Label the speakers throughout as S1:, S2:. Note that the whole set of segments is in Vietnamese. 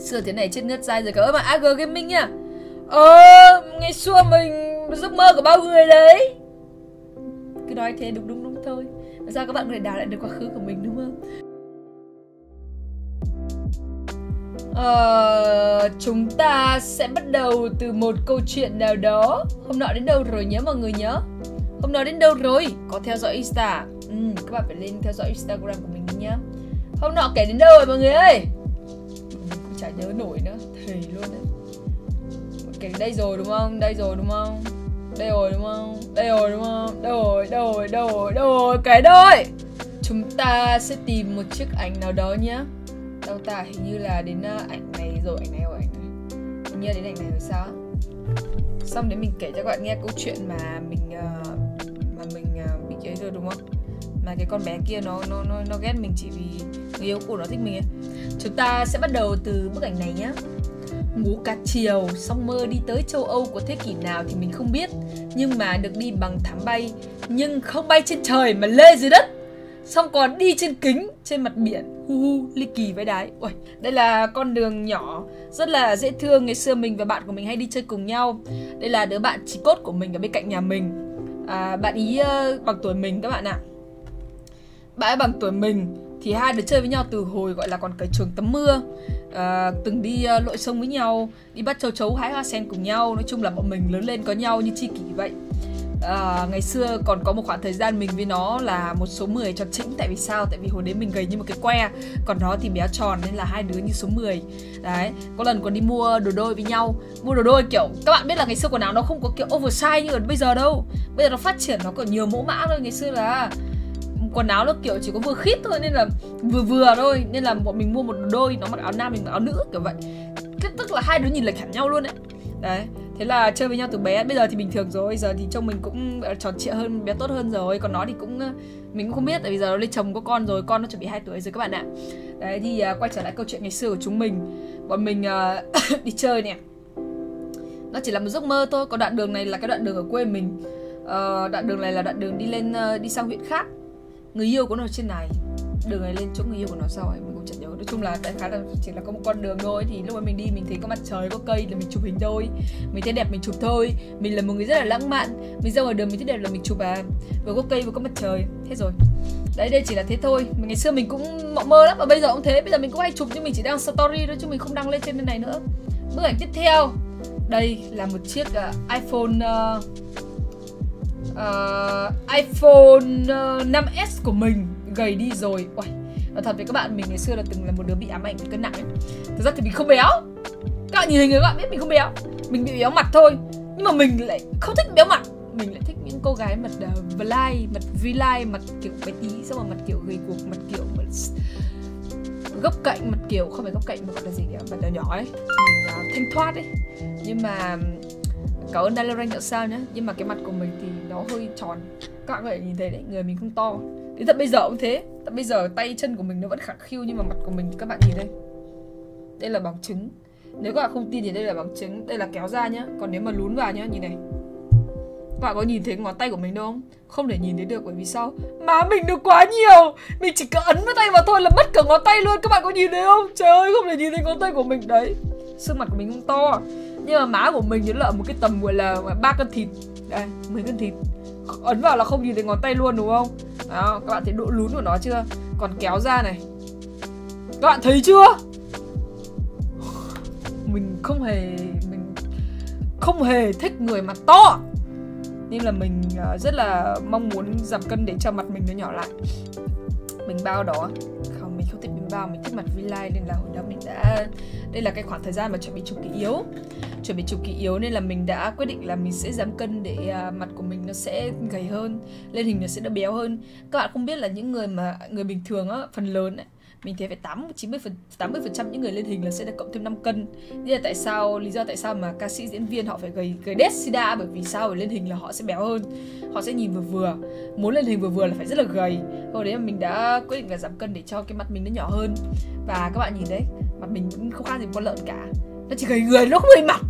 S1: xưa thế này chết nứt dai rồi cảm ơn bạn AG Gaming nha. Ờ ngày xưa mình giấc mơ của bao người đấy. Cứ nói thế đúng đúng đúng thôi. Và sao các bạn có thể đào lại được quá khứ của mình đúng không? Ờ, chúng ta sẽ bắt đầu từ một câu chuyện nào đó. Hôm nọ đến đâu rồi nhớ mọi người nhớ? Hôm nọ đến đâu rồi? Có theo dõi Insta. Ừ, Các bạn phải lên theo dõi Instagram của mình đi nhá. Hôm nọ kể đến đâu rồi mọi người ơi? Chả nhớ nổi nữa. Thề luôn đấy. Kể đây rồi đúng không? Đây rồi đúng không? Đây rồi đúng không? Đây rồi đúng không? Đâu rồi? Đâu rồi? Đâu rồi? Đâu rồi? Cái đôi Chúng ta sẽ tìm một chiếc ảnh nào đó nhá. Đâu ta hình như là đến à, ảnh này rồi ảnh này rồi ảnh này. Hình như đến ảnh này rồi sao? Xong đến mình kể cho các bạn nghe câu chuyện mà mình uh, mà mình uh, bị chế rồi đúng không? Là cái con bé kia nó nó nó nó ghét mình chỉ vì người yêu cũ nó thích mình ấy. chúng ta sẽ bắt đầu từ bức ảnh này nhá. Ngủ cả chiều xong mơ đi tới châu Âu của thế kỷ nào thì mình không biết nhưng mà được đi bằng thám bay. Nhưng không bay trên trời mà lê dưới đất. Xong còn đi trên kính trên mặt biển hu hu ly kỳ với đái. Ui, đây là con đường nhỏ rất là dễ thương. Ngày xưa mình và bạn của mình hay đi chơi cùng nhau. Đây là đứa bạn chỉ cốt của mình ở bên cạnh nhà mình. À, bạn ý uh, bằng tuổi mình các bạn ạ bạn ấy bằng tuổi mình thì hai đứa chơi với nhau từ hồi gọi là còn cởi trường tắm mưa. À, từng đi uh, lội sông với nhau đi bắt châu chấu hái hoa sen cùng nhau. Nói chung là bọn mình lớn lên có nhau như chi kỷ vậy. À, ngày xưa còn có một khoảng thời gian mình với nó là một số 10 cho chỉnh. Tại vì sao? Tại vì hồi đấy mình gầy như một cái que còn nó thì béo tròn nên là hai đứa như số 10 đấy có lần còn đi mua đồ đôi với nhau. Mua đồ đôi kiểu các bạn biết là ngày xưa quần áo nó không có kiểu oversize như ở bây giờ đâu. Bây giờ nó phát triển nó còn nhiều mẫu mã thôi ngày xưa là quần áo nó kiểu chỉ có vừa khít thôi nên là vừa vừa thôi. Nên là bọn mình mua một đôi nó mặc áo nam mình mặc áo nữ kiểu vậy. Cái tức là hai đứa nhìn lệch hẳn nhau luôn đấy. Đấy thế là chơi với nhau từ bé. Bây giờ thì bình thường rồi giờ thì trông mình cũng ờ, tròn trịa hơn bé tốt hơn rồi. Còn nó thì cũng ờ, mình cũng không biết tại vì giờ nó lên chồng có con rồi con nó chuẩn bị 2 tuổi rồi các bạn ạ. Đấy thì uh, quay trở lại câu chuyện ngày xưa của chúng mình. Bọn mình uh, đi chơi nè. Nó chỉ là một giấc mơ thôi. Còn đoạn đường này là cái đoạn đường ở quê mình. Uh, đoạn đường này là đoạn đường đi lên uh, đi sang huyện khác người yêu của nó trên này đường này lên chỗ người yêu của nó sau ấy mình cũng chẳng nhớ. Nói chung là đại khái là chỉ là có một con đường thôi. Thì lúc mà mình đi mình thấy có mặt trời có cây là mình chụp hình thôi. Mình thấy đẹp mình chụp thôi. Mình là một người rất là lãng mạn. Mình ra ngoài đường mình thấy đẹp là mình chụp à. Vừa có cây vừa có mặt trời. Thế rồi. Đấy đây chỉ là thế thôi. Mình ngày xưa mình cũng mộng mơ lắm và bây giờ cũng thế. Bây giờ mình cũng hay chụp nhưng mình chỉ đăng story thôi chứ mình không đăng lên trên này nữa. Bức ảnh tiếp theo. Đây là một chiếc uh, iPhone uh, uh, iPhone ờ, 5s của mình gầy đi rồi. Uầy, nói thật với các bạn mình ngày xưa là từng là một đứa bị ám ảnh cân nặng ấy. Thực ra thì mình không béo. Các bạn nhìn hình các bạn biết mình không béo. Mình bị béo mặt thôi. Nhưng mà mình lại không thích béo mặt. Mình lại thích những cô gái mặt ờ, uh, vlay mặt vlai mặt kiểu bé tí xong rồi mặt kiểu gầy cuộc mặt kiểu mặt góc cạnh mặt kiểu không phải góc cạnh mà gọi là gì nhỉ? Mặt nhỏ nhỏ ấy. Mình uh, thanh thoát ấy. Nhưng mà cảm ơn Dalera nhận sao nhé nhưng mà cái mặt của mình thì nó hơi tròn. Các bạn có thể nhìn thấy đấy, người mình không to. Đến tận bây giờ cũng thế. Tận bây giờ tay chân của mình nó vẫn khẳng khiu nhưng mà mặt của mình các bạn nhìn đây. Đây là bằng chứng nếu các bạn không tin thì đây là bằng chứng đây là kéo ra nhá. Còn nếu mà lún vào nhá, nhìn này. Các bạn có nhìn thấy ngón tay của mình đâu không? Không thể nhìn thấy được bởi vì sao? Má mình được quá nhiều. Mình chỉ cần ấn vào tay vào thôi là mất cả ngón tay luôn. Các bạn có nhìn thấy không? Trời ơi, không thể nhìn thấy ngón tay của mình. Đấy. Xương mặt của mình không to nhưng mà má của mình thì là một cái tầm, gọi là ba cân thịt. Đây 10 cân thịt. Ấn vào là không nhìn thấy ngón tay luôn, đúng không? Đó, các bạn thấy độ lún của nó chưa? Còn kéo ra này. Các bạn thấy chưa? Mình không hề, mình không hề thích người mặt to. Nên là mình ờ, rất là mong muốn giảm cân để cho mặt mình nó nhỏ lại. Mình bao đó vào mình thích mặt v-line nên là hồi đó mình đã đây là cái khoảng thời gian mà chuẩn bị chụp kỷ yếu. Chuẩn bị chụp kỷ yếu nên là mình đã quyết định là mình sẽ giảm cân để uh, mặt của mình nó sẽ gầy hơn lên hình nó sẽ đỡ béo hơn. Các bạn không biết là những người mà người bình thường á phần lớn ấy, mình thấy phải 8 90 phần 80 phần trăm những người lên hình là sẽ được cộng thêm 5 cân. Nên là tại sao lý do tại sao mà ca sĩ diễn viên họ phải gầy gầy đét sida bởi vì sao ở lên hình là họ sẽ béo hơn. Họ sẽ nhìn vừa vừa. Muốn lên hình vừa vừa là phải rất là gầy. Hồi đấy mà mình đã quyết định là giảm cân để cho cái mặt mình nó nhỏ hơn. Và các bạn nhìn đấy, mặt mình cũng không khác gì con lợn cả. Nó chỉ gầy người nó không gầy mặt.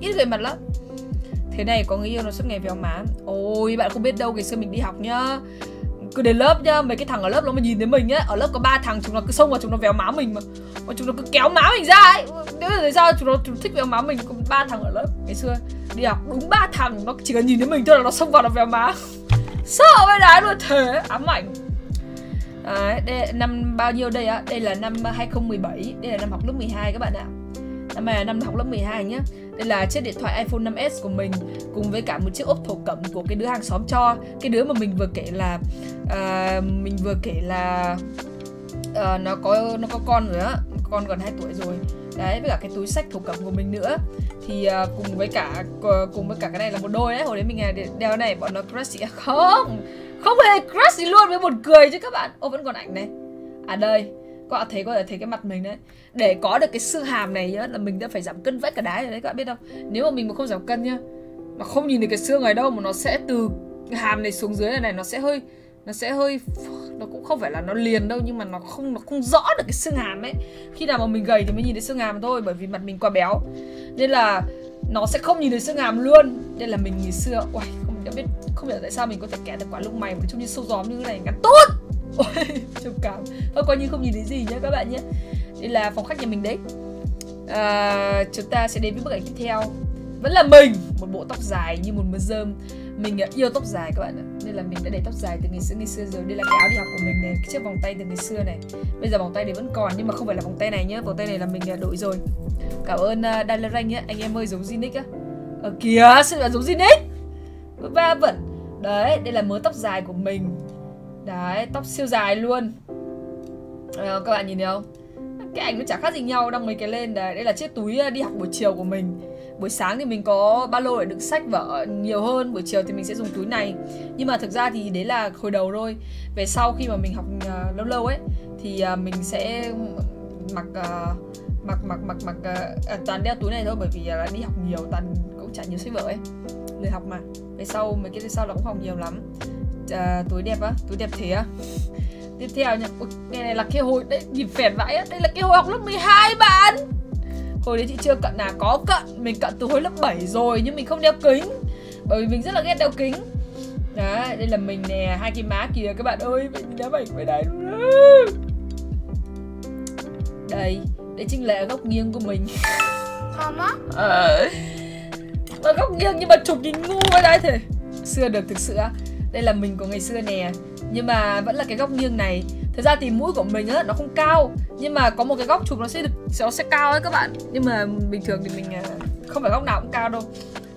S1: Ít gầy mặt lắm thế này có người yêu nó suốt ngày véo má ôi bạn không biết đâu ngày xưa mình đi học nhá cứ đến lớp nhá mấy cái thằng ở lớp nó mà nhìn thấy mình á ở lớp có ba thằng chúng nó cứ xông vào chúng nó véo má mình mà mà chúng nó cứ kéo má mình ra ấy nếu là sao chúng nó chúng thích véo má mình Có ba thằng ở lớp ngày xưa đi học đúng ba thằng nó chỉ cần nhìn thấy mình thôi là nó xông vào nó véo má sợ với đái luôn thế ám ảnh à, đây là năm bao nhiêu đây á? Đây là năm ờ, 2017, đây là năm học lớp 12 các bạn ạ. Năm này là năm học lớp 12 nhá. Đây là chiếc điện thoại iPhone 5s của mình cùng với cả một chiếc ốp thổ cẩm của cái đứa hàng xóm cho. Cái đứa mà mình vừa kể là uh, mình vừa kể là uh, nó có nó có con rồi á, con gần 2 tuổi rồi. Đấy, với cả cái túi sách thổ cẩm của mình nữa. Thì uh, cùng với cả ờ, cùng với cả cái này là một đôi đấy. Hồi đấy mình đeo này bọn nó crush không không hề crush gì luôn với một cười chứ các bạn. Ô vẫn còn ảnh này. À đây các bạn thấy, có thể thấy cái mặt mình đấy. Để có được cái xương hàm này nhá, là mình đã phải giảm cân vách cả đáy rồi đấy, các bạn biết không? Nếu mà mình mà không giảm cân nhá, mà không nhìn được cái xương này đâu, mà nó sẽ từ hàm này xuống dưới này này, nó sẽ hơi, nó sẽ hơi, nó cũng không phải là nó liền đâu, nhưng mà nó không nó không rõ được cái xương hàm ấy. Khi nào mà mình gầy thì mới nhìn thấy xương hàm thôi, bởi vì mặt mình quá béo. Nên là nó sẽ không nhìn thấy xương hàm luôn. Nên là mình ngày xưa, uầy, không biết, không hiểu tại sao mình có thể kẻ được quả lông mày, mà trông như sâu gióm như thế này, ngắn tốt ôi trầm cảm. Thôi coi như không nhìn thấy gì nhé các bạn nhé. Đây là phòng khách nhà mình đấy. À, chúng ta sẽ đến với bức ảnh tiếp theo. Vẫn là mình một bộ tóc dài như một mớ rơm mình à, yêu tóc dài các bạn ạ. Nên là mình đã để tóc dài từ ngày xưa ngày xưa rồi. Đây là cái áo đi học của mình này cái chiếc vòng tay từ ngày xưa này. Bây giờ vòng tay thì vẫn còn nhưng mà không phải là vòng tay này nhá. Vòng tay này là mình à, đổi rồi. Cảm ơn à, uh, Dalaranh nhé anh em ơi giống Zinix á. Ở kìa sao là giống Zinix va vẩn đấy đây là mớ tóc dài của mình đấy tóc siêu dài luôn. À, các bạn nhìn thấy không? Cái ảnh nó chả khác gì nhau đăng mấy cái lên. Đấy đây là chiếc túi ờ, đi học buổi chiều của mình. Buổi sáng thì mình có ba lô để đựng sách vở ờ, nhiều hơn. Buổi chiều thì mình sẽ dùng túi này. Nhưng mà thực ra thì đấy là hồi đầu thôi. Về sau khi mà mình học uh, lâu lâu ấy thì uh, mình sẽ mặc uh, mặc mặc mặc mặc uh, toàn đeo túi này thôi. Bởi vì là đi học nhiều toàn cũng chả nhiều sách vở ấy. Lười học mà. Về sau mấy cái sau là cũng học nhiều lắm à, túi đẹp á túi đẹp thế á. Tiếp theo nha Ui, này này là cái hồi đấy nhìn phèn vãi á đây là cái hồi học lớp 12 bạn. Hồi đấy chị chưa cận nào có cận mình cận từ hồi lớp 7 rồi nhưng mình không đeo kính bởi vì mình rất là ghét đeo kính. Đấy đây là mình nè hai cái má kìa các bạn ơi mình đã bệnh với đây đây đây chính là góc nghiêng của mình.
S2: Mama
S1: à, nó góc nghiêng nhưng mà chụp nhìn ngu vậy đấy thế. Xưa được thực sự á đây là mình của ngày xưa nè. Nhưng mà vẫn là cái góc nghiêng này. Thực ra thì mũi của mình á, nó không cao. Nhưng mà có một cái góc chụp nó sẽ được nó sẽ cao đấy các bạn. Nhưng mà bình thường thì mình à, không phải góc nào cũng cao đâu.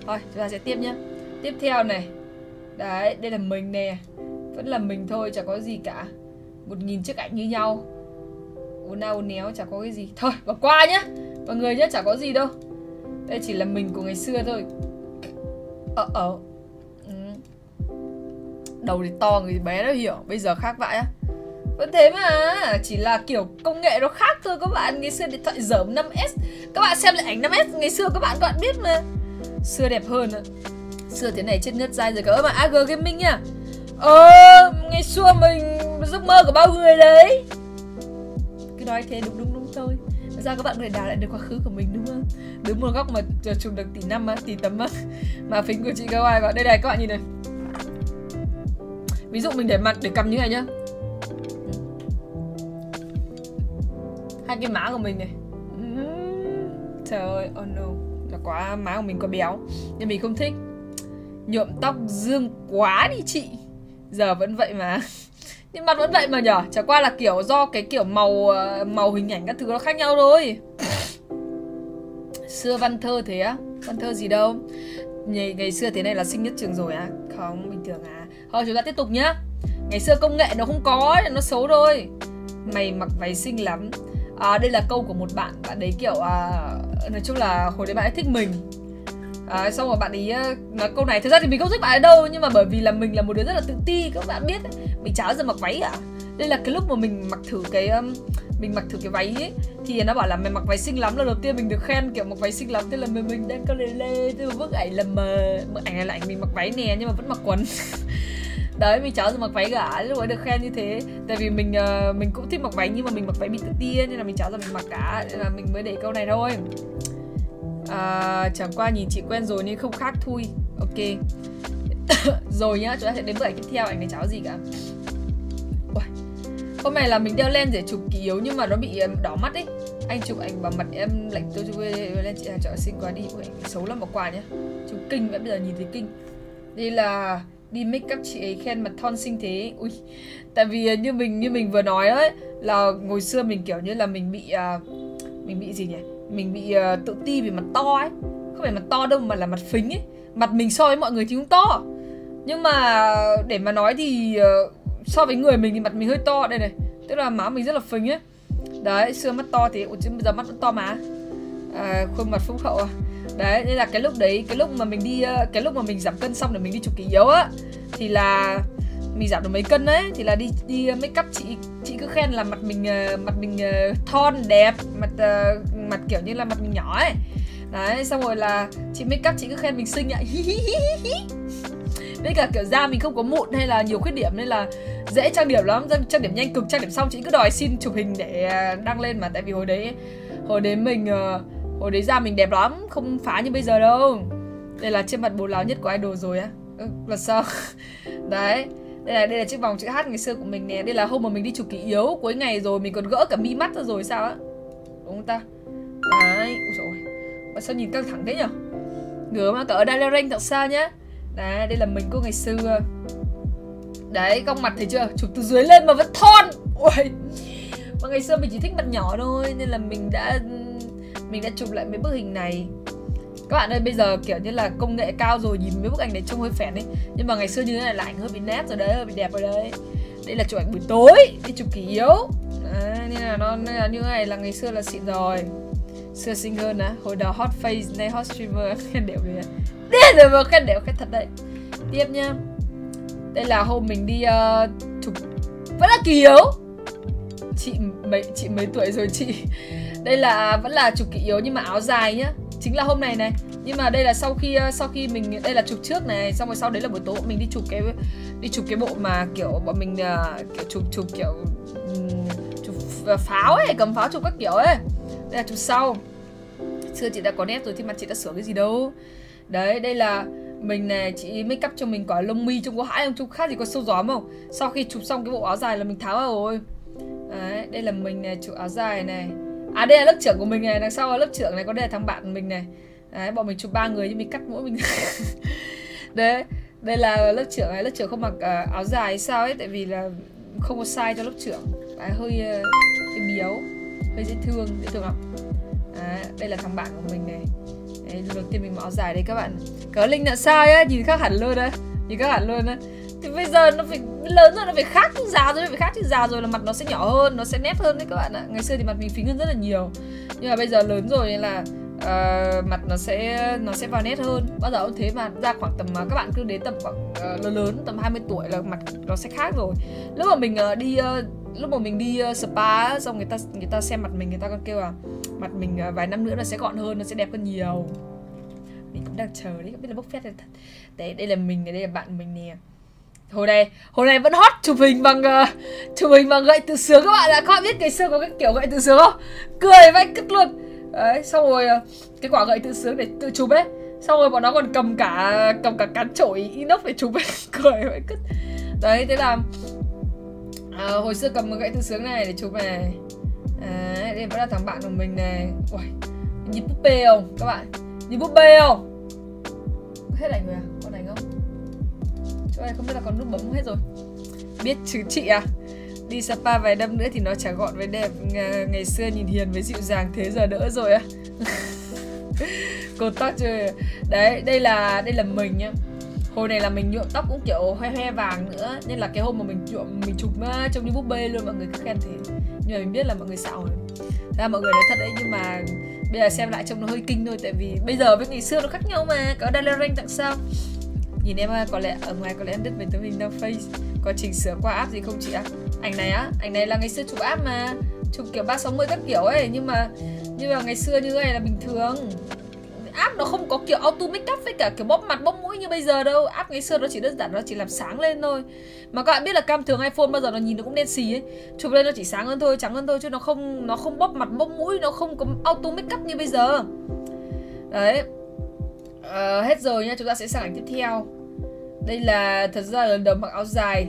S1: Thôi, chúng ta sẽ tiếp nhá. Tiếp theo này. Đấy, đây là mình nè. Vẫn là mình thôi, chả có gì cả. Một nghìn chiếc ảnh như nhau. Uốn nào uốn néo chả có cái gì. Thôi, bỏ qua nhá. Mọi người nhá, chả có gì đâu. Đây chỉ là mình của ngày xưa thôi. Ờ ờ. -oh. Đầu thì to, người bé nó hiểu. Bây giờ khác vậy á. Vẫn thế mà, Chỉ là kiểu công nghệ nó khác thôi. Các bạn Ngày xưa điện thoại dởm 5S Các bạn xem lại ảnh 5S Ngày xưa các bạn các bạn biết mà. Xưa đẹp hơn nữa Xưa thế này chết nhất dai rồi. Các bạn AG Gaming nha. Ờ Ngày xưa mình giấc mơ của bao người đấy. Cứ nói thế đúng đúng đúng thôi. Ra các bạn có thể đào lại được quá khứ của mình đúng không? Đứng một góc mà chụp được tỷ năm á, tỷ tấm á. Mà phím của chị cơ ai vào đây này, các bạn nhìn này ví dụ mình để mặt để cầm như này nhá. Hai cái má của mình này. Trời ơi oh no. Là quá má của mình quá béo. Nhưng mình không thích. Nhuộm tóc dương quá đi chị. Giờ vẫn vậy mà. Nhưng mặt vẫn vậy mà nhở? Chả qua là kiểu do cái kiểu màu ờ, màu hình ảnh các thứ nó khác nhau thôi. Xưa văn thơ thế á. Văn thơ gì đâu. Ngày, ngày xưa thế này là sinh nhất trường rồi á. Không bình thường à thôi chúng ta tiếp tục nhá. Ngày xưa công nghệ nó không có nó xấu thôi. Mày mặc váy xinh lắm. À, đây là câu của một bạn bạn đấy kiểu à, nói chung là hồi đấy bạn ấy thích mình. À, xong rồi bạn ấy à, nói câu này. Thực ra thì mình không thích bạn ấy đâu nhưng mà bởi vì là mình là một đứa rất là tự ti các bạn biết ấy. mình chả giờ mặc váy à đây là cái lúc mà mình mặc thử cái um, mình mặc thử cái váy ấy. Thì nó bảo là mày mặc váy xinh lắm lần đầu tiên mình được khen kiểu mặc váy xinh lắm. Thế là mình mình đang có lê lê thế mà bức ảnh là mờ. Bức ảnh là ảnh mình mặc váy nè nhưng mà vẫn mặc quần. đấy mình cháu rồi mặc váy cả lúc ấy được khen như thế. Tại vì mình uh, mình cũng thích mặc váy nhưng mà mình mặc váy bị tự ti nên là mình cháu rồi mình mặc cả. Nên là mình mới để câu này thôi. À, chẳng qua nhìn chị quen rồi nên không khác thui. Ok. Rồi nhá chúng ta sẽ đến bức ảnh tiếp theo ảnh này cháu gì cả? Ui. hôm nay là mình đeo lên để chụp kỳ yếu nhưng mà nó bị ờ, đỏ mắt ấy. Anh chụp ảnh bằng mặt em lệnh tôi chụp lên chị Hà chọn xinh quá đi. Ảnh xấu lắm bỏ quà nhá. Chụp kinh vậy bây giờ nhìn thấy kinh. Đây là đi make up chị ấy khen mặt thon xinh thế. Ui tại vì như mình như mình vừa nói ấy là ngồi xưa mình kiểu như là mình bị uh, mình bị gì nhỉ? Mình bị uh, tự ti vì mặt to ấy. Không phải mặt to đâu mà là mặt phính ấy. Mặt mình so với mọi người thì cũng to. Nhưng mà để mà nói thì uh, so với người mình thì mặt mình hơi to. Đây này tức là má mình rất là phình ấy. Đấy xưa mắt to thì chứ bây giờ mắt vẫn to mà. À, khuôn mặt phúc hậu à đấy nên là cái lúc đấy cái lúc mà mình đi ờ, cái lúc mà mình giảm cân xong để mình đi chụp kỷ yếu á thì là mình giảm được mấy cân đấy thì là đi đi make up chị chị cứ khen là mặt mình ờ, mặt mình ờ, thon đẹp mặt mặt kiểu như là mặt mình nhỏ ấy. Đấy xong rồi là chị make up chị cứ khen mình xinh ạ. Với cả kiểu da mình không có mụn hay là nhiều khuyết điểm nên là dễ trang điểm lắm. Trang điểm nhanh cực trang điểm xong chị cứ đòi xin chụp hình để đăng lên mà. Tại vì hồi đấy hồi đấy mình uh, hồi đấy da mình đẹp lắm không phá như bây giờ đâu. Đây là trên mặt bố láo nhất của idol rồi á. Ừ, là sao? Đấy đây là đây là chiếc vòng chữ H ngày xưa của mình nè. Đây là hôm mà mình đi chụp kỷ yếu cuối ngày rồi mình còn gỡ cả mi mắt ra rồi sao á? Đúng không ta? Đấy ui trời mà sao nhìn căng thẳng thế nhở? Ngứa mà cả ở đây thật sao nhá? Đấy đây là mình của ngày xưa. Đấy góc mặt thấy chưa? Chụp từ dưới lên mà vẫn thon. Ui. Mà ngày xưa mình chỉ thích mặt nhỏ thôi nên là mình đã mình đã chụp lại mấy bức hình này. Các bạn ơi bây giờ kiểu như là công nghệ cao rồi nhìn mấy bức ảnh này trông hơi phèn đấy nhưng mà ngày xưa như thế này là ảnh hơi bị nét rồi đấy hơi bị đẹp rồi đấy. Đây là chụp ảnh buổi tối đi chụp kỷ yếu. À, nên là nó nên là như này là ngày xưa là xịn rồi. Xưa xinh hơn á hồi đó hot face nay hot streamer khen đều rồi điên rồi mà khen đều khen thật đấy. Tiếp nhá đây là hôm mình đi uh, chụp vẫn là kỷ yếu. Chị mấy chị mấy tuổi rồi chị? Đây là vẫn là chụp kỷ yếu nhưng mà áo dài nhá. Chính là hôm này này. Nhưng mà đây là sau khi ờ, sau khi mình đây là chụp trước này xong rồi sau đấy là buổi tối mình đi chụp cái đi chụp cái bộ mà kiểu bọn mình uh, kiểu chụp chụp kiểu chụp ờ, pháo ấy cầm pháo chụp các kiểu ấy. Đây là chụp sau. Xưa chị đã có nét rồi thì mặt chị đã sửa cái gì đâu. Đấy đây là mình này chị make up cho mình quả lông mi trông có hãi không trông khác gì có sâu gióm không sau khi chụp xong cái bộ áo dài là mình tháo ra rồi. Đấy đây là mình này chụp áo dài này à đây là lớp trưởng của mình này đằng sau là lớp trưởng này có đây là thằng bạn mình này. Đấy bọn mình chụp ba người nhưng mình cắt mỗi mình. Đấy đây là lớp trưởng này lớp trưởng không mặc uh, áo dài sao ấy tại vì là không có size cho lớp trưởng. Đấy, hơi uh, hơi biếu hơi dễ thương dễ thương không à, đây là thằng bạn của mình này. Đấy, lần đầu tiên mình mặc áo dài đây các bạn. Có linh là sai á nhìn khác hẳn luôn đấy nhìn khác hẳn luôn á thì bây giờ nó phải lớn rồi nó phải khác già rồi nó phải khác chứ già rồi là mặt nó sẽ nhỏ hơn nó sẽ nét hơn đấy các bạn ạ. Ngày xưa thì mặt mình phình hơn rất là nhiều. Nhưng mà bây giờ lớn rồi nên là uh, mặt nó sẽ nó sẽ vào nét hơn. Bao giờ cũng thế mà ra khoảng tầm à, các bạn cứ đến tầm khoảng uh, lớn lớn tầm 20 tuổi là mặt nó sẽ khác rồi. Lúc mà mình uh, đi uh, lúc mà mình đi uh, spa xong người ta người ta xem mặt mình người ta còn kêu là mặt mình uh, vài năm nữa nó sẽ gọn hơn nó sẽ đẹp hơn nhiều. Mình cũng đang chờ đấy không biết là bốc phét thật. Đấy đây là mình đây là bạn mình nè hồi này hồi này vẫn hot chụp hình bằng uh, chụp hình bằng gậy tự sướng các bạn ạ. Các bạn biết ngày xưa có cái kiểu gậy tự sướng không? Cười vãi cứt luôn. Đấy xong rồi uh, cái quả gậy tự sướng để tự chụp ấy. Xong rồi bọn nó còn cầm cả cầm cả cán chổi inox để chụp ấy. Cười vãi cứt đấy thế là à, hồi xưa cầm một gậy tự sướng này để chụp này. Đấy, đây vẫn là thằng bạn của mình này. Ui, nhìn búp bê không các bạn? Nhìn búp bê không? Hết ảnh rồi à? Con ảnh không? Chỗ này không biết là còn nút bấm hết rồi. Biết chứ, chị à. Đi Sapa vài năm nữa thì nó chả gọn với đẹp ngày xưa nhìn hiền với dịu dàng thế giờ đỡ rồi á. Cột tóc chơi đấy, đây là đây là mình nhá. Hồi này là mình nhuộm tóc cũng kiểu hoe hoe vàng nữa, nên là cái hôm mà mình nhuộm, mình chụp mà trông như búp bê luôn, mọi người cứ khen thế. Nhưng mà mình biết là mọi người xạo rồi. Ra mọi người nói thật đấy, nhưng mà bây giờ xem lại trông nó hơi kinh thôi, tại vì bây giờ với ngày xưa nó khác nhau mà. Có đây tặng sao? Nhìn em à, có lẽ ở ngoài có lẽ em biết về tấm hình đâu face. Có chỉnh sửa qua app gì không chị ạ? Ảnh này á, ảnh này là ngày xưa chụp app mà. Chụp kiểu ba sáu mươi các kiểu ấy, nhưng mà nhưng mà ngày xưa như này là bình thường. App nó không có kiểu auto make up với cả kiểu bóp mặt, bóp mũi như bây giờ đâu. App ngày xưa nó chỉ đơn giản nó chỉ làm sáng lên thôi. Mà các bạn biết là cam thường iphone bao giờ nó nhìn nó cũng đen xì ấy. Chụp lên nó chỉ sáng hơn thôi, trắng hơn thôi, chứ nó không nó không bóp mặt, bóp mũi, nó không có auto make up như bây giờ. Đấy uh, hết rồi nha chúng ta sẽ sang ảnh tiếp theo. Đây là thật ra là lần đầu mặc áo dài.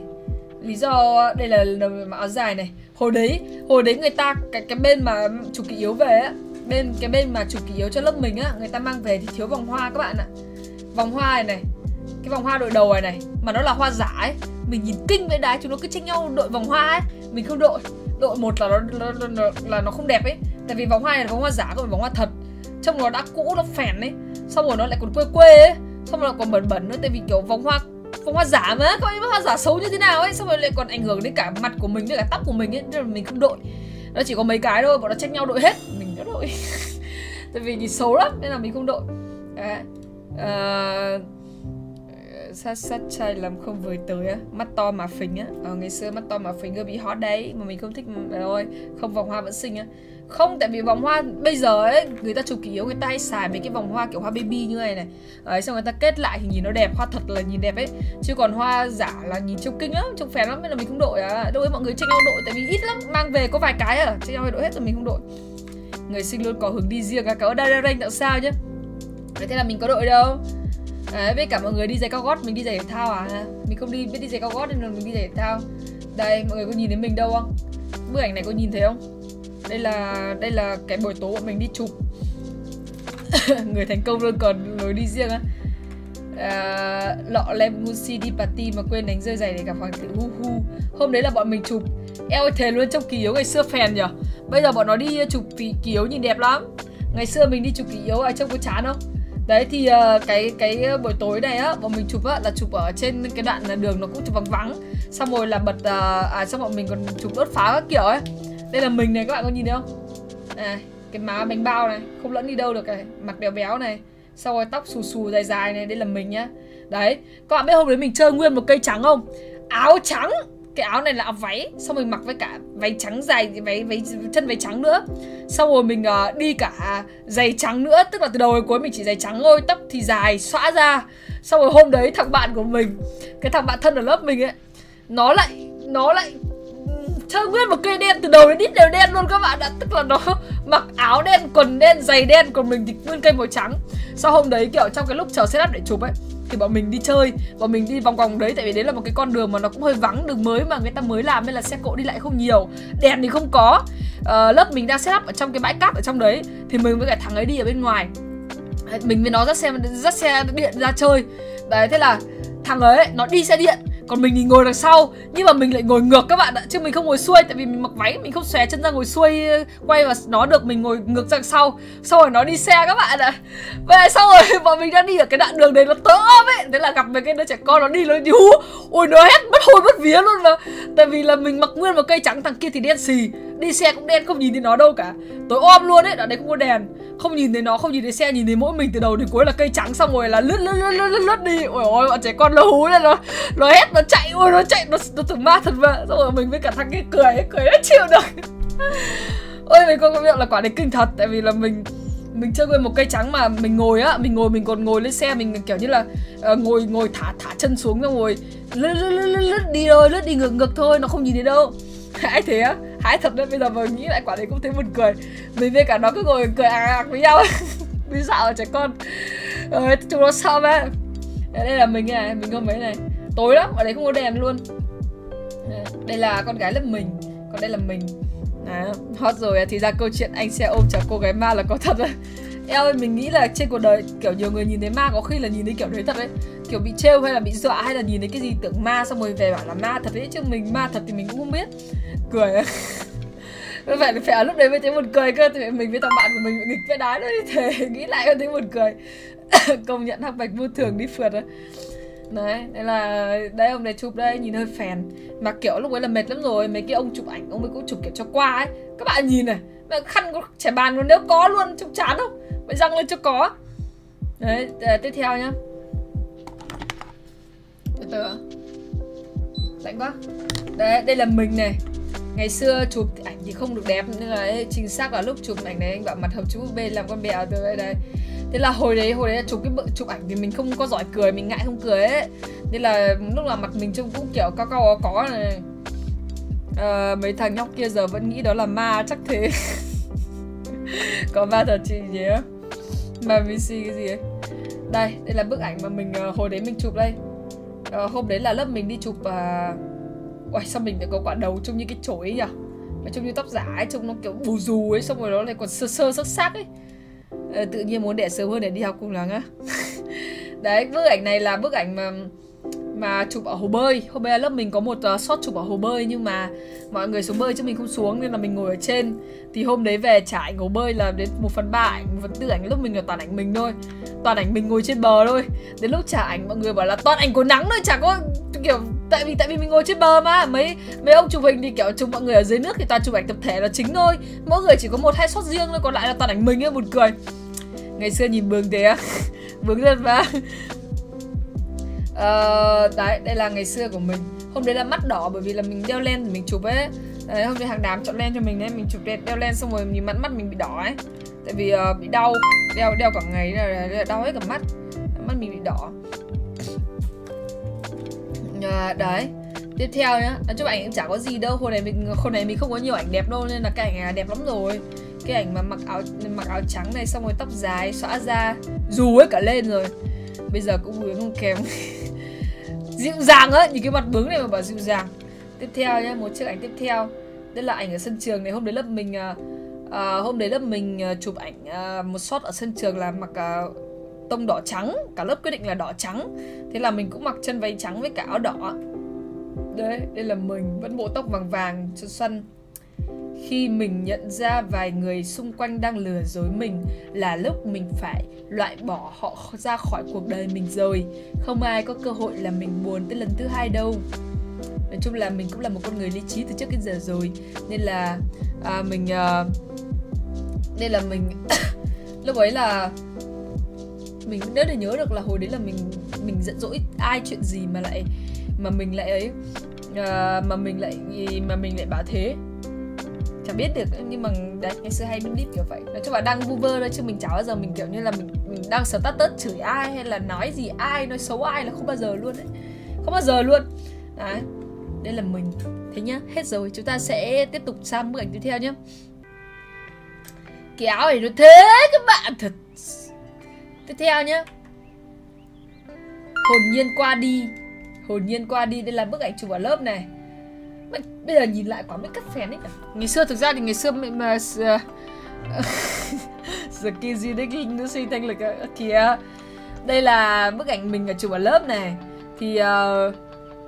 S1: Lý do đây là lần đầu mặc áo dài này. Hồi đấy hồi đấy người ta cái cái bên mà chụp kỷ yếu về á bên cái bên mà chụp kỷ yếu cho lớp mình á người ta mang về thì thiếu vòng hoa các bạn ạ. Vòng hoa này này cái vòng hoa đội đầu này này mà nó là hoa giả ấy. Mình nhìn kinh với đái chúng nó cứ tranh nhau đội vòng hoa ấy. Mình không đội đội một là nó, nó, nó, nó là nó không đẹp ấy. Tại vì vòng hoa này là vòng hoa giả còn vòng hoa thật trông nó đã cũ nó phèn ấy. Xong rồi nó lại còn quê quê ấy. Xong rồi nó còn bẩn bẩn nữa tại vì kiểu vòng hoa vòng hoa giả mà các bạn hoa giả xấu như thế nào ấy. Xong rồi lại còn ảnh hưởng đến cả mặt của mình đến cả tóc của mình ấy nên là mình không đội. Nó chỉ có mấy cái thôi bọn nó tranh nhau đội hết. Mình đã đội. Tại vì nhìn xấu lắm nên là mình không đội. Đấy. À, sát sát trai làm không vừa tới á. Mắt to mà phình á. Ờ, ngày xưa mắt to mà phình cứ bị hot đấy mà mình không thích rồi không vòng hoa vẫn xinh á không tại vì vòng hoa bây giờ ấy người ta chụp kỷ yếu người ta hay xài mấy cái vòng hoa kiểu hoa baby như này này. Ấy xong người ta kết lại thì nhìn nó đẹp hoa thật là nhìn đẹp ấy. Chứ còn hoa giả là nhìn trông kinh lắm trông phèn lắm nên là mình không đội à đâu ấy mọi người tranh nhau đội tại vì ít lắm mang về có vài cái à tranh nhau đội hết rồi mình không đội. Người sinh luôn có hướng đi riêng à cậu đa ranh tạo sao nhá. Thế là mình có đội đâu? Đấy, với cả mọi người đi giày cao gót mình đi giày thể thao à? Mình không đi biết đi giày cao gót nên là mình đi giày thể thao. Đây mọi người có nhìn thấy mình đâu không? Bức ảnh này có nhìn thấy không? Đây là đây là cái buổi tối bọn mình đi chụp. Người thành công luôn còn lối đi riêng á. À, lọ lem Gucci đi party mà quên đánh rơi giày để gặp hoàng tử hu hu. Hôm đấy là bọn mình chụp. Eo thề luôn trong kỳ yếu ngày xưa phèn nhở. Bây giờ bọn nó đi ờ, chụp kỳ, kỳ yếu nhìn đẹp lắm. Ngày xưa mình đi chụp kỳ yếu ai trông có chán không? Đấy thì uh, cái cái ờ, buổi tối này á bọn mình chụp á là chụp ở trên cái đoạn là đường nó cũng chụp vắng vắng. Xong rồi là bật uh, à xong bọn mình còn chụp đốt pháo các kiểu ấy đây là mình này các bạn có nhìn thấy không? À, cái má bánh bao này không lẫn đi đâu được này. Mặt béo béo này sau rồi tóc xù xù dài dài này đây là mình nhá. Đấy các bạn biết hôm đấy mình chơi nguyên một cây trắng không? Áo trắng cái áo này là áo váy xong mình mặc với cả váy trắng dài váy váy chân váy trắng nữa. Xong rồi mình uh, đi cả giày trắng nữa tức là từ đầu đến cuối mình chỉ giày trắng thôi tóc thì dài xõa ra. Xong rồi hôm đấy thằng bạn của mình cái thằng bạn thân ở lớp mình ấy nó lại nó lại chơi nguyên một cây đen từ đầu đến đít đều đen luôn các bạn ạ. Tức là nó mặc áo đen quần đen giày đen còn mình thì nguyên cây màu trắng. Sau hôm đấy kiểu trong cái lúc chờ setup để chụp ấy thì bọn mình đi chơi bọn mình đi vòng vòng đấy tại vì đấy là một cái con đường mà nó cũng hơi vắng đường mới mà người ta mới làm nên là xe cộ đi lại không nhiều đèn thì không có. Uh, lớp mình đang setup ở trong cái bãi cát ở trong đấy thì mình với cả thằng ấy đi ở bên ngoài. Mình với nó dắt xe dắt xe điện ra chơi. Đấy thế là thằng ấy nó đi xe điện còn mình thì ngồi đằng sau nhưng mà mình lại ngồi ngược các bạn ạ chứ mình không ngồi xuôi tại vì mình mặc váy mình không xòe chân ra ngồi xuôi ờ, quay và nó được mình ngồi ngược ra sau. Sau rồi nó đi xe các bạn ạ. Về sau rồi bọn mình đang đi ở cái đoạn đường đấy nó tớ ôm ấy. Thế là gặp mấy cái đứa trẻ con nó đi nó đi hú ôi nó hét mất hồn mất vía luôn mà. Tại vì là mình mặc nguyên một cây trắng thằng kia thì đen xì. Đi xe cũng đen không nhìn thấy nó đâu cả. Tối ôm luôn ấy đoạn đấy không có đèn. Không nhìn thấy nó không nhìn thấy xe nhìn thấy mỗi mình từ đầu đến cuối là cây trắng xong rồi là lướt lướt lướt lướt lướt, lướt đi. Ôi ôi bọn trẻ con nó hú lên nó nó hét nó chạy ôi nó chạy nó nó tưởng ma thật mà. Xong rồi mình với cả thằng kia cười cười hết chịu được. Ôi mình có công nhận là quả đấy kinh thật tại vì là mình mình chơi quên một cây trắng mà mình ngồi á mình ngồi mình còn ngồi lên xe mình kiểu như là uh, ngồi ngồi thả thả chân xuống xong rồi lướt lướt lướt lướt đi thôi lướt đi ngược ngược thôi nó không nhìn thấy đâu. Hãi thế á hãi thật đấy bây giờ mà nghĩ lại quả đấy cũng thấy buồn cười. Mình với cả nó cứ ngồi cười ạc à với nhau. Vì sao trẻ con. Ờ, chúng nó sao mà. Đây là mình này mình có mấy này tối lắm ở đấy không có đèn luôn. Đây là con gái lớp mình còn đây là mình. À, hot rồi à, thì ra câu chuyện anh xe ôm chở cô gái ma là có thật rồi. Eo ơi mình nghĩ là trên cuộc đời kiểu nhiều người nhìn thấy ma có khi là nhìn thấy kiểu đấy thật đấy. Kiểu bị trêu hay là bị dọa hay là nhìn thấy cái gì tưởng ma xong rồi về bảo là ma thật đấy chứ mình ma thật thì mình cũng không biết. Cười. Phải phải ở lúc đấy mới thấy buồn cười cơ thì mình với thằng bạn của mình bị nghịch với đá nữa thì nghĩ lại có thấy buồn cười. Công nhận hắc bạch vô thường đi phượt rồi đấy đây là đây ông này chụp đây nhìn hơi phèn. Mà kiểu lúc ấy là mệt lắm rồi mấy cái ông chụp ảnh ông ấy cũng chụp kiểu cho qua ấy. Các bạn nhìn này mà khăn có trẻ bàn còn nếu có luôn trông chán không? Vậy răng lên cho có. Đấy tiếp theo nhá. Từ từ. Lạnh quá. Đấy đây là mình này. Ngày xưa chụp ảnh thì không được đẹp nhưng là ấy, chính xác là lúc chụp ảnh này anh bảo mặt hợp chú b làm con bèo từ đây đây thế là hồi đấy hồi đấy chụp cái chụp ảnh thì mình không có giỏi cười mình ngại không cười ấy. Nên là lúc là mặt mình trông cũng kiểu cao cao có, có này. À, mấy thằng nhóc kia giờ vẫn nghĩ đó là ma chắc thế. Có ma thật chị gì á. Mình VC cái gì ấy. Đây đây là bức ảnh mà mình ờ, hồi đấy mình chụp đây. À, hôm đấy là lớp mình đi chụp à... Uầy, sao mình lại có quả đầu trông như cái chổi ấy nhỉ nói như tóc giả ấy trông nó kiểu bù rù ấy xong rồi nó lại còn sơ sơ sắc sắc ấy. Ờ, tự nhiên muốn đẻ sớm hơn để đi học cùng lắm á. Đấy bức ảnh này là bức ảnh mà mà chụp ở hồ bơi. Hôm nay lớp mình có một uh, shot chụp ở hồ bơi nhưng mà mọi người xuống bơi chứ mình không xuống nên là mình ngồi ở trên. Thì hôm đấy về trả ảnh hồ bơi là đến một phần ba ảnh một phần tư ảnh lúc mình là toàn ảnh mình thôi. Toàn ảnh mình ngồi trên bờ thôi. Đến lúc trả ảnh mọi người bảo là toàn ảnh có nắng thôi chả có kiểu tại vì tại vì mình ngồi trên bờ mà. Mấy mấy ông chụp hình thì kiểu chụp mọi người ở dưới nước thì toàn chụp ảnh tập thể là chính thôi. Mỗi người chỉ có một hai shot riêng thôi còn lại là toàn ảnh mình ấy buồn cười. Ngày xưa nhìn bướng thế á. Bướng thật mà. Uh, đấy đây là ngày xưa của mình. Hôm đấy là mắt đỏ bởi vì là mình đeo len thì mình chụp ấy. Đấy, hôm nay hàng đám chọn len cho mình nên mình chụp đẹp đeo len xong rồi nhìn mắt mắt mình bị đỏ ấy. Tại vì uh, bị đau. Đeo đeo cả ngày là đau hết cả mắt. Mắt mình bị đỏ uh, đấy. Tiếp theo nhá. Nói chung ảnh cũng chả có gì đâu. Hồi này mình hồi này mình không có nhiều ảnh đẹp đâu nên là cái ảnh này đẹp lắm rồi. Cái ảnh mà mặc áo mặc áo trắng này xong rồi tóc dài xõa ra dù ấy cả lên rồi. Bây giờ cũng bướng không kém. Dịu dàng á những cái mặt bướng này mà bảo dịu dàng. Tiếp theo nhé một chiếc ảnh tiếp theo. Đây là ảnh ở sân trường này. Hôm đấy lớp mình uh, hôm đấy lớp mình uh, chụp ảnh uh, một shot ở sân trường là mặc uh, tông đỏ trắng cả lớp quyết định là đỏ trắng. Thế là mình cũng mặc chân váy trắng với cả áo đỏ. Đấy đây là mình vẫn bộ tóc vàng vàng cho xuân. Khi mình nhận ra vài người xung quanh đang lừa dối mình là lúc mình phải loại bỏ họ ra khỏi cuộc đời mình rồi. Không ai có cơ hội là mình buồn tới lần thứ hai đâu. Nói chung là mình cũng là một con người lý trí từ trước đến giờ rồi. Nên là à, mình à, nên là mình lúc ấy là mình nếu để nhớ được là hồi đấy là mình mình giận dỗi ai chuyện gì mà lại mà mình lại ấy à, mà mình lại mà mình lại bảo thế. Chẳng biết được nhưng mà đấy ngày xưa hay mình kiểu vậy. Nói chung là đang vu vơ thôi chứ mình chả bao giờ mình kiểu như là mình mình đang sờ tát tớt chửi ai hay là nói gì ai nói xấu ai là không bao giờ luôn đấy không bao giờ luôn. Đấy đây là mình. Thế nhá hết rồi. Chúng ta sẽ tiếp tục sang bức ảnh tiếp theo nhé cái áo này nó thế các bạn thật tiếp theo nhá. Hồn nhiên qua đi. Hồn nhiên qua đi đây là bức ảnh chụp ở lớp này. Bây giờ nhìn lại quá mấy cắt phèn ấy cả ngày xưa thực ra thì ngày xưa mình mà giờ kia gì đấy kinh nó suy thanh lực kìa. Đây là bức ảnh mình ở chụp ở lớp này. Thì uh,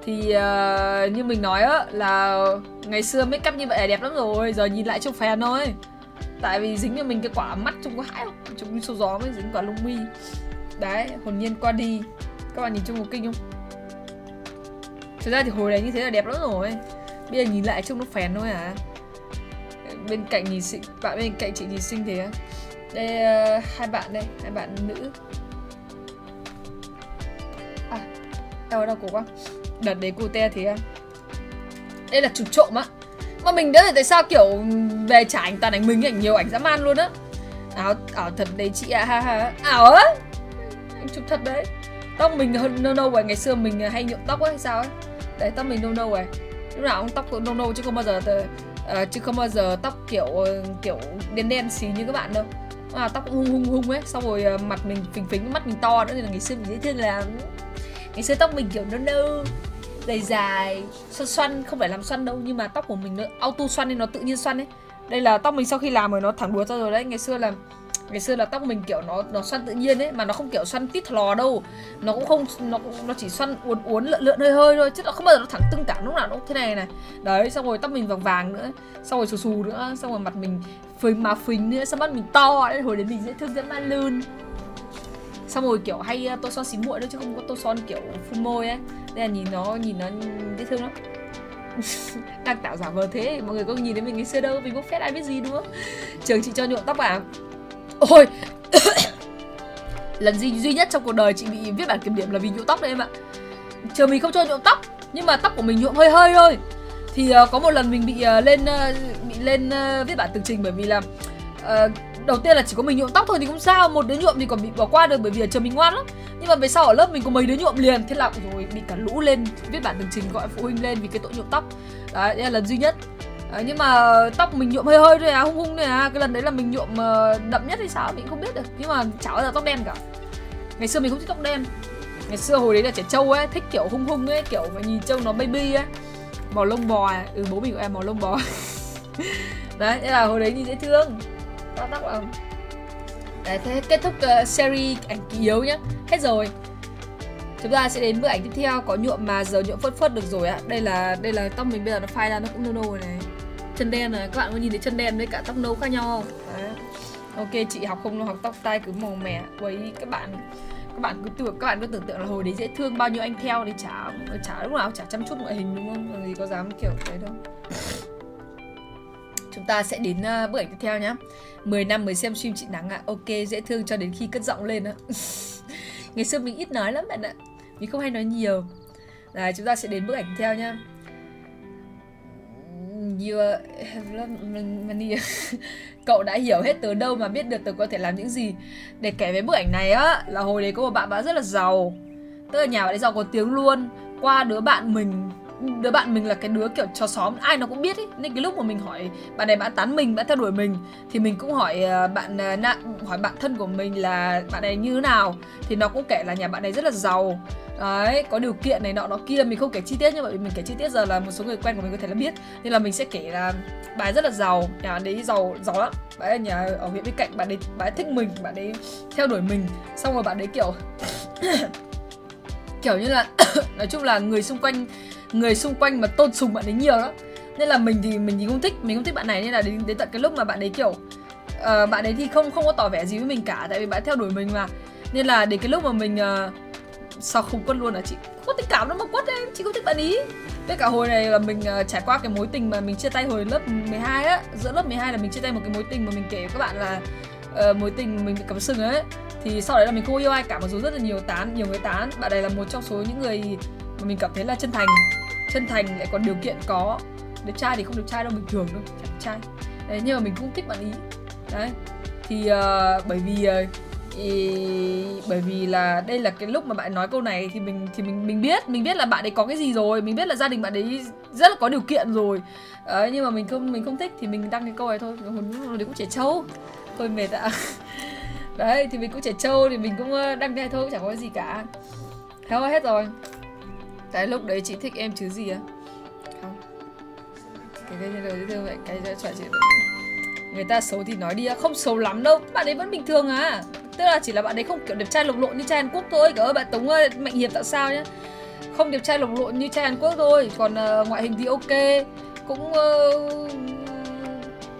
S1: thì uh, như mình nói á là ngày xưa make up như vậy là đẹp lắm rồi. Giờ nhìn lại trông phèn thôi tại vì dính cho mình cái quả mắt trông có hãi không? Trông như sâu gió mới dính quả lông mi. Đấy hồn nhiên qua đi. Các bạn nhìn trông có kinh không? Thực ra thì hồi đấy như thế là đẹp lắm rồi. Bây giờ nhìn lại trông nó phèn thôi à bên cạnh nhìn xinh bạn bên cạnh chị nhìn xinh thế á. Đây uh, hai bạn đây hai bạn nữ. À đau đâu cổ quá. Đợt đấy cô te thế à đây là chụp trộm á mà mình đã tại sao kiểu về trả ảnh toàn ảnh mình ảnh nhiều ảnh dã man luôn á. Ảo ảo thật đấy chị ạ ha ha. Ảo á? Anh chụp thật đấy. Tóc mình hơn nâu nâu rồi ngày xưa mình hay nhuộm tóc ấy hay sao ấy đấy tóc mình nâu nâu rồi. Lúc nào cũng tóc nâu nâu chứ không bao giờ uh, chứ không bao giờ tóc kiểu ờ, kiểu đen đen xí như các bạn đâu. À, tóc hung hung hung ấy xong rồi uh, mặt mình phình phình mắt mình to nữa thì là ngày xưa mình dễ thương là ngày xưa tóc mình kiểu nâu nâu dài dài. Xoăn xoăn, không phải làm xoăn đâu, nhưng mà tóc của mình nó, auto xoăn nên nó tự nhiên xoăn ấy. Đây là tóc mình sau khi làm rồi, nó thẳng đuôi ra rồi đấy. Ngày xưa là, ngày xưa là tóc mình kiểu nó nó xoăn tự nhiên ấy, mà nó không kiểu xoăn tít lò đâu. Nó cũng không, nó nó chỉ xoăn uốn uốn, lượn lượn hơi hơi thôi, chứ nó không bao giờ nó thẳng tưng cả, lúc nào nó cũng thế này này. Đấy, xong rồi tóc mình vàng vàng nữa, xong rồi xù xù nữa, xong rồi mặt mình phình, mà phình nữa, xong mắt mình to đấy hồi đấy mình dễ thương dẫn man lươn xong rồi kiểu hay ờ, tô son xí muội nữa chứ không có tô son kiểu phun môi ấy. Đây là nhìn nó nhìn nó dễ thương lắm. Đang tạo giả vờ thế mọi người có nhìn thấy mình ngày xưa đâu mình bốc phét ai biết gì đúng không? Trường chị cho nhuộm tóc à? Ôi lần duy duy nhất trong cuộc đời chị bị viết bản kiểm điểm là vì nhuộm tóc đấy em ạ. Trường mình không cho nhuộm tóc nhưng mà tóc của mình nhuộm hơi hơi thôi. Thì uh, có một lần mình bị uh, lên uh, bị lên uh, viết bản tường trình bởi vì là uh, đầu tiên là chỉ có mình nhuộm tóc thôi thì cũng sao một đứa nhuộm thì còn bị bỏ qua được bởi vì ở trường mình ngoan lắm. Nhưng mà về sau ở lớp mình có mấy đứa nhuộm liền thế là rồi bị cả lũ lên viết bản tường trình gọi phụ huynh lên vì cái tội nhuộm tóc. Đấy đây là lần duy nhất. Đấy, nhưng mà tóc mình nhuộm hơi hơi thôi à hung hung này à cái lần đấy là mình nhuộm ờ, đậm nhất hay sao mình không biết được nhưng mà chả bao giờ tóc đen cả. Ngày xưa mình không thích tóc đen. Ngày xưa hồi đấy là trẻ trâu ấy thích kiểu hung hung ấy kiểu mà nhìn trông nó baby ấy. Màu lông bò à. ừ bố mình của em màu lông bò. Đấy thế là hồi đấy nhìn dễ thương tóc tóc là đấy thế kết thúc uh, series ảnh kỳ yếu nhá. Hết rồi. Chúng ta sẽ đến bức ảnh tiếp theo có nhuộm mà giờ nhuộm phớt phớt được rồi ạ đây là đây là tóc mình bây giờ nó phai ra nó cũng nâu nâu này. Chân đen này các bạn có nhìn thấy chân đen với cả tóc nâu khác nhau không? Đấy. ok chị học không học tóc tai cứ màu mè. Quấy các bạn các bạn cứ tưởng các bạn cứ tưởng tượng là hồi đấy dễ thương bao nhiêu anh theo thì chả chả lúc nào chả chăm chút ngoại hình đúng không? Gì có dám kiểu thế đâu chúng ta sẽ đến uh, bức ảnh tiếp theo nhá. 10 năm mới xem stream chị Nắng ạ. À. Ok dễ thương cho đến khi cất giọng lên á. Ngày xưa mình ít nói lắm bạn ạ. Mình không hay nói nhiều. Rồi chúng ta sẽ đến bức ảnh tiếp theo nhá. You have loved money. Cậu đã hiểu hết từ đâu mà biết được tớ có thể làm những gì. Để kể về bức ảnh này á Là hồi đấy có một bạn bạn rất là giàu. Tức là nhà bạn ấy giàu có tiếng luôn. Qua đứa bạn mình đứa bạn mình là cái đứa kiểu cho xóm, ai nó cũng biết ấy nên cái lúc mà mình hỏi bạn này bạn tán mình, bạn theo đuổi mình, thì mình cũng hỏi ờ, bạn ờ, na hỏi bạn thân của mình là bạn này như thế nào. Thì nó cũng kể là nhà bạn này rất là giàu. Đấy, có điều kiện này nọ nó kia, mình không kể chi tiết nhưng mà mình kể chi tiết giờ là một số người quen của mình có thể là biết. Nên là mình sẽ kể là bà ấy rất là giàu, nhà bạn ấy giàu giàu lắm. Bạn ấy nhà ở huyện bên cạnh bạn ấy bạn ấy thích mình, bạn ấy theo đuổi mình. Xong rồi bạn ấy kiểu kiểu như là nói chung là người xung quanh người xung quanh mà tôn sùng bạn ấy nhiều lắm nên là mình thì mình thì không thích mình không thích bạn này nên là đến, đến tận cái lúc mà bạn ấy kiểu uh, bạn ấy thì không không có tỏ vẻ gì với mình cả tại vì bạn theo đuổi mình mà. Nên là đến cái lúc mà mình ờ, uh, sao không quất luôn là chị không có tình cảm đâu mà quất em chị không thích bạn ý. Với cả hồi này là mình uh, trải qua cái mối tình mà mình chia tay hồi lớp 12 á giữa lớp 12 là mình chia tay một cái mối tình mà mình kể với các bạn là uh, mối tình mình bị cắm sừng ấy. Thì sau đấy là mình không yêu ai cả mặc dù rất là nhiều tán nhiều người tán. Bạn này là một trong số những người mà mình cảm thấy là chân thành chân thành lại còn điều kiện có. Đẹp trai thì không đẹp trai đâu bình thường đâu đẹp trai. Đấy nhưng mà mình cũng thích bạn ý. Đấy thì uh, bởi vì uh, ý, bởi vì là đây là cái lúc mà bạn nói câu này thì mình thì mình mình biết mình biết là bạn ấy có cái gì rồi mình biết là gia đình bạn ấy rất là có điều kiện rồi. Đấy, nhưng mà mình không mình không thích thì mình đăng cái câu này thôi. Hồi đấy cũng trẻ trâu. Thôi mệt ạ. Đấy thì mình cũng trẻ trâu thì mình cũng ờ, đăng đây thôi chẳng có gì cả. Thế hết rồi cái lúc đấy chị thích em chứ gì á? Không. Cái cái lời dễ thương vậy cái chuyện chị người ta xấu thì nói đi không xấu lắm đâu bạn ấy vẫn bình thường à. Tức là chỉ là bạn ấy không kiểu đẹp trai lục lộn như trai Hàn Quốc thôi. Cả ơi bạn Tống ơi Mạnh Hiệp tại sao nhá? Không đẹp trai lục lộn như trai Hàn Quốc thôi. Còn uh, ngoại hình thì ok. Cũng uh,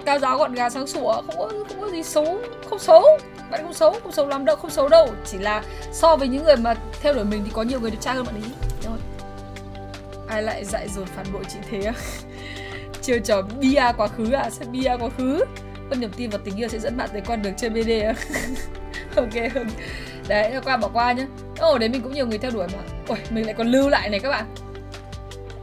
S1: cao giáo gọn gàng sáng sủa không có không có gì xấu không xấu. Bạn không xấu không xấu lắm đâu không xấu đâu. Chỉ là so với những người mà theo đuổi mình thì có nhiều người đẹp trai hơn bạn ấy. Thôi ai lại dạy dồn phản bội chị thế à? chiêu trò bia quá khứ à? Sẽ bia quá khứ. Con niềm tin và tình yêu sẽ dẫn bạn tới con đường chơi bd à? Ok. Đấy, qua, bỏ qua nhá. Ồ, đấy, mình cũng nhiều người theo đuổi mà. Ôi, mình lại còn lưu lại này các bạn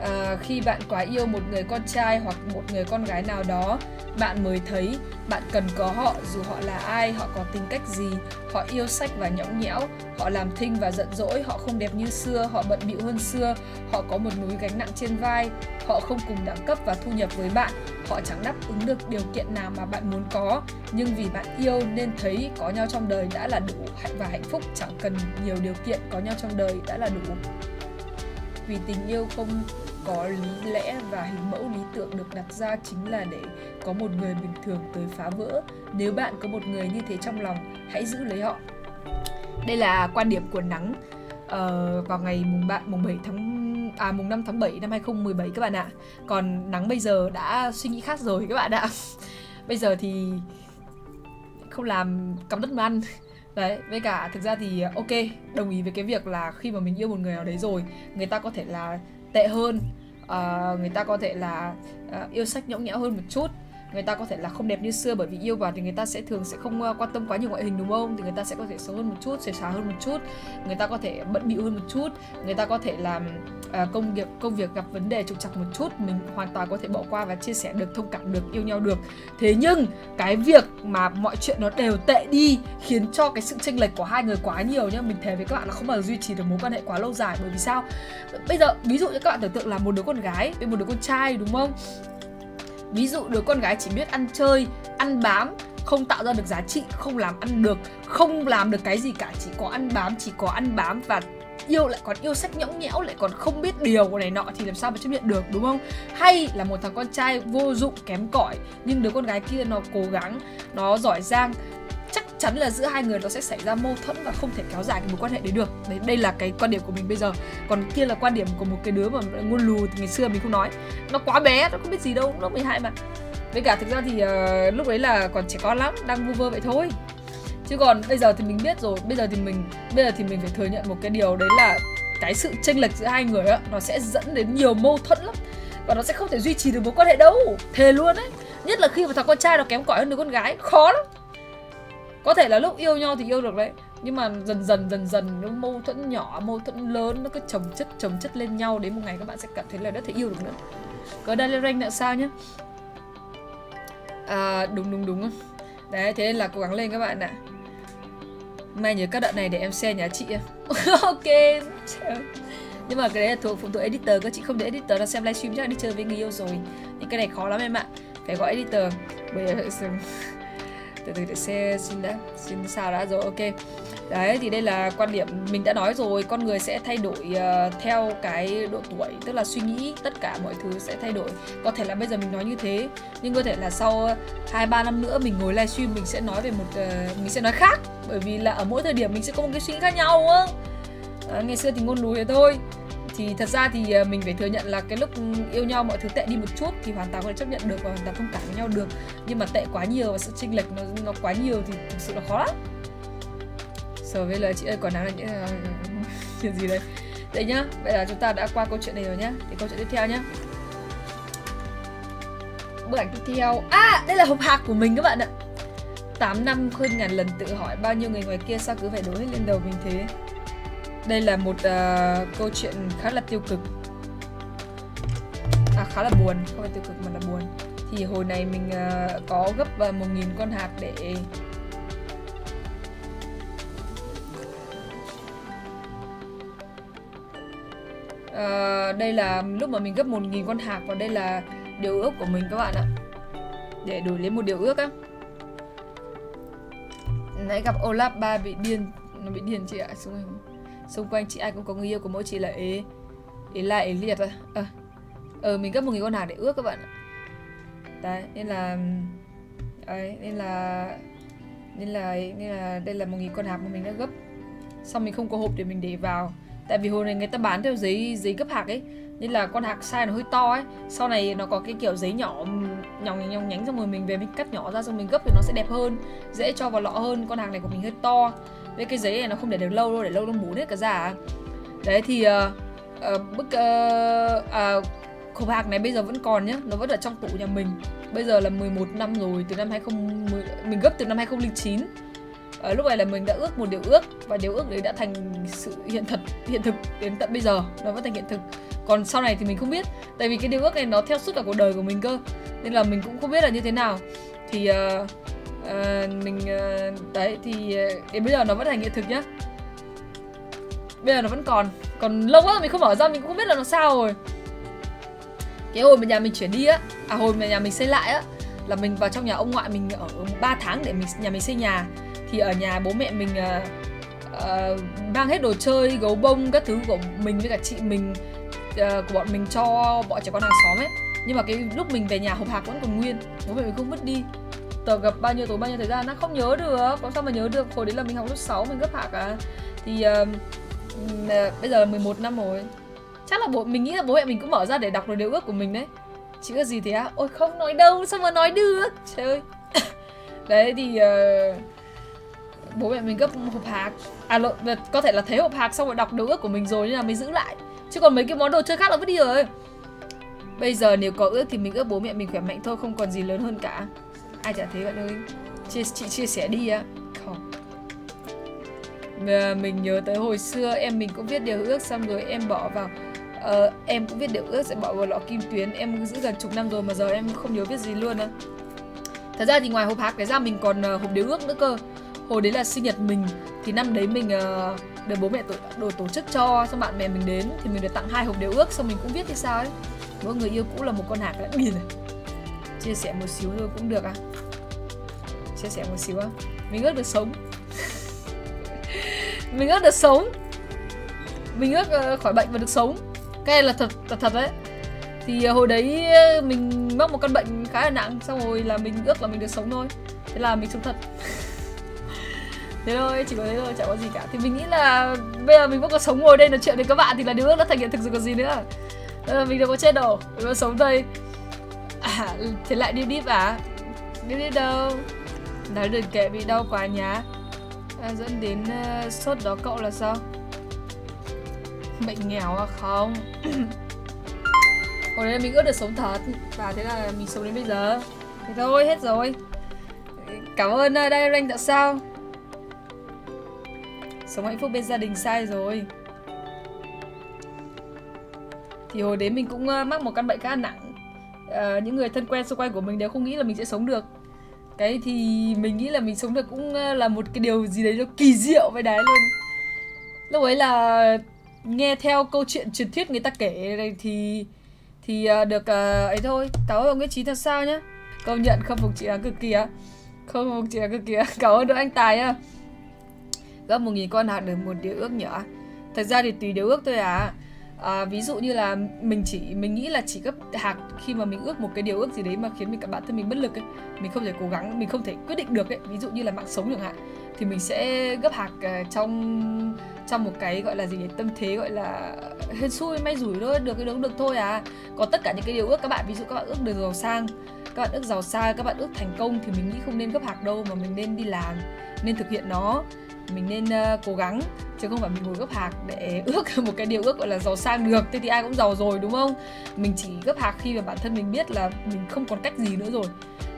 S1: à, khi bạn quá yêu một người con trai hoặc một người con gái nào đó bạn mới thấy bạn cần có họ dù họ là ai họ có tính cách gì họ yêu sách và nhõng nhẽo họ làm thinh và giận dỗi họ không đẹp như xưa họ bận bịu hơn xưa họ có một núi gánh nặng trên vai họ không cùng đẳng cấp và thu nhập với bạn họ chẳng đáp ứng được điều kiện nào mà bạn muốn có. Nhưng vì bạn yêu nên thấy có nhau trong đời đã là đủ hạnh và hạnh phúc chẳng cần nhiều điều kiện có nhau trong đời đã là đủ. Vì tình yêu không có lý lẽ và hình mẫu lý tưởng được đặt ra chính là để có một người bình thường tới phá vỡ nếu bạn có một người như thế trong lòng hãy giữ lấy họ đây là quan điểm của nắng uh, vào ngày mùng 3, mùng 7 tháng à mùng 5 tháng 7 năm 2017 các bạn ạ. Còn nắng bây giờ đã suy nghĩ khác rồi các bạn ạ. bây giờ thì không làm cắm đất mà ăn đấy với cả thực ra thì ờ, ok đồng ý với cái việc là khi mà mình yêu một người nào đấy rồi người ta có thể là tệ hơn. Uh, người ta có thể là uh, yêu sách nhõng nhẽo hơn một chút người ta có thể là không đẹp như xưa bởi vì yêu vào thì người ta sẽ thường sẽ không ờ, quan tâm quá nhiều ngoại hình đúng không? Thì người ta sẽ có thể xấu hơn một chút xề xá hơn một chút. Người ta có thể bận bịu hơn một chút. Người ta có thể làm uh, công việc công việc gặp vấn đề trục trặc một chút. Mình hoàn toàn có thể bỏ qua và chia sẻ được thông cảm được yêu nhau được. Thế nhưng cái việc mà mọi chuyện nó đều tệ đi khiến cho cái sự chênh lệch của hai người quá nhiều nhá. Mình thề với các bạn là không bao giờ duy trì được mối quan hệ quá lâu dài bởi vì sao? Bây giờ ví dụ như các bạn tưởng tượng là một đứa con gái với một đứa con trai đúng không? Ví dụ đứa con gái chỉ biết ăn chơi, ăn bám, không tạo ra được giá trị, không làm ăn được, không làm được cái gì cả, chỉ có ăn bám, chỉ có ăn bám và yêu lại còn yêu sách nhõng nhẽo, lại còn không biết điều này nọ thì làm sao mà chấp nhận được, đúng không? Hay là một thằng con trai vô dụng, kém cỏi, nhưng đứa con gái kia nó cố gắng, nó giỏi giang chắn là giữa hai người nó sẽ xảy ra mâu thuẫn và không thể kéo dài cái mối quan hệ đấy được. Đấy đây là cái quan điểm của mình bây giờ. Còn kia là quan điểm của một cái đứa mà ngôn lù từ ngày xưa mình không nói. Nó quá bé nó không biết gì đâu nó 12 mà. Với cả thực ra thì uh, lúc đấy là còn trẻ con lắm đang vu vơ vậy thôi. Chứ còn bây giờ thì mình biết rồi bây giờ thì mình bây giờ thì mình phải thừa nhận một cái điều đấy là cái sự chênh lệch giữa hai người á nó sẽ dẫn đến nhiều mâu thuẫn lắm. Và nó sẽ không thể duy trì được mối quan hệ đâu. Thề luôn ấy. Nhất là khi mà thằng con trai nó kém cỏi hơn đứa con gái khó lắm có thể là lúc yêu nhau thì yêu được đấy nhưng mà dần dần dần dần nó mâu thuẫn nhỏ mâu thuẫn lớn nó cứ chồng chất chồng chất lên nhau đến một ngày các bạn sẽ cảm thấy là đã thể yêu được nữa. Có đây lên rank là sao nhá? À, đúng đúng đúng. Đấy thế nên là cố gắng lên các bạn ạ. Mai nhớ các đoạn này để em share nhà chị ok. Nhưng mà cái đấy là thuộc phụ thuộc editor các chị không để editor nó xem livestream chắc đi chơi với người yêu rồi. Những cái này khó lắm em ạ. Phải gọi editor. Bây giờ từ từ để xe xin đã xin sao đã rồi ok. Đấy thì đây là quan điểm mình đã nói rồi con người sẽ thay đổi uh, theo cái độ tuổi tức là suy nghĩ tất cả mọi thứ sẽ thay đổi. Có thể là bây giờ mình nói như thế nhưng có thể là sau hai ba năm nữa mình ngồi livestream mình sẽ nói về một uh, mình sẽ nói khác. Bởi vì là ở mỗi thời điểm mình sẽ có một cái suy nghĩ khác nhau đúng không? À, ngày xưa thì ngôn lùi thế thôi thì thật ra thì ờ, mình phải thừa nhận là cái lúc yêu nhau mọi thứ tệ đi một chút thì hoàn toàn có thể chấp nhận được và hoàn toàn thông cảm với nhau được. Nhưng mà tệ quá nhiều và sự chênh lệch nó nó quá nhiều thì thực sự là khó lắm. Sở với lời chị ơi quả nào là những chuyện gì đây đây nhá, vậy là chúng ta đã qua câu chuyện này rồi nhá. Thì câu chuyện tiếp theo nhá. Bức ảnh tiếp theo. À đây là hộp hạc của mình các bạn ạ. 8 năm hơn ngàn lần tự hỏi bao nhiêu người ngoài kia sao cứ phải đổ hết lên đầu mình thế? Đây là một uh, câu chuyện khá là tiêu cực. À khá là buồn không phải tiêu cực mà là buồn. Thì hồi này mình uh, có gấp uh, một nghìn con hạt để uh, đây là lúc mà mình gấp một nghìn con hạt và đây là điều ước của mình các bạn ạ. Để đổi lấy một điều ước á. Nãy gặp Olaf ba bị điên nó bị điên chị ạ xuống xung quanh chị ai cũng có người yêu của mỗi chị là ế. Ế la, ế liệt à ờ ờ mình gấp một nghìn con hạt để ước các bạn ạ. Đấy, nên là, ấy, nên là nên là nên là đây là một nghìn con hạt mà mình đã gấp. Xong mình không có hộp để mình để vào. Tại vì hồi này người ta bán theo giấy giấy gấp hạt ấy. Nên là con hạt size nó hơi to ấy. Sau này nó có cái kiểu giấy nhỏ nhỏ nhóng nhánh xong rồi mình về mình cắt nhỏ ra xong mình gấp thì nó sẽ đẹp hơn, dễ cho vào lọ hơn. Con hàng này của mình hơi to với cái giấy này nó không để được lâu đâu để lâu nó mủ hết cả giả đấy thì uh, uh, bức uh, uh, hộp hạc này bây giờ vẫn còn nhá nó vẫn ở trong tủ nhà mình. Bây giờ là 11 năm rồi từ năm 2010 mình gấp từ năm 2009 ở ờ, lúc này là mình đã ước một điều ước và điều ước đấy đã thành sự hiện thật hiện thực đến tận bây giờ nó vẫn thành hiện thực. Còn sau này thì mình không biết tại vì cái điều ước này nó theo suốt cả cuộc đời của mình cơ nên là mình cũng không biết là như thế nào. Thì uh, uh, mình uh, đấy thì uh, đến bây giờ nó vẫn thành hiện thực nhá. Bây giờ nó vẫn còn còn lâu quá rồi mình không mở ra mình cũng không biết là nó sao rồi. Cái hồi mà nhà mình chuyển đi á à hồi mà nhà mình xây lại á là mình vào trong nhà ông ngoại mình ở 3 tháng để mình nhà mình xây nhà. Thì ở nhà bố mẹ mình uh, uh, mang hết đồ chơi gấu bông các thứ của mình với cả chị mình uh, của bọn mình cho bọn trẻ con hàng xóm ấy. Nhưng mà cái lúc mình về nhà hộp hạc vẫn còn nguyên bố mẹ mình không vứt đi tờ gặp bao nhiêu tối bao nhiêu thời gian nó không nhớ được. Có sao mà nhớ được? Hồi đấy là mình học lớp 6 mình gấp hạc à? Thì uh, uh, bây giờ là 11 năm rồi. Chắc là bố mình nghĩ là bố mẹ mình cũng mở ra để đọc được điều ước của mình đấy. Chị có gì thế á ôi không nói đâu sao mà nói được? Trời ơi. Đấy thì uh, bố mẹ mình gấp hộp hạc. À lộ, có thể là thấy hộp hạc xong rồi đọc điều ước của mình rồi nên là mình giữ lại. Chứ còn mấy cái món đồ chơi khác là vứt đi rồi. Bây giờ nếu có ước thì mình ước bố mẹ mình khỏe mạnh thôi không còn gì lớn hơn cả ai chả thế bạn ơi. Chị, chị chia sẻ đi á. Không. Mà mình nhớ tới hồi xưa em mình cũng viết điều ước xong rồi em bỏ vào uh, em cũng viết điều ước sẽ bỏ vào lọ kim tuyến. Em giữ gần chục năm rồi mà giờ em không nhớ viết gì luôn á. Thật ra thì ngoài hộp hạc cái ra mình còn uh, hộp điều ước nữa cơ. Hồi đấy là sinh nhật mình thì năm đấy mình uh, được bố mẹ tổ, đồ tổ chức cho xong bạn bè mình đến thì mình được tặng hai hộp điều ước xong mình cũng viết thì sao ấy. Mỗi người yêu cũ là một con hạc đã điên này chia sẻ một xíu thôi cũng được à. Chia sẻ một xíu á. Mình ước được sống. Mình ước được sống. Mình ước ờ, khỏi bệnh và được sống. Cái này là thật thật thật đấy. Thì ờ, hồi đấy ờ, mình mắc một căn bệnh khá là nặng, xong rồi là mình ước là mình được sống thôi. Thế là mình sống thật. Thế thôi, chỉ có thế thôi chẳng có gì cả. Thì mình nghĩ là bây giờ mình vẫn còn sống ngồi đây nói chuyện với các bạn thì là điều ước đã thành hiện thực rồi còn gì nữa. Mình đâu có chết đâu. Mình vẫn sống đây à, thế lại đi deep à? Đi deep đâu? Nói đừng kệ bị đau quá nhá. À, dẫn đến uh, sốt đó cậu là sao? Bệnh nghèo à không? Hồi đấy mình ước được sống thật và thế là mình sống đến bây giờ. Thế thôi hết rồi. Cảm ơn ờ, uh, Direct tại sao? Sống hạnh phúc bên gia đình sai rồi. Thì hồi đấy mình cũng uh, mắc một căn bệnh khá nặng uh, những người thân quen xung quanh của mình đều không nghĩ là mình sẽ sống được. Cái thì mình nghĩ là mình sống được cũng ờ, là một cái điều gì đấy nó kỳ diệu với đấy luôn. Lúc ấy là nghe theo câu chuyện truyền thuyết người ta kể này thì thì uh, được uh, ấy thôi. Cảm ơn ông cái trí thật sao nhá. Công nhận khâm phục chị là cực kỳ á. Không phục chị là cực kỳ cảm ơn đỗ anh tài á gấp một nghìn con hạt được một điều ước nhỏ. Thật ra thì tùy điều ước thôi à à, ví dụ như là mình chỉ mình nghĩ là chỉ gấp hạt khi mà mình ước một cái điều ước gì đấy mà khiến mình cả bản thân mình bất lực ấy mình không thể cố gắng mình không thể quyết định được ấy. Ví dụ như là mạng sống chẳng hạn thì mình sẽ gấp hạt uh, trong trong một cái gọi là gì nhỉ tâm thế gọi là hên xui may rủi thôi được cái đúng được thôi à. Còn tất cả những cái điều ước các bạn ví dụ các bạn ước được giàu sang các bạn ước giàu sang các bạn ước thành công thì mình nghĩ không nên gấp hạt đâu mà mình nên đi làm nên thực hiện nó mình nên uh, cố gắng chứ không phải mình ngồi gấp hạc để ước một cái điều ước gọi là giàu sang được. Thế thì ai cũng giàu rồi đúng không? Mình chỉ gấp hạc khi mà bản thân mình biết là mình không còn cách gì nữa rồi.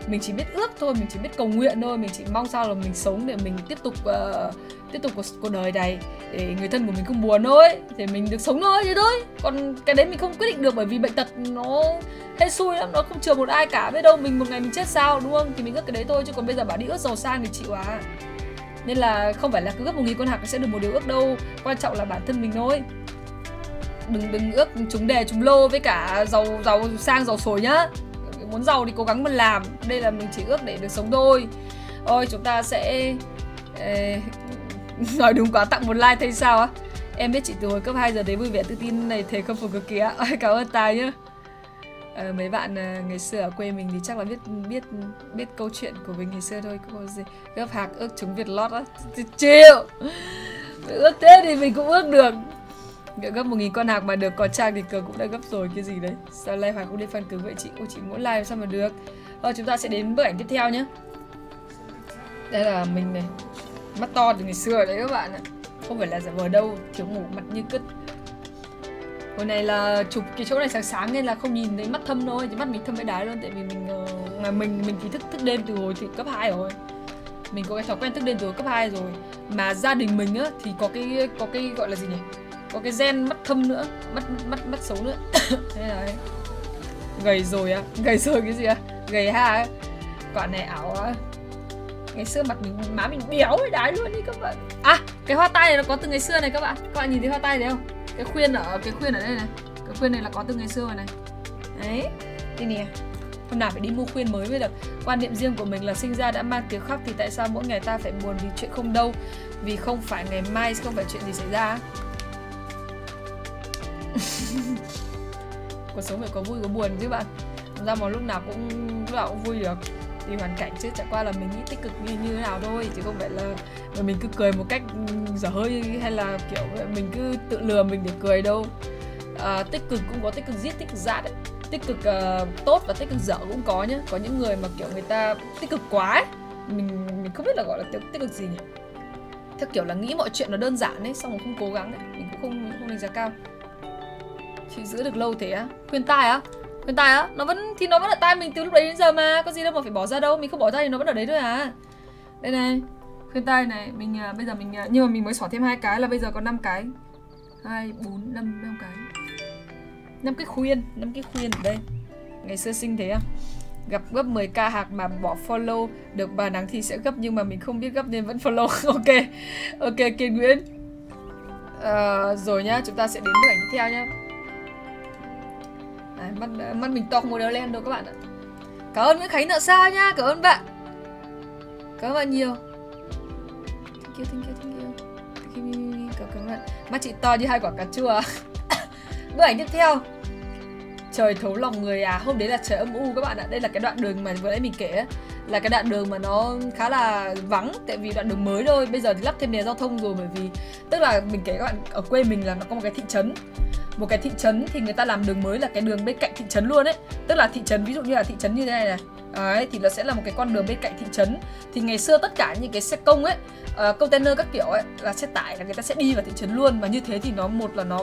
S1: Mình chỉ biết ước thôi mình chỉ biết cầu nguyện thôi mình chỉ mong sao là mình sống để mình tiếp tục uh, tiếp tục cuộc, cuộc đời này để người thân của mình không buồn thôi để mình được sống thôi thế thôi. Còn cái đấy mình không quyết định được bởi vì bệnh tật nó hay xui lắm nó không chừa một ai cả. Biết đâu mình một ngày mình chết sao đúng không? Thì mình ước cái đấy thôi chứ còn bây giờ bảo đi ước giàu sang thì chịu à nên là không phải là cứ gấp một nghìn con hạc sẽ được một điều ước đâu. Quan trọng là bản thân mình thôi. Đừng đừng ước chúng đề chúng lô với cả giàu giàu sang, giàu sổi nhá. Muốn giàu thì cố gắng mà làm. Đây là mình chỉ ước để được sống thôi. Ôi, chúng ta sẽ, Ê... nói đúng quá, tặng một like thấy sao á. Em biết chị từ hồi cấp 2 giờ đấy vui vẻ, tự tin này, thầy không phục cực kỳ ạ cảm ơn tài nhá. Ờ, mấy bạn ờ, ngày xưa ở quê mình thì chắc là biết biết biết câu chuyện của mình ngày xưa thôi, có gì gấp hạc ước chúng việt lót á. Chịu. Ước thế thì mình cũng ước được. Gấp một nghìn con hạc mà được có trang thì cờ cũng đã gấp rồi, cái gì đấy. Sao lai hoài cũng đi fan cứng vậy chị? Ôi, chị muốn live sao mà được? Rồi chúng ta sẽ đến bức ảnh tiếp theo nhé đây là mình này. Mắt to từ ngày xưa đấy các bạn ạ. Không phải là giả vờ đâu kiểu ngủ, mặt như cứt hồi này là chụp cái chỗ này sáng sáng nên là không nhìn thấy mắt thâm thôi chỉ mắt mình thâm với đái luôn, tại vì mình ờ, là mình mình thì thức thức đêm từ hồi thì cấp 2 rồi. Mình có cái thói quen thức đêm từ hồi cấp 2 rồi. Mà gia đình mình á, thì có cái có cái gọi là gì nhỉ? Có cái gen mắt thâm nữa, mắt mắt mắt xấu nữa. Thế là ấy. gầy rồi á, gầy rồi cái gì á? Gầy ha quả này ảo á. Ngày xưa mặt mình, má mình béo với đái luôn đi các bạn. À cái hoa tai này nó có từ ngày xưa này các bạn. Các bạn nhìn thấy hoa tai đấy không? Cái khuyên ở, cái khuyên ở đây này. Cái khuyên này là có từ ngày xưa rồi này. Đấy đây nè. Hôm nào phải đi mua khuyên mới mới được quan niệm riêng của mình là sinh ra đã mang tiếng khóc thì tại sao mỗi ngày ta phải buồn vì chuyện không đâu? Vì không phải ngày mai không phải chuyện gì xảy ra. Cuộc sống phải có vui có buồn chứ bạn. Ra mà lúc nào cũng lúc nào cũng vui được tùy hoàn cảnh chứ chẳng qua là mình nghĩ tích cực như như thế nào thôi chứ không phải là mình cứ cười một cách ừ, dở hơi hay là kiểu mình cứ tự lừa mình để cười đâu. À, tích cực cũng có tích cực giết tích cực dạt ấy. tích cực uh, tốt và tích cực dở cũng có nhá. Có những người mà kiểu người ta tích cực quá ấy. mình mình không biết là gọi là tích, tích cực gì nhỉ. Theo kiểu là nghĩ mọi chuyện nó đơn giản ấy xong rồi không cố gắng ấy mình cũng không không đánh giá cao. Chị giữ được lâu thế á. Khuyên tai á khuyên tai á nó vẫn thì nó vẫn ở tai mình từ lúc đấy đến giờ mà có gì đâu mà phải bỏ ra đâu mình không bỏ ra thì nó vẫn ở đấy thôi à. Đây này khuyên tai này mình à, bây giờ mình à, nhưng mà mình mới xỏ thêm hai cái là bây giờ có 5 cái. Hai bốn năm năm cái. Năm cái khuyên năm cái khuyên ở đây. Ngày xưa sinh thế à. Gặp gấp 10k hạc mà bỏ follow được bà nắng thì sẽ gấp nhưng mà mình không biết gấp nên vẫn follow. Ok ok kiên nguyễn uh, ờ, rồi nhá chúng ta sẽ đến bức ảnh tiếp theo nhá. Đấy, mắt mắt mình to không có đeo lên đâu các bạn ạ. Cảm ơn nguyễn khánh nợ sao nhá cảm ơn bạn. Cảm ơn bạn nhiều. Thank you thank you thank you. Thank you, cảm ơn mắt mắt chị to như hai quả cà chua. Bức ảnh tiếp theo. Trời thấu lòng người à hôm đấy là trời âm u các bạn ạ. Đây là cái đoạn đường mà vừa nãy mình kể ấy. là cái đoạn đường mà nó khá là vắng tại vì đoạn đường mới thôi. Bây giờ thì lắp thêm đèn giao thông rồi bởi vì tức là mình kể các bạn ở quê mình là nó có một cái thị trấn một cái thị trấn thì người ta làm đường mới là cái đường bên cạnh thị trấn luôn ấy. Tức là thị trấn ví dụ như là thị trấn như thế này này. Đấy, thì nó sẽ là một cái con đường bên cạnh thị trấn. Thì ngày xưa tất cả những cái xe công ấy uh, container các kiểu ấy là xe tải là người ta sẽ đi vào thị trấn luôn. Và như thế thì nó một là nó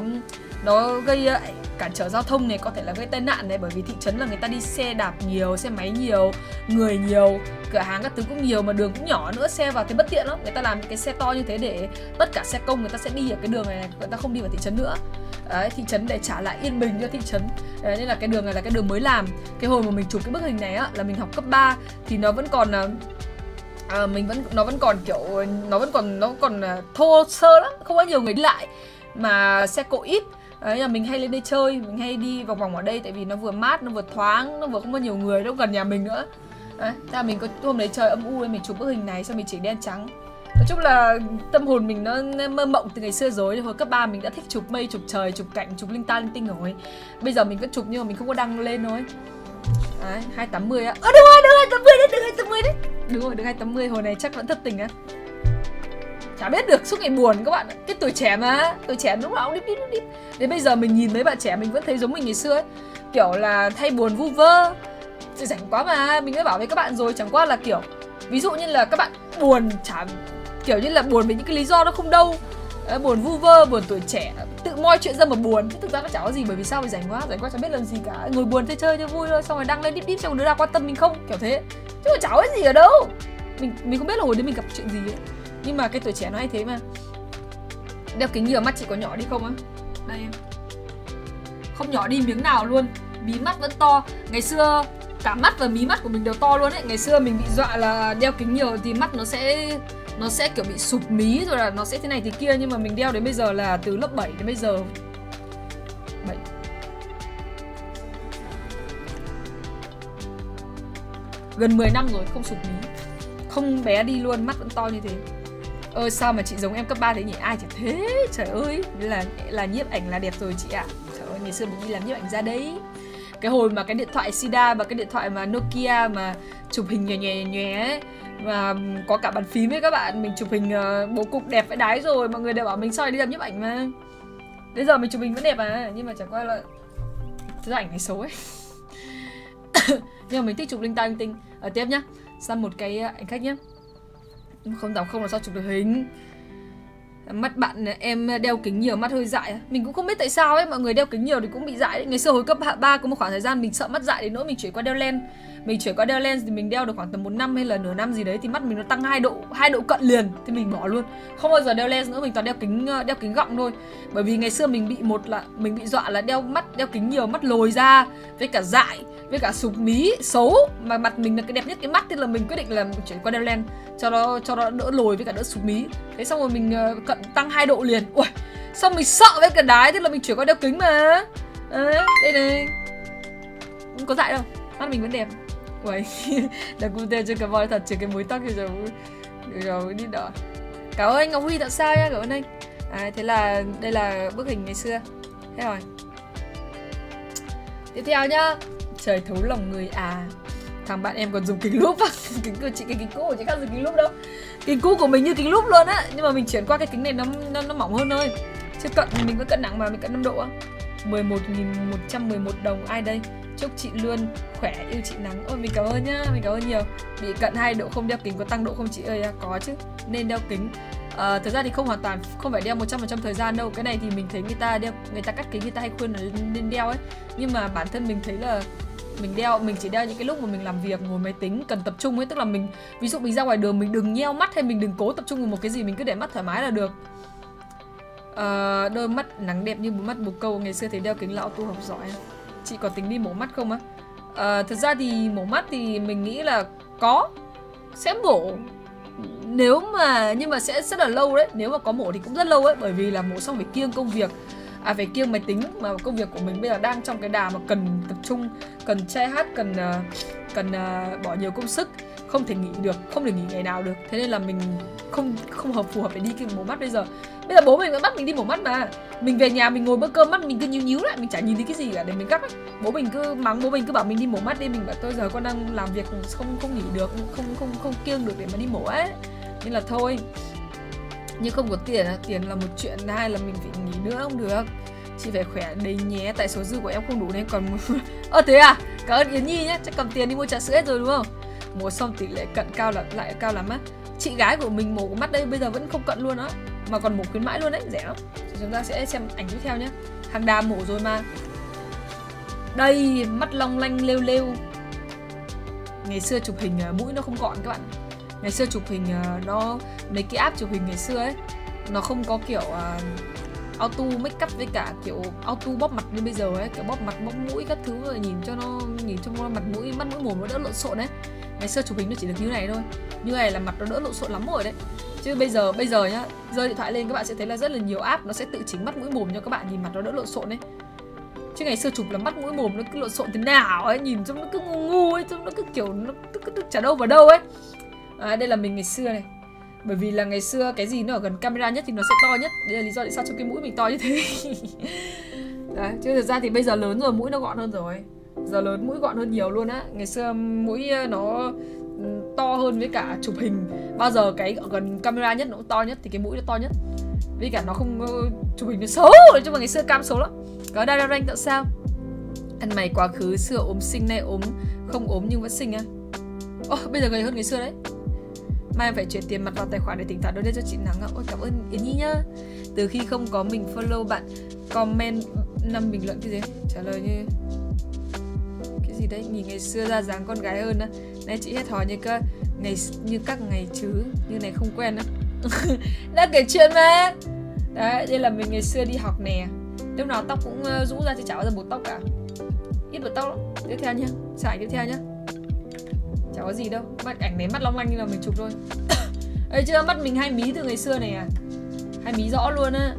S1: nó gây uh, cản trở giao thông này có thể là gây tai nạn này. Bởi vì thị trấn là người ta đi xe đạp nhiều xe máy nhiều người nhiều cửa hàng các thứ cũng nhiều mà đường cũng nhỏ nữa xe vào thì bất tiện lắm. Người ta làm những cái xe to như thế để tất cả xe công người ta sẽ đi ở cái đường này, người ta không đi vào thị trấn nữa. Đấy, thì thị trấn để trả lại yên bình cho thị trấn Đấy, nên là cái đường này là cái đường mới làm cái hồi mà mình chụp cái bức hình này á là mình học cấp 3 thì nó vẫn còn à, à, mình vẫn nó vẫn còn kiểu nó vẫn còn nó còn à, thô sơ lắm không có nhiều người đi lại mà xe cộ ít Đấy là mình hay lên đây chơi, mình hay đi vòng vòng ở đây tại vì nó vừa mát, nó vừa thoáng, nó vừa không có nhiều người, nó gần nhà mình nữa. Đấy, thế là mình có hôm đấy trời âm u nên mình chụp bức hình này xong mình chỉ đen trắng. Nói chung là tâm hồn mình nó mơ mộng từ ngày xưa rồi Hồi cấp 3 mình đã thích chụp mây, chụp trời, chụp cảnh, chụp linh ta linh tinh rồi. Bây giờ mình vẫn chụp nhưng mà mình không có đăng lên thôi. Đấy, 280 á. Ơ đúng rồi, đúng 280 đấy, đúng 280 đấy. Đúng rồi, được 280, hồi này chắc vẫn thất tình á. Chả biết được, suốt ngày buồn các bạn Cái tuổi trẻ mà, tuổi trẻ lúc nào cũng đi đi đi Đến bây giờ mình nhìn thấy bạn trẻ mình vẫn thấy giống mình ngày xưa ấy. Kiểu là thay buồn vu vơ. Rảnh quá mà, mình đã bảo với các bạn rồi Chẳng qua là kiểu Ví dụ như là các bạn buồn chả kiểu như là buồn vì những cái lý do nó không đâu. Buồn vu vơ, buồn tuổi trẻ, tự moi chuyện ra mà buồn. Chứ thực ra nó chả có gì, bởi vì sao phải rảnh quá? Rảnh quá chẳng biết làm gì cả. Ngồi buồn chơi chơi cho vui thôi, xong rồi đăng lên đít đít xong đứa nào quan tâm mình không? Kiểu thế. Chứ mà chả có gì ở đâu. Mình mình không biết là hồi đấy mình gặp chuyện gì ấy. Nhưng mà cái tuổi trẻ nó hay thế mà. Đeo kính nhiều mắt chị có nhỏ đi không á? Đây em. Không nhỏ đi miếng nào luôn. Mí mắt vẫn to. Ngày xưa, cả mắt và mí mắt của mình đều to luôn ấy. Ngày xưa mình bị dọa là đeo kính nhiều thì mắt nó sẽ nó sẽ kiểu bị sụp mí rồi là nó sẽ thế này thế kia, nhưng mà mình đeo đến bây giờ là từ lớp 7 đến bây giờ. 7 gần 10 năm rồi, không sụp mí. Không bé đi luôn, mắt vẫn to như thế. Ơ, sao mà chị giống em cấp 3 thế nhỉ? Ai chả thế, trời ơi. Là là nhiếp ảnh là đẹp rồi chị ạ. À. trời ơi, ngày xưa mình đi làm nhiếp ảnh ra đấy cái hồi mà cái điện thoại Sida và cái điện thoại mà Nokia mà chụp hình nhòe nhòe nhòe ấy và có cả bàn phím ấy các bạn mình chụp hình uh, bố cục đẹp vãi đái rồi mọi người đều bảo mình soi đi làm nhiếp ảnh mà. Bây giờ mình chụp hình vẫn đẹp à nhưng mà chẳng qua là thứ ảnh này xấu ấy. Nhưng mà mình thích chụp linh tay linh tinh. Ở tiếp nhá sang một cái ờ, ảnh khách nhá. Không dám không là sao chụp được hình mắt bạn, em đeo kính nhiều, mắt hơi dại. Mình cũng không biết tại sao ấy, mọi người đeo kính nhiều thì cũng bị dại đấy. Ngày xưa hồi cấp 3 có một khoảng thời gian mình sợ mắt dại đến nỗi mình chuyển qua đeo len mình chuyển qua đeo lens thì mình đeo được khoảng tầm một năm hay là nửa năm gì đấy thì mắt mình nó tăng hai độ hai độ cận liền thì mình bỏ luôn. Không bao giờ đeo lens nữa mình toàn đeo kính ờ, đeo kính gọng thôi. Bởi vì ngày xưa mình bị một là mình bị dọa là đeo mắt đeo kính nhiều mắt lồi ra với cả dại với cả sụp mí xấu. Mà mặt mình là cái đẹp nhất cái mắt thì là mình quyết định là chuyển qua đeo lens cho nó cho nó đỡ lồi với cả đỡ sụp mí. Thế xong rồi mình ờ, cận tăng hai độ liền. Ui xong mình sợ với cả đái thế là mình chuyển qua đeo kính mà. À, đây này. Không có dại đâu mắt mình vẫn đẹp. Uầy, là cụ thể cho cái voi thật chứ cái mối tóc thì rồi rồi đi đỏ. Cảm ơn anh Ngọc Huy tại sao nhá, cảm ơn anh. À, Thế là đây là bức hình ngày xưa. Thế rồi. Tiếp theo nhá. Trời thấu lòng người à. Thằng bạn em còn dùng kính lúp. Kính của chị, cái kính cũ của chị khác dùng kính lúp đâu. Kính cũ của mình như kính lúp luôn á. Nhưng mà mình chuyển qua cái kính này nó nó, nó mỏng hơn thôi. Chứ cận mình vẫn cận nặng mà mình cận 5 độ á. 11.111 đồng. Ai đây? Chúc chị luôn khỏe yêu chị nắng ôi mình cảm ơn nhá mình cảm ơn nhiều. Bị cận hai độ không đeo kính có tăng độ không chị ơi? À, có chứ nên đeo kính. Ờ, à, thực ra thì không hoàn toàn không phải đeo 100% thời gian đâu. Cái này thì mình thấy người ta đeo người ta cắt kính người ta hay khuyên là nên đeo ấy. Nhưng mà bản thân mình thấy là mình đeo mình chỉ đeo những cái lúc mà mình làm việc ngồi máy tính cần tập trung ấy. Tức là mình ví dụ mình ra ngoài đường mình đừng nheo mắt hay mình đừng cố tập trung vào một cái gì mình cứ để mắt thoải mái là được. Ờ, đôi mắt nắng đẹp như một mắt bồ câu ngày xưa thấy đeo kính lão tu học giỏi. Chị có tính đi mổ mắt không á? Ờ, à, thực ra thì mổ mắt thì mình nghĩ là có sẽ mổ. Nếu mà nhưng mà sẽ rất là lâu đấy. Nếu mà có mổ thì cũng rất lâu ấy bởi vì là mổ xong phải kiêng công việc. À phải kiêng máy tính mà công việc của mình bây giờ đang trong cái đà mà cần tập trung cần che hát cần uh, cần uh, bỏ nhiều công sức không thể nghỉ được, không thể nghỉ ngày nào được. Thế nên là mình không không hợp, phù hợp để đi cái mổ mắt bây giờ. Bây giờ bố mình vẫn bắt mình đi mổ mắt mà. Mình về nhà mình ngồi bữa cơm mắt mình cứ nhíu nhíu lại, mình chả nhìn thấy cái gì cả để mình cắt ấy. bố mình cứ mắng, bố mình cứ bảo mình đi mổ mắt đi, mình bảo tôi giờ con đang làm việc không không nghỉ được, không không không kiêng được để mà đi mổ ấy. Nên là thôi. Nhưng không có tiền tiền là một chuyện, hai là mình phải nghỉ nữa không được. Chị phải khỏe đấy nhé, tại số dư của em không đủ nên còn ơ, thế à? Cảm ơn yến nhi nhé, chắc cầm tiền đi mua trà sữa hết rồi đúng không? Mùa xong tỷ lệ cận cao là lại cao lắm á. Chị gái của mình mổ mắt đây bây giờ vẫn không cận luôn á mà còn mổ khuyến mãi luôn đấy rẻ lắm. Chúng ta sẽ xem ảnh tiếp theo nhé. Hàng đà mổ rồi mà. Đây mắt long lanh lêu lêu. Ngày xưa chụp hình à, mũi nó không gọn các bạn. Ngày xưa chụp hình à, nó mấy cái app chụp hình ngày xưa ấy nó không có kiểu uh, auto make up với cả kiểu auto bóp mặt như bây giờ ấy kiểu bóp mặt bóp mũi các thứ rồi nhìn cho nó nhìn cho mặt mũi mắt mũi mồm nó đỡ lộn xộn đấy ngày xưa chụp hình nó chỉ được như này thôi. Như này là mặt nó đỡ lộn xộn lắm rồi đấy. Chứ bây giờ bây giờ nhá rơi điện thoại lên các bạn sẽ thấy là rất là nhiều app nó sẽ tự chỉnh mắt mũi mồm cho các bạn nhìn mặt nó đỡ lộn xộn đấy chứ ngày xưa chụp là mắt mũi mồm nó cứ lộn xộn thế nào ấy nhìn trông nó cứ ngu ngu ấy trông nó cứ kiểu nó cứ, cứ, cứ chả đâu vào đâu ấy. À, đây là mình ngày xưa này. Bởi vì là ngày xưa cái gì nó ở gần camera nhất thì nó sẽ to nhất. Đây là lý do tại sao cho cái mũi mình to như thế. Đấy chứ thực ra thì bây giờ lớn rồi mũi nó gọn hơn rồi giờ lớn mũi gọn hơn nhiều luôn á. Ngày xưa mũi ờ, nó ừ, to hơn với cả chụp hình. Bao giờ cái gần camera nhất nó cũng to nhất thì cái mũi nó to nhất. Với cả nó không ờ, chụp hình nó xấu chứ mà ngày xưa cam xấu lắm. Có đa rank tại sao? Ăn mày quá khứ xưa ốm sinh nay ốm không ốm nhưng vẫn sinh á. Ô oh, bây giờ gầy hơn ngày xưa đấy. Mai phải chuyển tiền mặt vào tài khoản để tỉnh táo đưa cho chị nắng ạ. Ôi cảm ơn yến nhi nhá. Từ khi không có mình follow bạn comment năm bình luận cái gì? Trả lời như cái gì đấy, nhìn ngày xưa ra dáng con gái hơn á. Nay chị hết hỏi như cơ, ngày như các ngày chứ, như này không quen á. Đã kể chuyện mà. Đấy, đây là mình ngày xưa đi học nè. Lúc nào tóc cũng rũ ra chứ chả bao giờ bột tóc cả. Ít bột tóc lắm. Tiếp theo nhá xài tiếp theo nhá. Chả có gì đâu. Mắt ảnh đấy mắt long lanh như là mình chụp thôi. Ấy chưa mắt mình hai mí từ ngày xưa này à. Hai mí rõ luôn á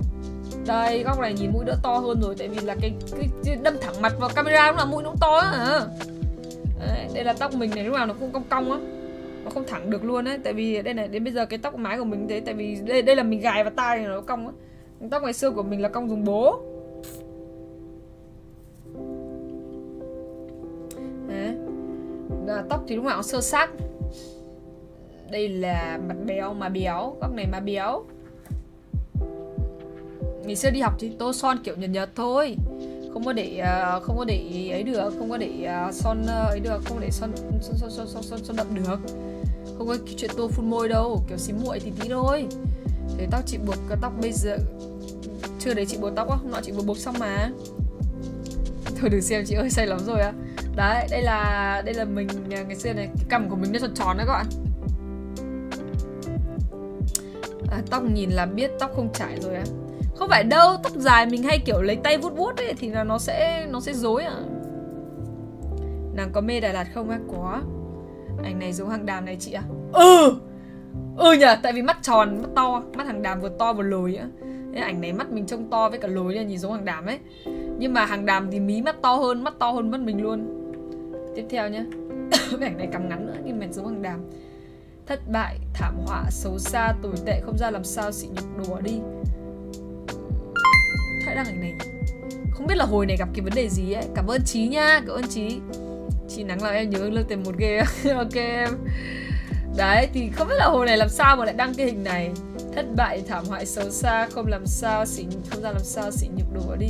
S1: đây góc này nhìn mũi đỡ to hơn rồi tại vì là cái, cái, cái đâm thẳng mặt vào camera lúc nào mũi nó cũng to á Đấy, đây là tóc mình này lúc nào nó cũng cong cong á. Nó không thẳng được luôn á tại vì đây này đến bây giờ cái tóc mái của mình thế tại vì đây đây là mình gài vào tai này nó cong á. Tóc ngày xưa của mình là cong dùng bố. Đấy. Tóc thì lúc nào cũng sơ sát đây là mặt béo mà béo góc này mà béo ngày xưa đi học thì tô son kiểu nhật nhật thôi. Không có để uh, không có để ấy được không có để uh, son à, ấy được không có để son son son son son, son, son đậm được. Không có chuyện tô phun môi đâu kiểu xí muội thì tí thôi. Thế tóc chị buộc tóc bây giờ chưa đấy chị buộc tóc á hôm nọ chị vừa buộc xong mà. Thôi đừng xem chị ơi say lắm rồi á. Đấy đây là đây là mình ngày xưa này cái cằm của mình nó tròn tròn đấy các bạn. À, tóc nhìn là biết tóc không chảy rồi á không phải đâu tóc dài mình hay kiểu lấy tay vuốt vuốt ấy, thì là nó sẽ nó sẽ rối à nàng có mê đà lạt không á? Có. Ảnh này giống hàng đàm này chị à ừ! Ừ nhỉ tại vì mắt tròn, mắt to, mắt hàng đàm vừa to vừa lồi á. Nên ảnh này mắt mình trông to với cả lồi nên nhìn giống hàng đàm ấy. Nhưng mà hàng đàm thì mí mắt to hơn, mắt to hơn mắt mình luôn. Tiếp theo nhá. Cái ảnh này cầm ngắn nữa, nhưng mà giống hàng đàm. Thất bại, thảm họa, xấu xa, tồi tệ, không ra làm sao xị nhục, đùa đi thoại đăng ảnh này. Không biết là hồi này gặp cái vấn đề gì ấy. Cảm ơn trí nha cảm ơn trí chị nắng làm em nhớ lương tiền một ghê. Ok em. Đấy thì không biết là hồi này làm sao mà lại đăng cái hình này. Thất bại thảm hại xấu xa không làm sao xỉ không ra làm sao xỉ nhục đổ đi.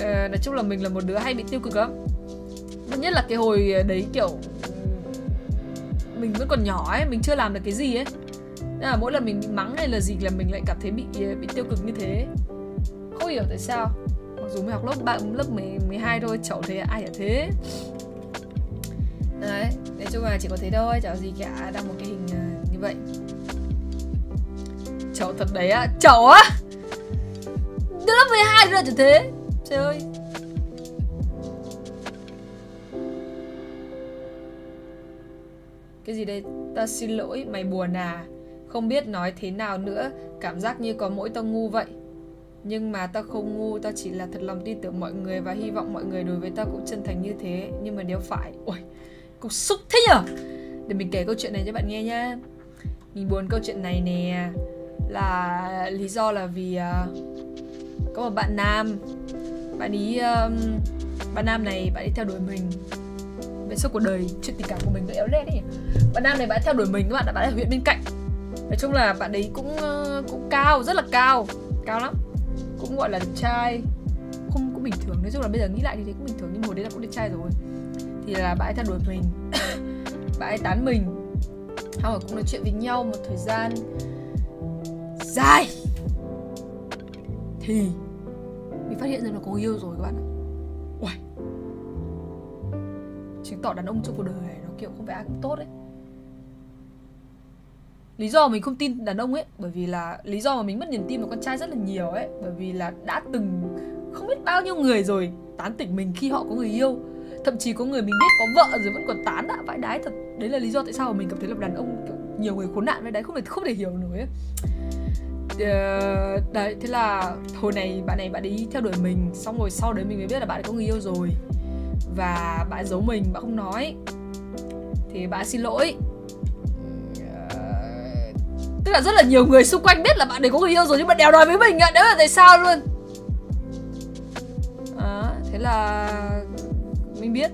S1: Ờ, nói chung là mình là một đứa hay bị tiêu cực lắm. Nhất là cái hồi ờ, đấy kiểu mình vẫn còn nhỏ ấy mình chưa làm được cái gì ấy. Nên là mỗi lần mình bị mắng hay là gì là mình lại cảm thấy bị ờ, bị tiêu cực như thế không hiểu tại sao. Mặc dù mới học lớp ba lớp 10, 12 thôi chậu thế ai ở thế. Đấy nói chung là chỉ có thế thôi chả gì cả đăng một cái hình ờ, như vậy. Chậu thật đấy á chậu á. Lớp 12 rồi chả thế. Trời ơi. Cái gì đây? Ta xin lỗi mày buồn à? Không biết nói thế nào nữa cảm giác như có mỗi tao ngu vậy nhưng mà tao không ngu tao chỉ là thật lòng tin tưởng mọi người và hy vọng mọi người đối với tao cũng chân thành như thế. Nhưng mà nếu phải ôi cục xúc thế nhở? Để mình kể câu chuyện này cho bạn nghe nhá. Mình buồn câu chuyện này nè là lý do là vì uh, có một bạn nam. Bạn ý um, bạn nam này bạn ấy theo đuổi mình. Về suốt cuộc đời chuyện tình cảm của mình nó éo le đấy bạn nam này bạn theo đuổi mình các bạn đã bạn ở huyện bên cạnh. Nói chung là bạn ấy cũng uh, cũng cao rất là cao cao lắm cũng gọi là đẹp trai. Không, cũng bình thường. Nói chung là bây giờ nghĩ lại thì thấy cũng bình thường, nhưng hồi đấy là cũng đẹp trai rồi. Thì là bạn ấy theo đuổi mình. Bạn ấy tán mình. Xong rồi cũng nói chuyện với nhau một thời gian dài. Thì mình phát hiện ra nó có yêu rồi các bạn ạ. Uầy. chứng tỏ đàn ông trong cuộc đời này nó kiểu không phải ai cũng tốt đấy lý do mình không tin đàn ông ấy bởi vì là lý do mà mình mất niềm tin vào con trai rất là nhiều ấy bởi vì là đã từng không biết bao nhiêu người rồi tán tỉnh mình khi họ có người yêu. Thậm chí có người mình biết có vợ rồi vẫn còn tán ạ vãi đái thật. Đấy là lý do tại sao mà mình cảm thấy là đàn ông kiểu nhiều người khốn nạn với đấy không thể không thể hiểu nổi ấy. Uh, đấy thế là hồi này bạn này bạn ấy theo đuổi mình xong rồi sau đấy mình mới biết là bạn ấy có người yêu rồi. Và bạn giấu mình bạn không nói. Thì bạn xin lỗi tức là rất là nhiều người xung quanh biết là bạn ấy có người yêu rồi nhưng mà đèo nói với mình ạ đấy là tại sao luôn. À, thế là mình biết.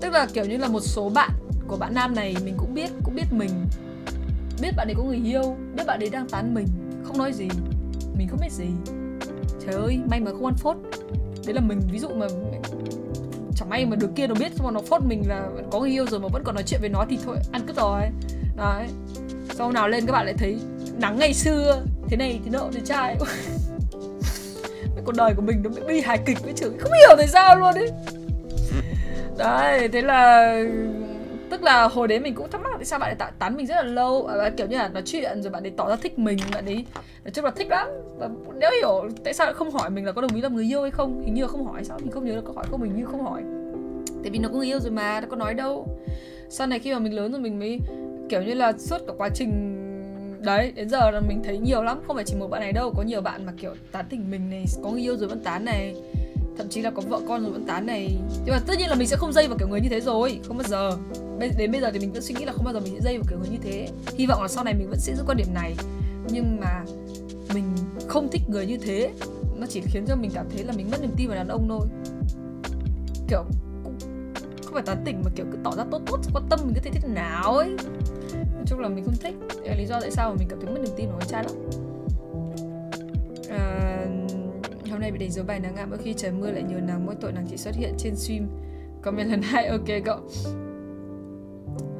S1: Tức là kiểu như là một số bạn của bạn nam này mình cũng biết cũng biết mình. Biết bạn ấy có người yêu biết bạn ấy đang tán mình không nói gì. Mình không biết gì. Trời ơi may mà không ăn phốt. Đấy là mình ví dụ mà chẳng may mà được kia nó biết xong mà nó phốt mình là có người yêu rồi mà vẫn còn nói chuyện với nó thì thôi ăn cứt rồi. Đấy sau nào lên các bạn lại thấy nắng ngày xưa thế này thế nọ thế trai. Cuộc đời của mình nó bị bi hài kịch với chữ không hiểu tại sao luôn ấy đấy thế là tức là hồi đấy mình cũng thắc mắc tại sao bạn ấy tán mình rất là lâu. À, kiểu như là nói chuyện rồi bạn ấy tỏ ra thích mình bạn ấy nói chung là thích lắm. Và nếu hiểu tại sao lại không hỏi mình là có đồng ý làm người yêu hay không hình như là không hỏi sao mình không nhớ là có hỏi không mình như không hỏi. Tại vì nó có người yêu rồi mà nó có nói đâu. Sau này khi mà mình lớn rồi mình mới kiểu như là suốt cả quá trình đấy, đến giờ là mình thấy nhiều lắm. Không phải chỉ một bạn này đâu, có nhiều bạn mà kiểu tán tỉnh mình này, có người yêu rồi vẫn tán này, thậm chí là có vợ con rồi vẫn tán này. Nhưng mà tất nhiên là mình sẽ không dây vào kiểu người như thế rồi, không bao giờ. Đến bây giờ thì mình vẫn suy nghĩ là không bao giờ mình sẽ dây vào kiểu người như thế. Hy vọng là sau này mình vẫn sẽ giữ quan điểm này. Nhưng mà mình không thích người như thế. Nó chỉ khiến cho mình cảm thấy là mình mất niềm tin vào đàn ông thôi. Kiểu không phải tán tỉnh mà kiểu cứ tỏ ra tốt tốt, quan tâm mình cứ thế thế nào ấy nói chung là mình không thích. Đấy là lý do tại sao mà mình cảm thấy mất niềm tin vào con trai lắm. À, hôm nay bị đánh dấu bài nắng ạ. Mỗi khi trời mưa lại nhiều nắng mỗi tội nắng chỉ xuất hiện trên stream. Comment lần hai ok cậu.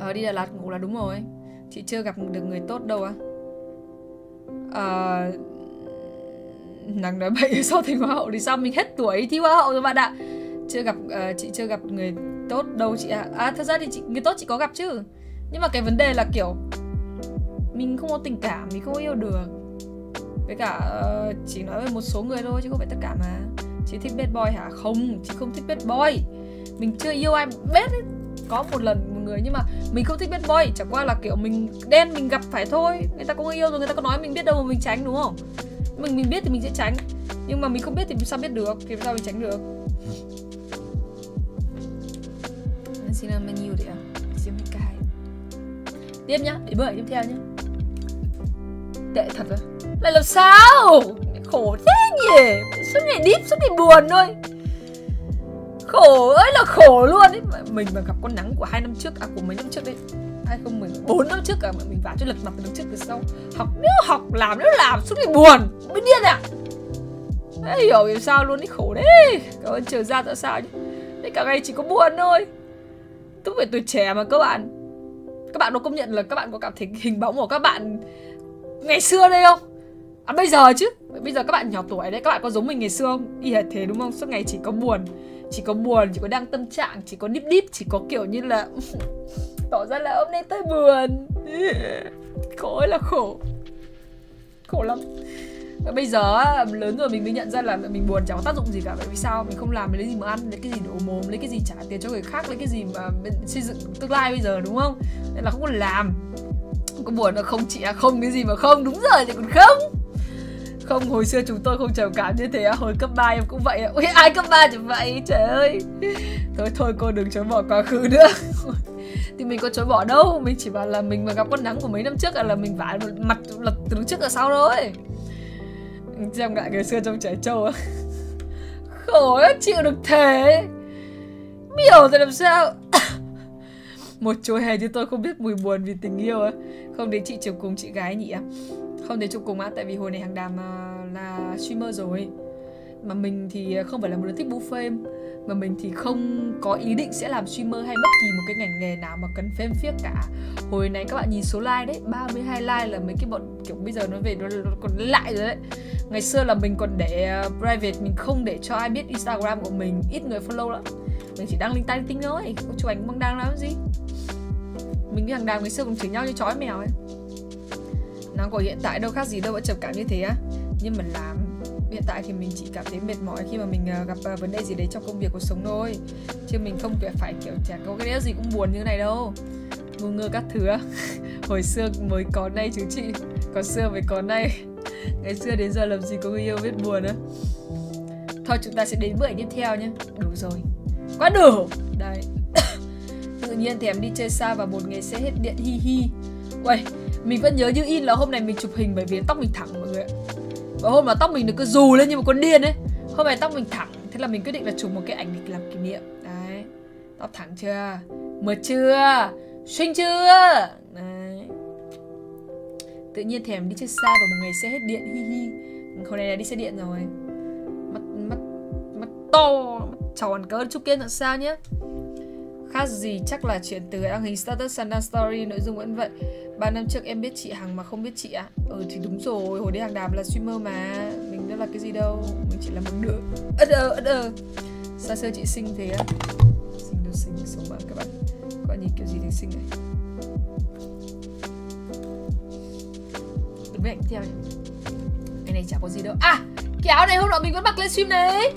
S1: À, đi Đà Lạt ngủ là đúng rồi. Chị chưa gặp được người tốt đâu á. Ờ, à, nắng nói bậy so thành hoa hậu thì sao? Mình hết tuổi thi hoa hậu rồi bạn ạ. Chưa gặp uh, chị chưa gặp người tốt đâu chị ạ. À. à thật ra thì chị người tốt chị có gặp chứ nhưng mà cái vấn đề là kiểu mình không có tình cảm mình không yêu được. Với cả uh, chỉ nói về một số người thôi chứ không phải tất cả mà. Chị thích bad boy hả? Không chị không thích bad boy. Mình chưa yêu ai bad ấy. có một lần một người nhưng mà mình không thích bad boy chẳng qua là kiểu mình đen mình gặp phải thôi. Người ta có người yêu rồi người ta có nói mình biết đâu mà mình tránh đúng không? Mình mình biết thì mình sẽ tránh. Nhưng mà mình không biết thì sao biết được? Thì sao mình tránh được? Xin là bao nhiêu đấy à tiếp nhá để bữa tiếp theo nhá. Tệ thật rồi. Mày làm sao? Khổ thế nhỉ? Suốt ngày deep suốt ngày buồn thôi. Khổ ơi là khổ luôn ấy. Mình mà gặp con nắng của hai năm trước à của mấy năm trước đấy. 2014 năm trước à mà mình vả cho lật mặt từ trước từ sau. Học nếu học làm nếu làm suốt ngày buồn. Mới điên à? Đấy, hiểu vì sao luôn ấy khổ đấy cảm ơn trời ra tại sao nhỉ đấy cả ngày chỉ có buồn thôi. Tức về tuổi trẻ mà các bạn các bạn có công nhận là các bạn có cảm thấy hình bóng của các bạn ngày xưa đây không? À bây giờ chứ. Bây giờ các bạn nhỏ tuổi đấy, các bạn có giống mình ngày xưa không? Y hệt thế đúng không? Suốt ngày chỉ có buồn, chỉ có buồn, chỉ có đang tâm trạng, chỉ có deep deep chỉ có kiểu như là tỏ ra là hôm nay tôi buồn. Khổ ơi là khổ. Khổ lắm và bây giờ lớn rồi mình mới nhận ra là mình buồn chẳng có tác dụng gì cả vậy vì sao? Mình không làm lấy gì mà ăn lấy cái gì đổ mồm lấy cái gì trả tiền cho người khác lấy cái gì mà xây dựng tương lai bây giờ đúng không? Nên là không còn làm. Không có buồn là không chị à không cái gì mà không đúng rồi thì còn không. Không hồi xưa chúng tôi không trầm cảm như thế hồi cấp 3 em cũng vậy ui ai cấp 3 chẳng vậy? Trời ơi. Thôi thôi cô đừng chối bỏ quá khứ nữa. Thì mình có chối bỏ đâu? Mình chỉ bảo là mình mà gặp con nắng của mấy năm trước là, là mình vả mặt lật từ trước là sau thôi? Xem lại ngày xưa trong trẻ trâu khổ chịu được thế. Biểu rồi làm sao? Một chú hè như tôi không biết mùi buồn vì tình yêu không đến chị chụp cùng chị gái nhỉ. Không đến chụp cùng á, tại vì hồi này hàng đàm à, là streamer rồi. Mà mình thì à, không phải là một đứa thích bu phim mà mình thì không có ý định sẽ làm streamer hay bất kỳ một cái ngành nghề nào mà cần phêm phiếc cả. Hồi này các bạn nhìn số like đấy 32 like là mấy cái bọn kiểu bây giờ nó về nó, nó còn lại rồi đấy. Ngày xưa là mình còn để uh, private mình không để cho ai biết instagram của mình ít người follow lắm. Mình chỉ đăng linh tay tinh thôi có chụp ảnh băng đăng làm gì. Mình với hàng đàm ngày xưa cũng chửi nhau như chó mèo ấy. Nó của hiện tại đâu khác gì đâu vẫn trầm cảm như thế á. Nhưng mà làm hiện tại thì mình chỉ cảm thấy mệt mỏi khi mà mình uh, gặp uh, vấn đề gì đấy trong công việc cuộc sống thôi. Chứ mình không phải kiểu chả có cái gì cũng buồn như này đâu. Ngu ngơ các thứ hồi xưa mới có nay chứ chị. Còn xưa mới có nay. Ngày xưa đến giờ làm gì có người yêu biết buồn á. Thôi chúng ta sẽ đến bữa tiếp theo nhé đủ rồi. Quá đủ! Đấy. Tự nhiên thì em đi chơi xa và một ngày sẽ hết điện hi hi. Uầy, mình vẫn nhớ như in là hôm nay mình chụp hình bởi vì tóc mình thẳng mọi người ạ. Và hôm mà tóc mình được cứ dù lên như một con điên ấy. Hôm nay tóc mình thẳng, thế là mình quyết định là chụp một cái ảnh để làm kỷ niệm. Đấy, tóc thẳng chưa? Mượt chưa? Xinh chưa? Đấy. Tự nhiên thèm đi chơi xa và một ngày sẽ hết điện hi hi. Hôm nay là đi xe điện rồi. Mắt, mắt, mắt to, mắt tròn cỡ chút kia làm sao nhé Khác gì chắc là chuyện từ đăng hình status sang story nội dung vẫn vậy. Ba năm trước em biết chị Hằng mà không biết chị ạ. À? Ừ thì đúng rồi, hồi đấy Hằng Đàm là streamer mà. Mình đâu là cái gì đâu, mình chỉ là một đứa. Ất ơ ất ơ xa xưa chị xinh thế á? Xinh đâu xinh, sống mà các bạn. Có nhìn kiểu gì thì xinh này. Đừng với ảnh theo nhỉ Cái này chả có gì đâu. À, cái áo này hôm nọ mình vẫn mặc lên stream đấy.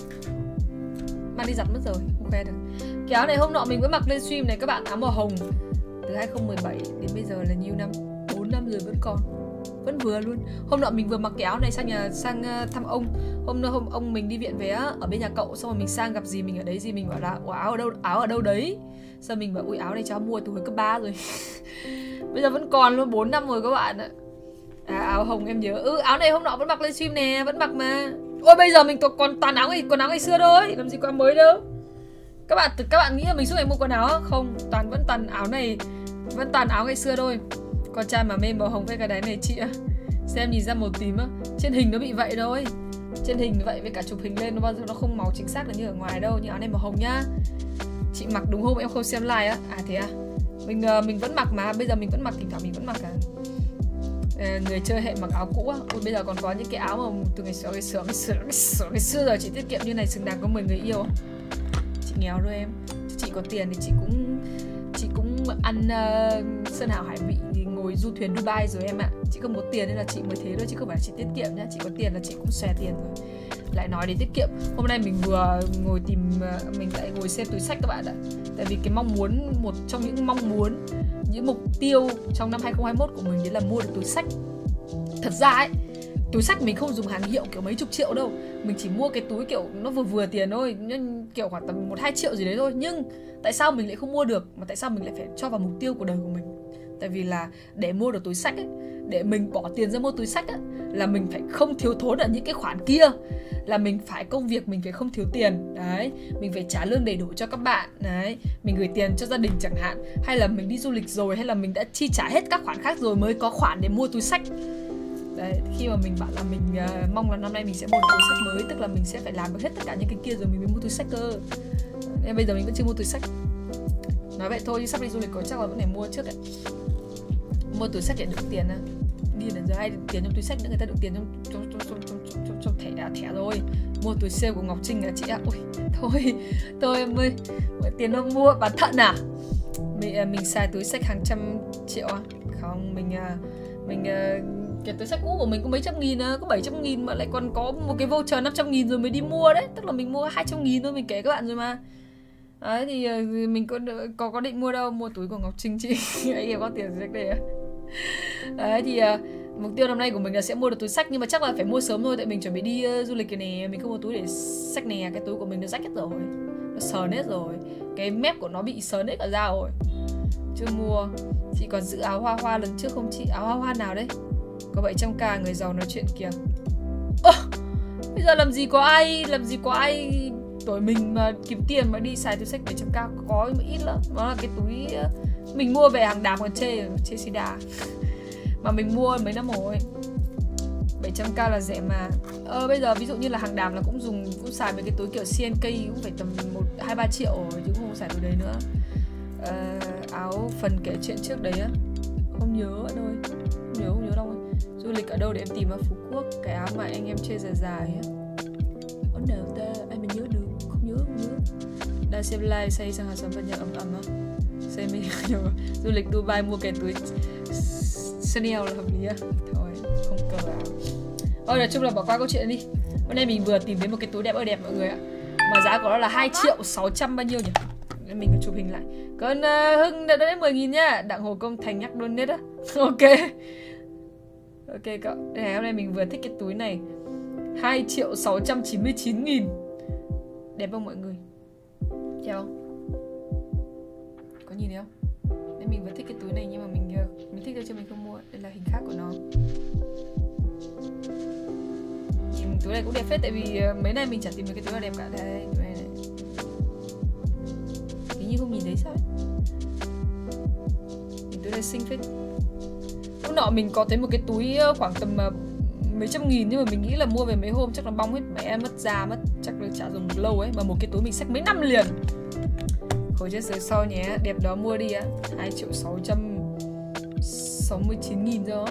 S1: Mang đi giặt mất rồi, không khoe được cái áo này hôm nọ mình vẫn mặc lên stream này các bạn. Áo màu hồng. Từ 2017 đến bây giờ là nhiêu năm 4 năm rồi vẫn còn. Vẫn vừa luôn. Hôm nọ mình vừa mặc cái áo này sang nhà sang ờ, thăm ông. Hôm nọ hôm ông mình đi viện về á ở bên nhà cậu. Xong rồi mình sang gặp gì mình ở đấy. Gì mình bảo là áo ở đâu áo ở đâu đấy? Xong mình bảo ui áo này cháu mua từ hồi cấp 3 rồi. Bây giờ vẫn còn luôn 4 năm rồi các bạn ạ. À, áo hồng em nhớ. Ừ áo này hôm nọ vẫn mặc lên stream nè vẫn mặc mà. Ôi bây giờ mình còn toàn áo ngày còn áo ngày xưa thôi. Làm gì có mới đâu các bạn các bạn nghĩ là mình suốt ngày mua quần áo không toàn vẫn toàn áo này vẫn toàn áo ngày xưa thôi. Con trai mà mê màu hồng với cái đáy này chị ạ. Xem nhìn ra màu tím á. Trên hình nó bị vậy thôi. Trên hình vậy với cả chụp hình lên nó bao giờ nó không màu chính xác là như ở ngoài đâu nhưng áo này màu hồng nhá. Chị mặc đúng hôm em không xem like á. À thế à? Mình ờ, mình vẫn mặc mà bây giờ mình vẫn mặc thỉnh thoảng mình vẫn mặc à. Ờ, người chơi hệ mặc áo cũ á. Ôi, bây giờ còn có những cái áo mà từ ngày xưa ngày xưa ngày xưa ngày xưa, ngày xưa giờ chị tiết kiệm như này xứng đáng có 10 người yêu nghèo thôi em. Chị có tiền thì chị cũng chị cũng ăn uh, sơn hào hải vị thì ngồi du thuyền Dubai rồi em ạ. Chị không có tiền nên là chị mới thế thôi chứ không phải là chị tiết kiệm nhá. Chị có tiền là chị cũng xòe tiền rồi. Lại nói đến tiết kiệm hôm nay mình vừa ngồi tìm uh, mình lại ngồi xem túi sách các bạn ạ. Tại vì cái mong muốn một trong những mong muốn những mục tiêu trong năm 2021 của mình đấy là mua được túi sách. Thật ra ấy túi sách mình không dùng hàng hiệu kiểu mấy chục triệu đâu. Mình chỉ mua cái túi kiểu nó vừa vừa tiền thôi nhưng kiểu khoảng tầm một hai triệu gì đấy thôi. Nhưng tại sao mình lại không mua được? Mà tại sao mình lại phải cho vào mục tiêu của đời của mình? Tại vì là để mua được túi sách ấy để mình bỏ tiền ra mua túi sách ấy, là mình phải không thiếu thốn ở những cái khoản kia. Là mình phải công việc mình phải không thiếu tiền. Đấy mình phải trả lương đầy đủ cho các bạn. Đấy mình gửi tiền cho gia đình chẳng hạn. Hay là mình đi du lịch rồi hay là mình đã chi trả hết các khoản khác rồi mới có khoản để mua túi sách đấy khi mà mình bảo là mình uh, mong là năm nay mình sẽ mua túi sách mới tức là mình sẽ phải làm được hết tất cả những cái kia rồi mình mới mua túi sách cơ. Nên bây giờ mình vẫn chưa mua túi sách. Nói vậy thôi chứ sắp đi du lịch có chắc là vẫn phải mua trước đấy. Mua túi sách để được tiền à đi là giờ ai tiền trong túi sách nữa người ta được tiền trong trong trong trong trong, trong, trong, trong thẻ đã thẻ rồi. Mua túi sale của ngọc trinh à chị ạ. Ui thôi thôi em ơi tiền đâu mua bán thận à. Mình à, mình xài túi sách hàng trăm triệu à. Không mình mình kể tới sách cũ của mình có mấy trăm nghìn à, có 700 nghìn mà lại còn có một cái voucher 500 nghìn rồi mới đi mua đấy. Tức là mình mua 200 nghìn thôi mình kể các bạn rồi mà. Đấy thì ờ, mình có có có định mua đâu mua túi của Ngọc Trinh chị. Ấy em có tiền sách để, đấy thì uh, mục tiêu năm nay của mình là sẽ mua được túi sách nhưng mà chắc là phải mua sớm thôi tại mình chuẩn bị đi uh, du lịch cái này mình không có túi để sách nè cái túi của mình nó rách hết rồi nó sờn hết rồi. Cái mép của nó bị sờn hết cả ra rồi. Chưa mua. Chị còn giữ áo hoa hoa lần trước không chị? Áo hoa hoa nào đấy? Có 700k người giàu nói chuyện kìa. Ơ, bây giờ làm gì có ai làm gì có ai tuổi mình mà kiếm tiền mà đi xài túi sách 700k có mà ít lắm. Nó là cái túi mình mua về hàng đạp còn chê chê xì đà. Mà mình mua mấy năm rồi. 700k là rẻ mà. Ờ, bây giờ ví dụ như là hàng đàm là cũng dùng cũng xài mấy cái túi kiểu CNK cũng phải tầm một hai ba triệu rồi chứ không xài túi đấy nữa. Ờ, áo phần kể chuyện trước đấy á. Không nhớ bạn ơi đâu để em tìm ở phú quốc cái áo mà anh em chơi dài dài á. Ở nào ta ai mà nhớ được không nhớ không nhớ. Đang xem live say sang hà sơn và nhạc ấm ấm á. Xem mình du lịch Dubai mua cái túi Chanel là hợp lý á. Thôi không cờ áo thôi nói chung là bỏ qua câu chuyện đi. Hôm nay mình vừa tìm thấy một cái túi đẹp ơi đẹp mọi người ạ. Mà giá của nó là 2 triệu 600 bao nhiêu nhỉ? Nên mình chụp hình lại. Còn uh, Hưng đã đến 10 nghìn nhá Đặng Hồ Công Thành nhắc donate nết á. Ok ok cậu ngày này, hôm nay mình vừa thích cái túi này. 2 triệu 699 nghìn. Đẹp không mọi người? Đẹp không? Có nhìn thấy không? Nên mình vẫn thích cái túi này nhưng mà mình ờ, mình thích thôi chứ mình không mua. Đây là hình khác của nó. Nhìn túi này cũng đẹp phết, tại vì ờ, mấy nay mình chẳng tìm được cái túi nào đẹp cả. Đây, túi này này. Hình như không nhìn thấy sao ấy? Nhìn túi này xinh phết lúc nọ mình có thấy một cái túi ờ, khoảng tầm ờ, mấy trăm nghìn nhưng mà mình nghĩ là mua về mấy hôm chắc là bong hết mẹ mất da mất chắc là chả dùng được lâu ấy. Mà một cái túi mình xách mấy năm liền. Hồi chết rồi sau nhé đẹp đó mua đi á. Hai triệu 669 nghìn đó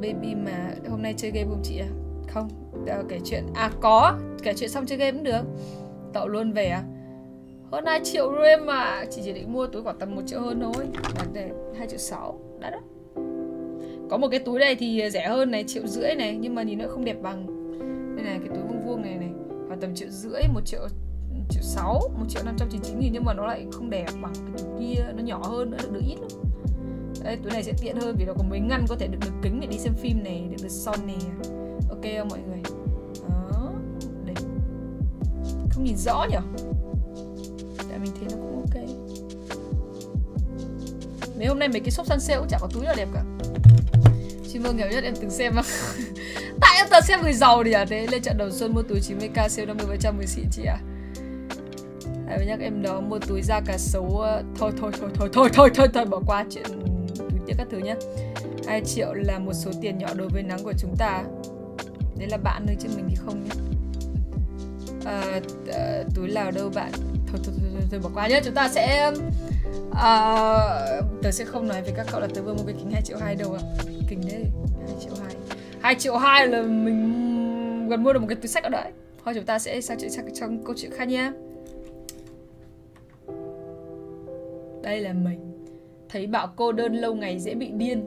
S1: baby mà hôm nay chơi game không chị à không à, kể chuyện à có kể chuyện xong chơi game cũng được. Tậu luôn về à? Hơn 2 triệu rồi em mà chị chỉ định mua túi khoảng tầm một triệu hơn thôi. Đặt đây 2 triệu sáu đắt đó. Có một cái túi này thì rẻ hơn này triệu rưỡi này nhưng mà nhìn nó không đẹp bằng. Đây này cái túi vuông vuông này này khoảng tầm triệu rưỡi một triệu triệu sáu một triệu năm trăm chín chín nghìn nhưng mà nó lại không đẹp bằng cái túi kia nó nhỏ hơn nữa được, được ít lắm. Đây túi này sẽ tiện hơn vì nó có mấy ngăn có thể được được kính để đi xem phim này được được son này. Ok không mọi người? Đó đấy không nhìn rõ nhỉ tại mình thấy nó cũng mấy hôm nay mấy cái shop săn sale cũng chả có túi nào đẹp cả Chị mơ nghèo nhất em từng xem Tại em toàn xem người giàu thì à Thế lên chợ đầu xuân mua túi 90k sale 50% mới xịn chị à Hãy nhắc em đó mua túi da cá sấu Thôi thôi thôi thôi thôi thôi thôi thôi bỏ qua chuyện túi tiếc các thứ nhé 2 triệu là một số tiền nhỏ đối với nắng của chúng ta Đấy là bạn thôi chứ mình thì không nhé à, Túi lào đâu bạn Thôi thôi thôi, thôi, thôi bỏ qua nhé Chúng ta sẽ à, Tớ sẽ không nói với các cậu là tớ vừa mua cái kính 2 triệu 2 đâu ạ. Kính đấy 2 triệu 2 2 triệu 2 là mình gần mua được một cái túi sách ở đấy. Thôi chúng ta sẽ sang chuyện sang trong câu chuyện khác nhé. Đây là mình. Thấy bảo cô đơn lâu ngày dễ bị điên.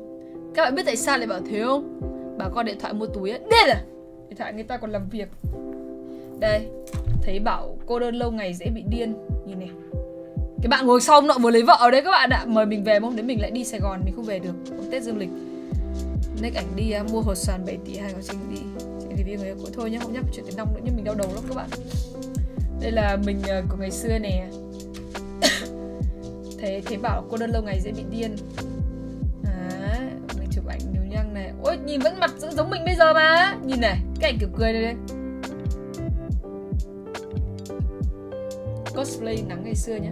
S1: Các bạn biết tại sao lại bảo thế không? Bảo con điện thoại mua túi ấy. Điên à? Điện thoại người ta còn làm việc. Đây Thấy bảo cô đơn lâu ngày dễ bị điên. Nhìn này cái bạn ngồi sau nọ vừa lấy vợ ở đấy các bạn ạ. Mời mình về mong đến mình lại đi sài gòn mình không về được. Tết dương lịch. Nick ảnh đi à, mua hột xoàn 7 tỷ hai có trình đi. Chị review người của thôi nhá không nhắc chuyện tiền nong nữa nhưng mình đau đầu lắm các bạn. Đây là mình uh, của ngày xưa nè. Thế thế bảo cô đơn lâu ngày dễ bị điên. À, mình chụp ảnh nhiều nhăng này. Ôi nhìn vẫn mặt giống mình bây giờ mà. Nhìn này cái ảnh kiểu cười này đây. Cosplay nắng ngày xưa nhé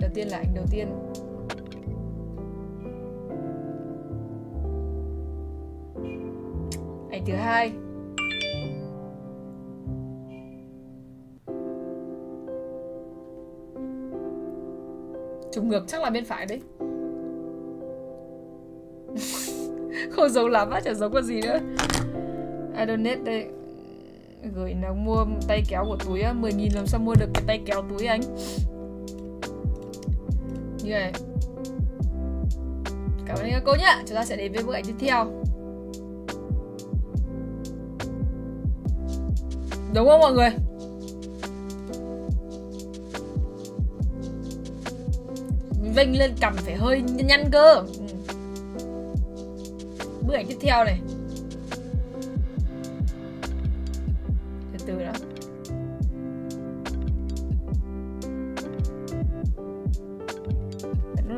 S1: đầu tiên là ảnh đầu tiên. Ảnh thứ hai. Trùng ngược chắc là bên phải đấy. Không giống lắm á chả giống có gì nữa. I donate đây. Gửi nó mua tay kéo của túi á 10 nghìn làm sao mua được cái tay kéo túi anh? Người cảm ơn các cô nhé, chúng ta sẽ đến với bức ảnh tiếp theo. Đúng không mọi người? Vênh lên cầm phải hơi nhăn cơ. Ừ. Bức ảnh tiếp theo này.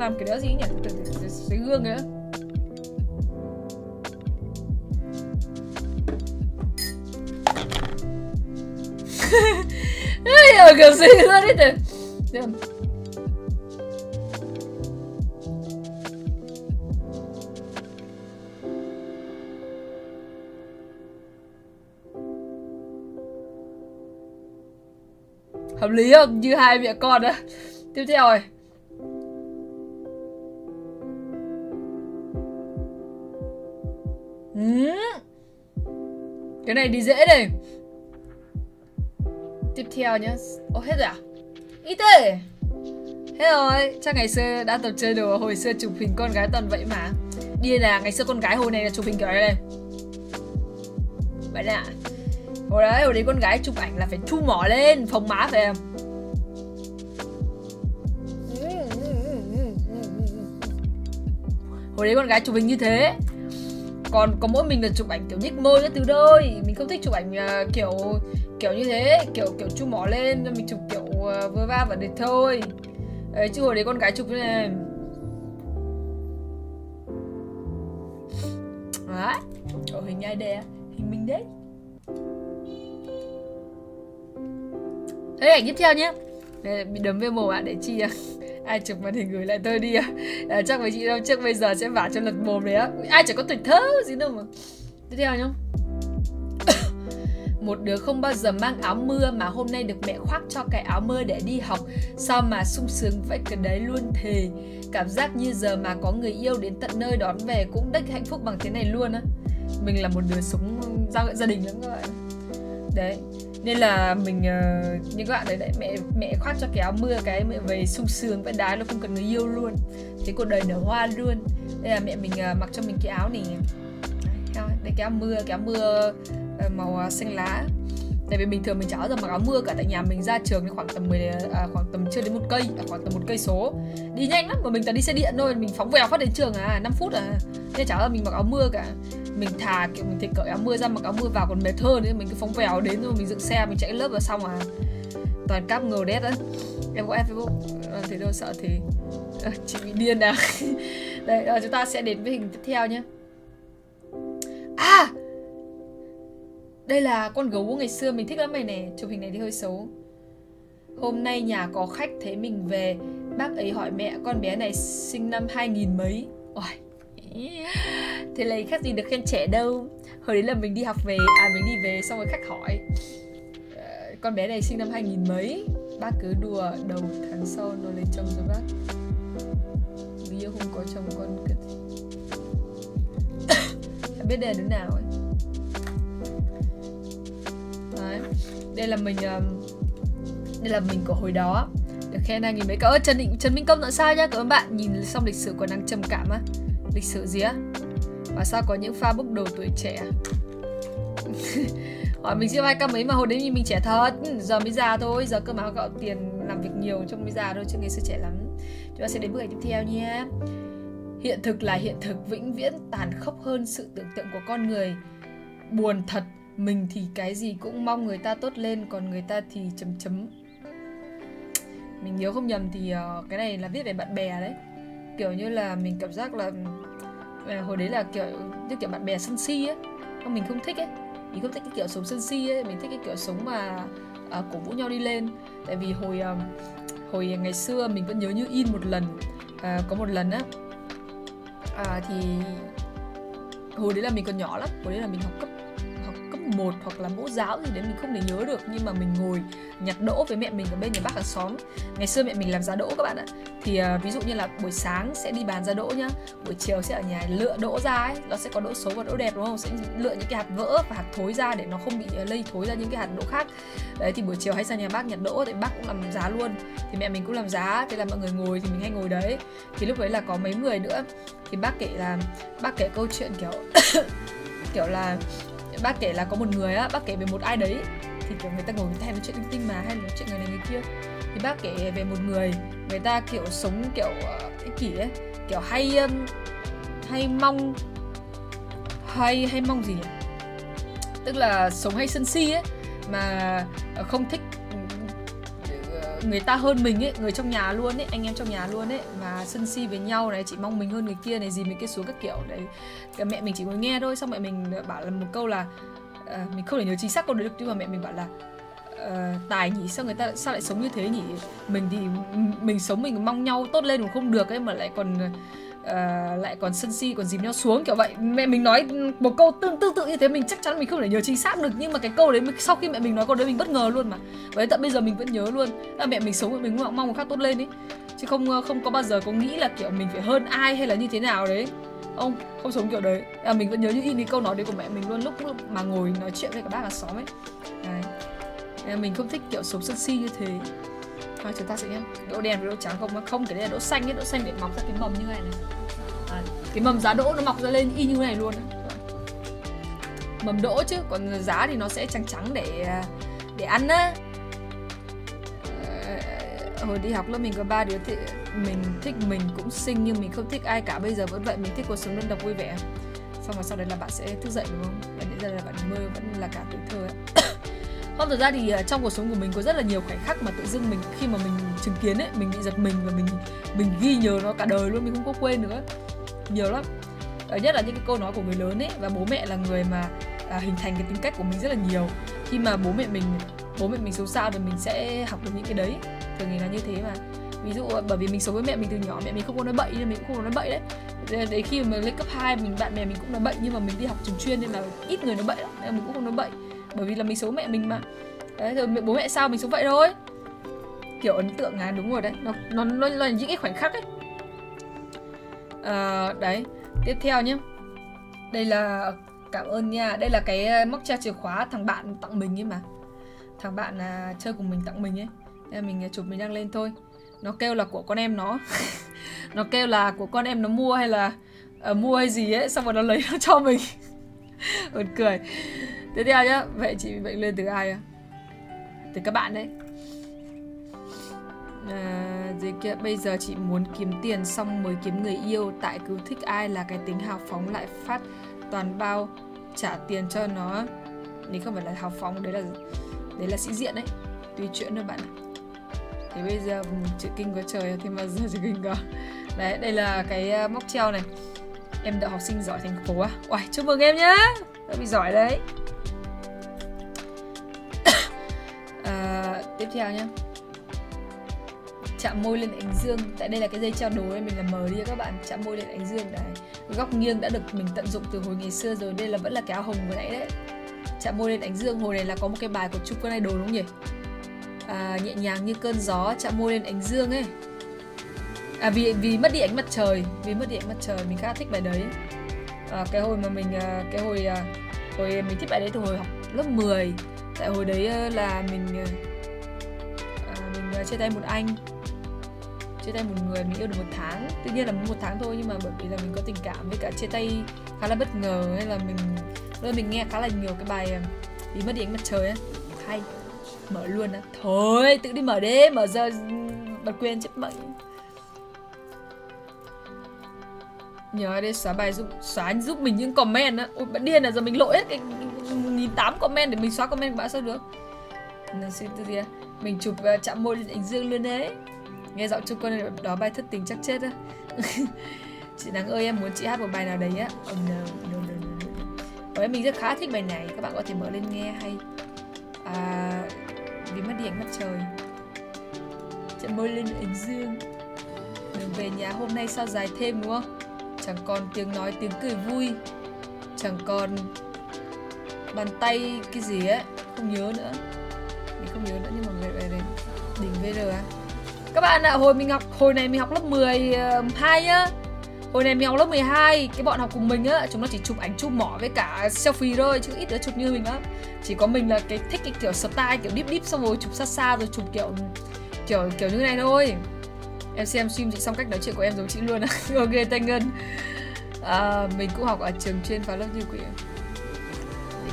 S1: Làm cái đó gì nhỉ? Cái gương nữa ở kiểu gì luôn đấy từ hợp lý không? Như hai mẹ con á. Tiếp theo rồi. Cái này đi dễ đây. Tiếp theo nhá. Ô, hết rồi à? Ít thế. Hết rồi. Chắc ngày xưa đã tập chơi đồ, hồi xưa chụp hình con gái toàn vậy mà. Đi là ngày xưa con gái hồi này là chụp hình kiểu này đây. Vậy nè hồi đấy hồi đấy con gái chụp ảnh là phải thu mỏ lên phồng má phải không? Hồi đấy con gái chụp hình như thế còn có mỗi mình là chụp ảnh kiểu nhích môi các thứ thôi. Mình không thích chụp ảnh uh, kiểu kiểu như thế kiểu kiểu chu mỏ lên mình chụp kiểu uh, vừa va và đệt thôi. Ấy chứ hồi đấy con gái chụp như này. Đấy ở hình ai đây hình mình đấy. Thế ảnh tiếp theo nhé bị đấm vào mồm ạ để chi à? Ai chụp màn hình gửi lại tôi đi à, à chắc với chị đâu trước bây giờ sẽ vả cho lật mồm đấy á. Ai chẳng có tuổi thơ gì đâu mà. Tiếp theo nhá. Một đứa không bao giờ mang áo mưa mà hôm nay được mẹ khoác cho cái áo mưa để đi học. Sao mà sung sướng vậy? Cái đấy luôn thề. Cảm giác như giờ mà có người yêu đến tận nơi đón về cũng đích hạnh phúc bằng thế này luôn á. Mình là một đứa sống gia, gia đình lắm các bạn đấy nên là mình uh, như các bạn đấy đấy mẹ mẹ khoác cho cái áo mưa cái mẹ về sung sướng vẽ đá nó không cần người yêu luôn. Thế cuộc đời nở hoa luôn. Đây là mẹ mình uh, mặc cho mình cái áo này. Đây cái áo mưa cái áo mưa uh, màu xanh lá tại vì bình thường mình chả bao giờ mặc áo mưa cả tại nhà mình ra trường khoảng tầm 10 à, khoảng tầm chưa đến một cây à, khoảng tầm một cây số. Đi nhanh lắm mà mình toàn đi xe điện thôi mình phóng vèo phát đến trường à 5 phút à. Nên chả bao giờ mình mặc áo mưa cả. Mình thà kiểu mình thì cởi áo mưa ra mặc áo mưa vào còn mệt hơn nên mình cứ phóng vèo đến rồi mình dựng xe mình chạy lớp và xong à. Toàn cáp ngầu đét á em có em facebook à, thế đâu sợ thì à, ờ, chị bị điên à. Đây à, ờ, chúng ta sẽ đến với hình tiếp theo nhé à! Đây là con gấu ngày xưa mình thích lắm mày nè chụp hình này thì hơi xấu. Hôm nay nhà có khách thấy mình về bác ấy hỏi mẹ con bé này sinh năm 2000 mấy. Ôi, thế lấy khác gì được khen trẻ đâu. Hồi đấy là mình đi học về à mình đi về xong rồi khách hỏi. Uh, con bé này sinh năm 2000 mấy bác cứ đùa đầu tháng sau nó lấy chồng rồi bác. Vì yêu không có chồng con cái. Biết đây là đứa nào ấy đấy. Đây là mình ờ, đây là mình của hồi đó. Được khen hai nghìn mấy cậu ơi. Trần định, trần minh công tại sao nhá. Cảm ơn bạn. Nhìn xong lịch sử còn đang trầm cảm á. Lịch sử gì á? Và sao có những pha bốc đầu tuổi trẻ? Hỏi mình siêu hai k mấy mà hồi đấy mình trẻ thật. Ừ, giờ mới già thôi. Giờ cơ áo gạo tiền làm việc nhiều trong mới già thôi, chứ ngày xưa trẻ lắm. Chúng ta sẽ đến bức ảnh tiếp theo nhé. Hiện thực là hiện thực vĩnh viễn tàn khốc hơn sự tưởng tượng của con người. Buồn thật mình thì cái gì cũng mong người ta tốt lên còn người ta thì chấm chấm. Mình nhớ không nhầm thì uh, cái này là viết về bạn bè đấy. Kiểu như là mình cảm giác là uh, hồi đấy là kiểu như kiểu bạn bè sân si ấy. Không mình không thích ấy. Mình không thích cái kiểu sống sân si ấy. Mình thích cái kiểu sống mà uh, cổ vũ nhau đi lên. Tại vì hồi uh, hồi ngày xưa mình vẫn nhớ như in một lần. Uh, có một lần á uh, thì hồi đấy là mình còn nhỏ lắm. Hồi đấy là mình học cấp cấp 1 hoặc là mẫu giáo gì đấy mình không thể nhớ được nhưng mà mình ngồi nhặt đỗ với mẹ mình ở bên nhà bác hàng xóm. Ngày xưa mẹ mình làm giá đỗ các bạn ạ. Thì uh, ví dụ như là buổi sáng sẽ đi bán giá đỗ nhá buổi chiều sẽ ở nhà lựa đỗ ra ấy nó sẽ có đỗ xấu và đỗ đẹp đúng không? Sẽ lựa những cái hạt vỡ và hạt thối ra để nó không bị à, lây thối ra những cái hạt đỗ khác. Đấy thì buổi chiều hay sang nhà bác nhặt đỗ thì bác cũng làm giá luôn. Thì mẹ mình cũng làm giá thế là mọi người ngồi thì mình hay ngồi đấy. Thì lúc đấy là có mấy người nữa thì bác kể là bác kể câu chuyện kiểu kiểu là bác kể là có một người á bác kể về một ai đấy thì kiểu người ta ngồi người ta hay nói chuyện linh tinh mà hay nói chuyện người này người kia. Thì bác kể về một người người ta kiểu sống kiểu uh, ích kỷ ấy kiểu hay um, hay mong hay hay mong gì nhỉ? Tức là sống hay sân si ấy mà ờ, không thích người ta hơn mình ấy người trong nhà luôn ấy anh em trong nhà luôn ấy mà sân si với nhau này chị mong mình hơn người kia này gì mình kia xuống các kiểu đấy. Cái mẹ mình chỉ ngồi nghe thôi xong mẹ mình bảo là một câu là uh, mình không thể nhớ chính xác câu đấy được nhưng mà mẹ mình bảo là uh, tài nhỉ sao người ta sao lại sống như thế nhỉ? Mình thì mình sống mình mong nhau tốt lên cũng không được ấy mà lại còn uh, À, lại còn sân si còn dìm nhau xuống kiểu vậy. Mẹ mình nói một câu tương tương tự như thế mình chắc chắn mình không thể nhớ chính xác được nhưng mà cái câu đấy sau khi mẹ mình nói câu đấy mình bất ngờ luôn mà. Và tận bây giờ mình vẫn nhớ luôn. Là mẹ mình sống mình mong một khác tốt lên ý. Chứ không ờ, không có bao giờ có nghĩ là kiểu mình phải hơn ai hay là như thế nào đấy. Ông không sống kiểu đấy. À, mình vẫn nhớ như in cái câu nói đấy của mẹ mình luôn lúc, mà ngồi nói chuyện với cả bác hàng xóm ấy. Đấy. mình không thích kiểu sống sân si như thế và chúng ta sẽ đỗ đen với đỗ trắng không không cái đây là đỗ xanh ấy đỗ xanh để mọc ra cái mầm như này này. À, cái mầm giá đỗ nó mọc ra lên y như này luôn mầm đỗ chứ còn giá thì nó sẽ trắng trắng để à, để ăn á. Ờ, hồi đi học lớp mình có ba đứa thì mình thích mình cũng xinh nhưng mình không thích ai cả. Bây giờ vẫn vậy mình thích cuộc sống đơn độc vui vẻ. Xong rồi sau đấy là bạn sẽ thức dậy đúng không? Và đến giờ là bạn mơ vẫn là cả tuổi thơ ấy Vâng, không thực ra thì à, trong cuộc sống của mình có rất là nhiều khoảnh khắc mà tự dưng mình khi mà mình chứng kiến ấy mình bị giật mình và mình mình ghi nhớ nó cả đời luôn mình không có quên nữa nhiều lắm. Ở nhất là những cái câu nói của người lớn ấy và bố mẹ là người mà à, hình thành cái tính cách của mình rất là nhiều. Khi mà bố mẹ mình bố mẹ mình xấu xa thì mình sẽ học được những cái đấy. Thường thì là như thế mà. Ví dụ à, bởi vì mình sống với mẹ mình từ nhỏ mẹ mình không có nói bậy nên mình cũng không có nói bậy đấy. Đấy khi mà lên cấp 2 mình bạn bè mình cũng nói bậy nhưng mà mình đi học trường chuyên nên là ít người nói bậy lắm nên mình cũng không nói bậy bởi vì là mình sống mẹ mình mà. Đấy rồi bố mẹ sao mình sống vậy thôi. Kiểu ấn tượng là đúng rồi đấy. Nó nó nó là những cái khoảnh khắc ấy. À, đấy. Tiếp theo nhé. Đây là cảm ơn nha. Đây là cái ờ, móc treo chìa khóa thằng bạn tặng mình ấy mà. Thằng bạn à, chơi cùng mình tặng mình ấy. Nên mình à, chụp mình đăng lên thôi. Nó kêu là của con em nó. Nó kêu là của con em nó mua hay là uh, mua hay gì ấy xong rồi nó lấy nó cho mình. Buồn cười tiếp theo nhá vậy chị bị bệnh lên từ ai à từ các bạn đấy. À, gì kia bây giờ chị muốn kiếm tiền xong mới kiếm người yêu. Tại cứ thích ai là cái tính hào phóng lại phát toàn bao trả tiền cho nó. Nếu không phải là hào phóng đấy là đấy là sĩ diện đấy. Tùy chuyện thôi bạn thì bây giờ chữ kinh có trời thì mà giờ chữ kinh có. Đấy đây là cái à, móc treo này. Em đã học sinh giỏi thành phố à Uầy, chúc mừng em nhá. Đã bị giỏi đấy. À, tiếp theo nhé chạm môi lên ánh dương. Tại đây là cái dây treo đối mình là mờ đi các bạn. Chạm môi lên ánh dương đấy. Góc nghiêng đã được mình tận dụng từ hồi ngày xưa rồi đây là vẫn là cái áo hồng vừa nãy đấy. Chạm môi lên ánh dương hồi này là có một cái bài của Trúc Quân Idol đúng không nhỉ? À, nhẹ nhàng như cơn gió chạm môi lên ánh dương ấy. À vì vì mất đi ánh mặt trời vì mất đi ánh mặt trời mình khá thích bài đấy. À, cái hồi mà mình à, cái hồi à, hồi mình thích bài đấy từ hồi học lớp 10 tại hồi đấy là mình ờ, à, mình ờ, chia tay một anh. Chia tay một người mình yêu được một tháng. Tuy nhiên là một tháng thôi nhưng mà bởi vì là mình có tình cảm với cả chia tay khá là bất ngờ nên là mình nên mình nghe khá là nhiều cái bài ờ, vì mất đi ánh mặt trời ấy hay. Mở luôn á. Thôi tự đi mở đi mở giờ bật quên chết mệnh. Nhớ đây xóa bài giúp xóa giúp mình những comment á. Ôi bạn điên là giờ mình lỗi hết cái nghìn tám comment để mình xóa comment bạn sao được? Xin từ tư à. mình chụp uh, chạm môi lên ảnh dương luôn đấy. Nghe giọng cho con đó bài thất tình chắc chết á. Chị nắng ơi em muốn chị hát một bài nào đấy á. Oh, no, no, no, no, no. mình rất khá thích bài này. Các bạn có thể mở lên nghe hay. À, vì mất đi ánh mặt trời. Chạm môi lên ánh dương. Đường về nhà hôm nay sao dài thêm đúng không? Chẳng còn tiếng nói tiếng cười vui. Chẳng còn bàn tay cái gì ấy không nhớ nữa. Mình không nhớ nữa nhưng mà về đến đỉnh VR à các bạn ạ à, hồi mình học hồi này mình học lớp 12 nhá hồi này mình học lớp 12 cái bọn học cùng mình á chúng nó chỉ chụp ảnh chụp mỏ với cả selfie thôi chứ ít đứa chụp như mình lắm. Chỉ có mình là cái thích cái kiểu style kiểu deep deep xong rồi chụp xa xa rồi chụp kiểu kiểu kiểu như này thôi. Em xem stream chị xong cách nói chuyện của em giống chị luôn á. Ok thanh ngân. À, mình cũng học ở trường chuyên phá lớp như quỷ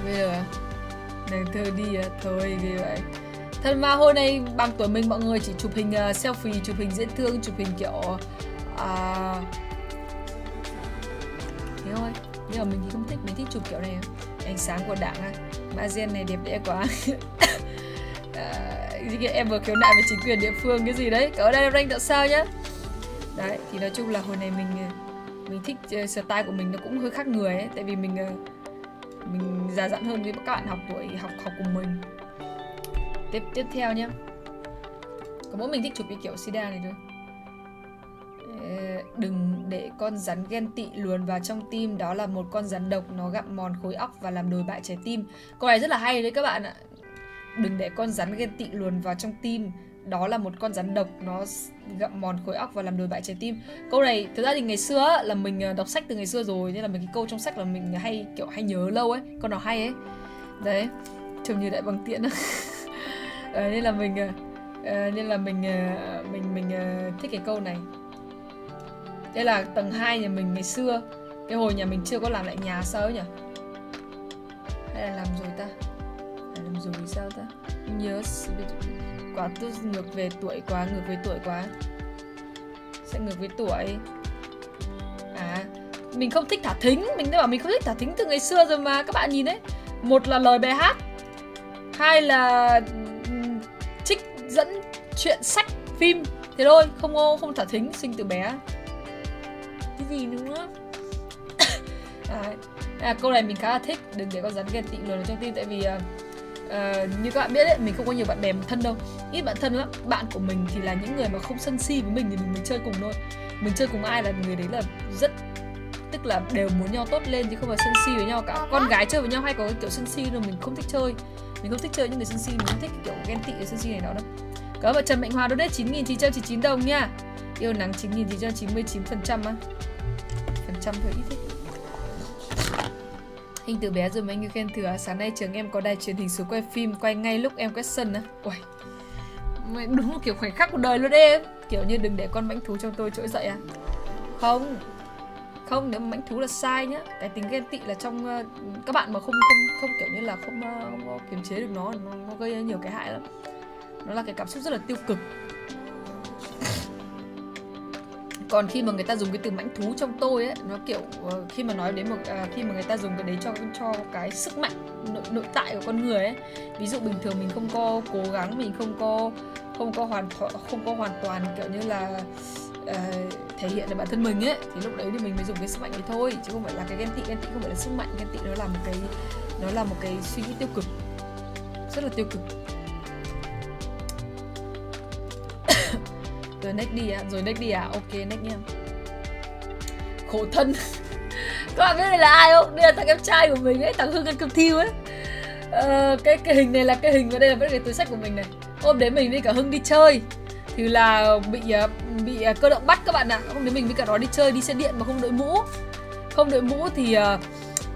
S1: bây giờ. Nàng thơ đi à thôi như vậy. Thật mà hồi này bằng tuổi mình mọi người chỉ chụp hình uh, selfie chụp hình dễ thương chụp hình kiểu uh, thế thôi. Nhưng mà mình thì không thích mình thích chụp kiểu này à. ánh sáng của đảng à. gen này đẹp đẽ quá. Uh, em vừa khiếu nại với chính quyền địa phương cái gì đấy. Ở đây em rank tại sao nhá. Đấy thì nói chung là hồi này mình mình thích uh, style của mình nó cũng hơi khác người ấy. Tại vì mình uh, mình già dặn hơn với các bạn học tuổi học học cùng mình. Tiếp tiếp theo nhé có mỗi mình thích chụp cái kiểu sida này thôi. Ờ, đừng để con rắn ghen tị luồn vào trong tim. Đó là một con rắn độc, nó gặm mòn khối óc và làm đồi bại trái tim. Câu này rất là hay đấy các bạn ạ. Đừng để con rắn ghen tị luồn vào trong tim đó là một con rắn độc nó gặm mòn khối óc và làm đồi bại trái tim. Câu này thực ra thì ngày xưa là mình ờ, đọc sách từ ngày xưa rồi nên là mấy cái câu trong sách là mình hay kiểu hay nhớ lâu ấy con nào hay ấy. Đấy trông như đại bằng tiện ờ, nên là mình ờ, ờ, nên là mình mình mình thích cái câu này. Đây là tầng 2 nhà mình ngày xưa. Cái hồi nhà mình chưa có làm lại nhà sao ấy nhỉ? Hay là làm rồi ta? Làm rồi sao ta? Nhớ quá tôi ngược về tuổi quá ngược về tuổi quá. Sẽ ngược với tuổi. À mình không thích thả thính mình đã bảo mình không thích thả thính từ ngày xưa rồi mà các bạn nhìn đấy. Một là lời bài hát hai là trích dẫn chuyện sách phim. Thế thôi không ô không thả thính sinh từ bé. Cái gì nữa? À, à, câu này mình khá là thích đừng để con rắn ghen tị lừa trong tim tại vì uh, uh, như các bạn biết đấy mình không có nhiều bạn bè thân đâu. Ít bạn thân lắm. Bạn của mình thì là những người mà không sân si với mình thì mình, mình chơi cùng thôi. Mình chơi cùng ai là người đấy là rất tức là đều muốn nhau tốt lên chứ không phải sân si với nhau cả. Con gái chơi với nhau hay có cái kiểu sân si đâu mình không thích chơi. Mình không thích chơi những người sân si mình không thích kiểu ghen tị sân si này đó đâu. Có vợ Trần Mạnh Hòa donate 9.999 đồng nha. Yêu nắng 9.999 phần trăm á. Phần trăm thôi ít thích Hình từ bé rồi mà anh khen thừa à? Sáng nay trường em có đài truyền hình số quay phim Quay ngay lúc em quét sân á. Ui Đúng một kiểu khoảnh khắc của đời luôn đấy Kiểu như đừng để con mãnh thú trong tôi trỗi dậy à. Không. Không nếu mà mãnh thú là sai nhá. Cái tính ghen tị là trong uh, các bạn mà không không không kiểu như là không, uh, không ờ, kiềm chế được nó nó, nó gây nhiều cái hại lắm. Nó là cái cảm xúc rất là tiêu cực còn khi mà người ta dùng cái từ mãnh thú trong tôi ấy nó kiểu uh, khi mà nói đến một uh, khi mà người ta dùng cái đấy cho cho cái sức mạnh nội, nội tại của con người ấy. Ví dụ bình thường mình không có cố gắng mình không có không có hoàn không có hoàn toàn kiểu như là uh, thể hiện được bản thân mình ấy thì lúc đấy thì mình mới dùng cái sức mạnh đấy thôi chứ không phải là cái ghen tị ghen tị không phải là sức mạnh ghen tị nó là một cái nó là một cái suy nghĩ tiêu cực rất là tiêu cực. Rồi next đi à rồi next đi à? Ok next em khổ thân. Các bạn biết đây là ai không? Đây là thằng em trai của mình ấy thằng hưng ăn cơm thiêu ấy. Ờ, cái cái hình này là cái hình và đây là vẫn cái túi sách của mình này. Hôm đấy mình với cả hưng đi chơi. Thì là bị ờ, bị ờ, cơ động bắt các bạn ạ. À. hôm đấy mình với cả nó đi chơi đi xe điện mà không đội mũ. Không đội mũ thì uh,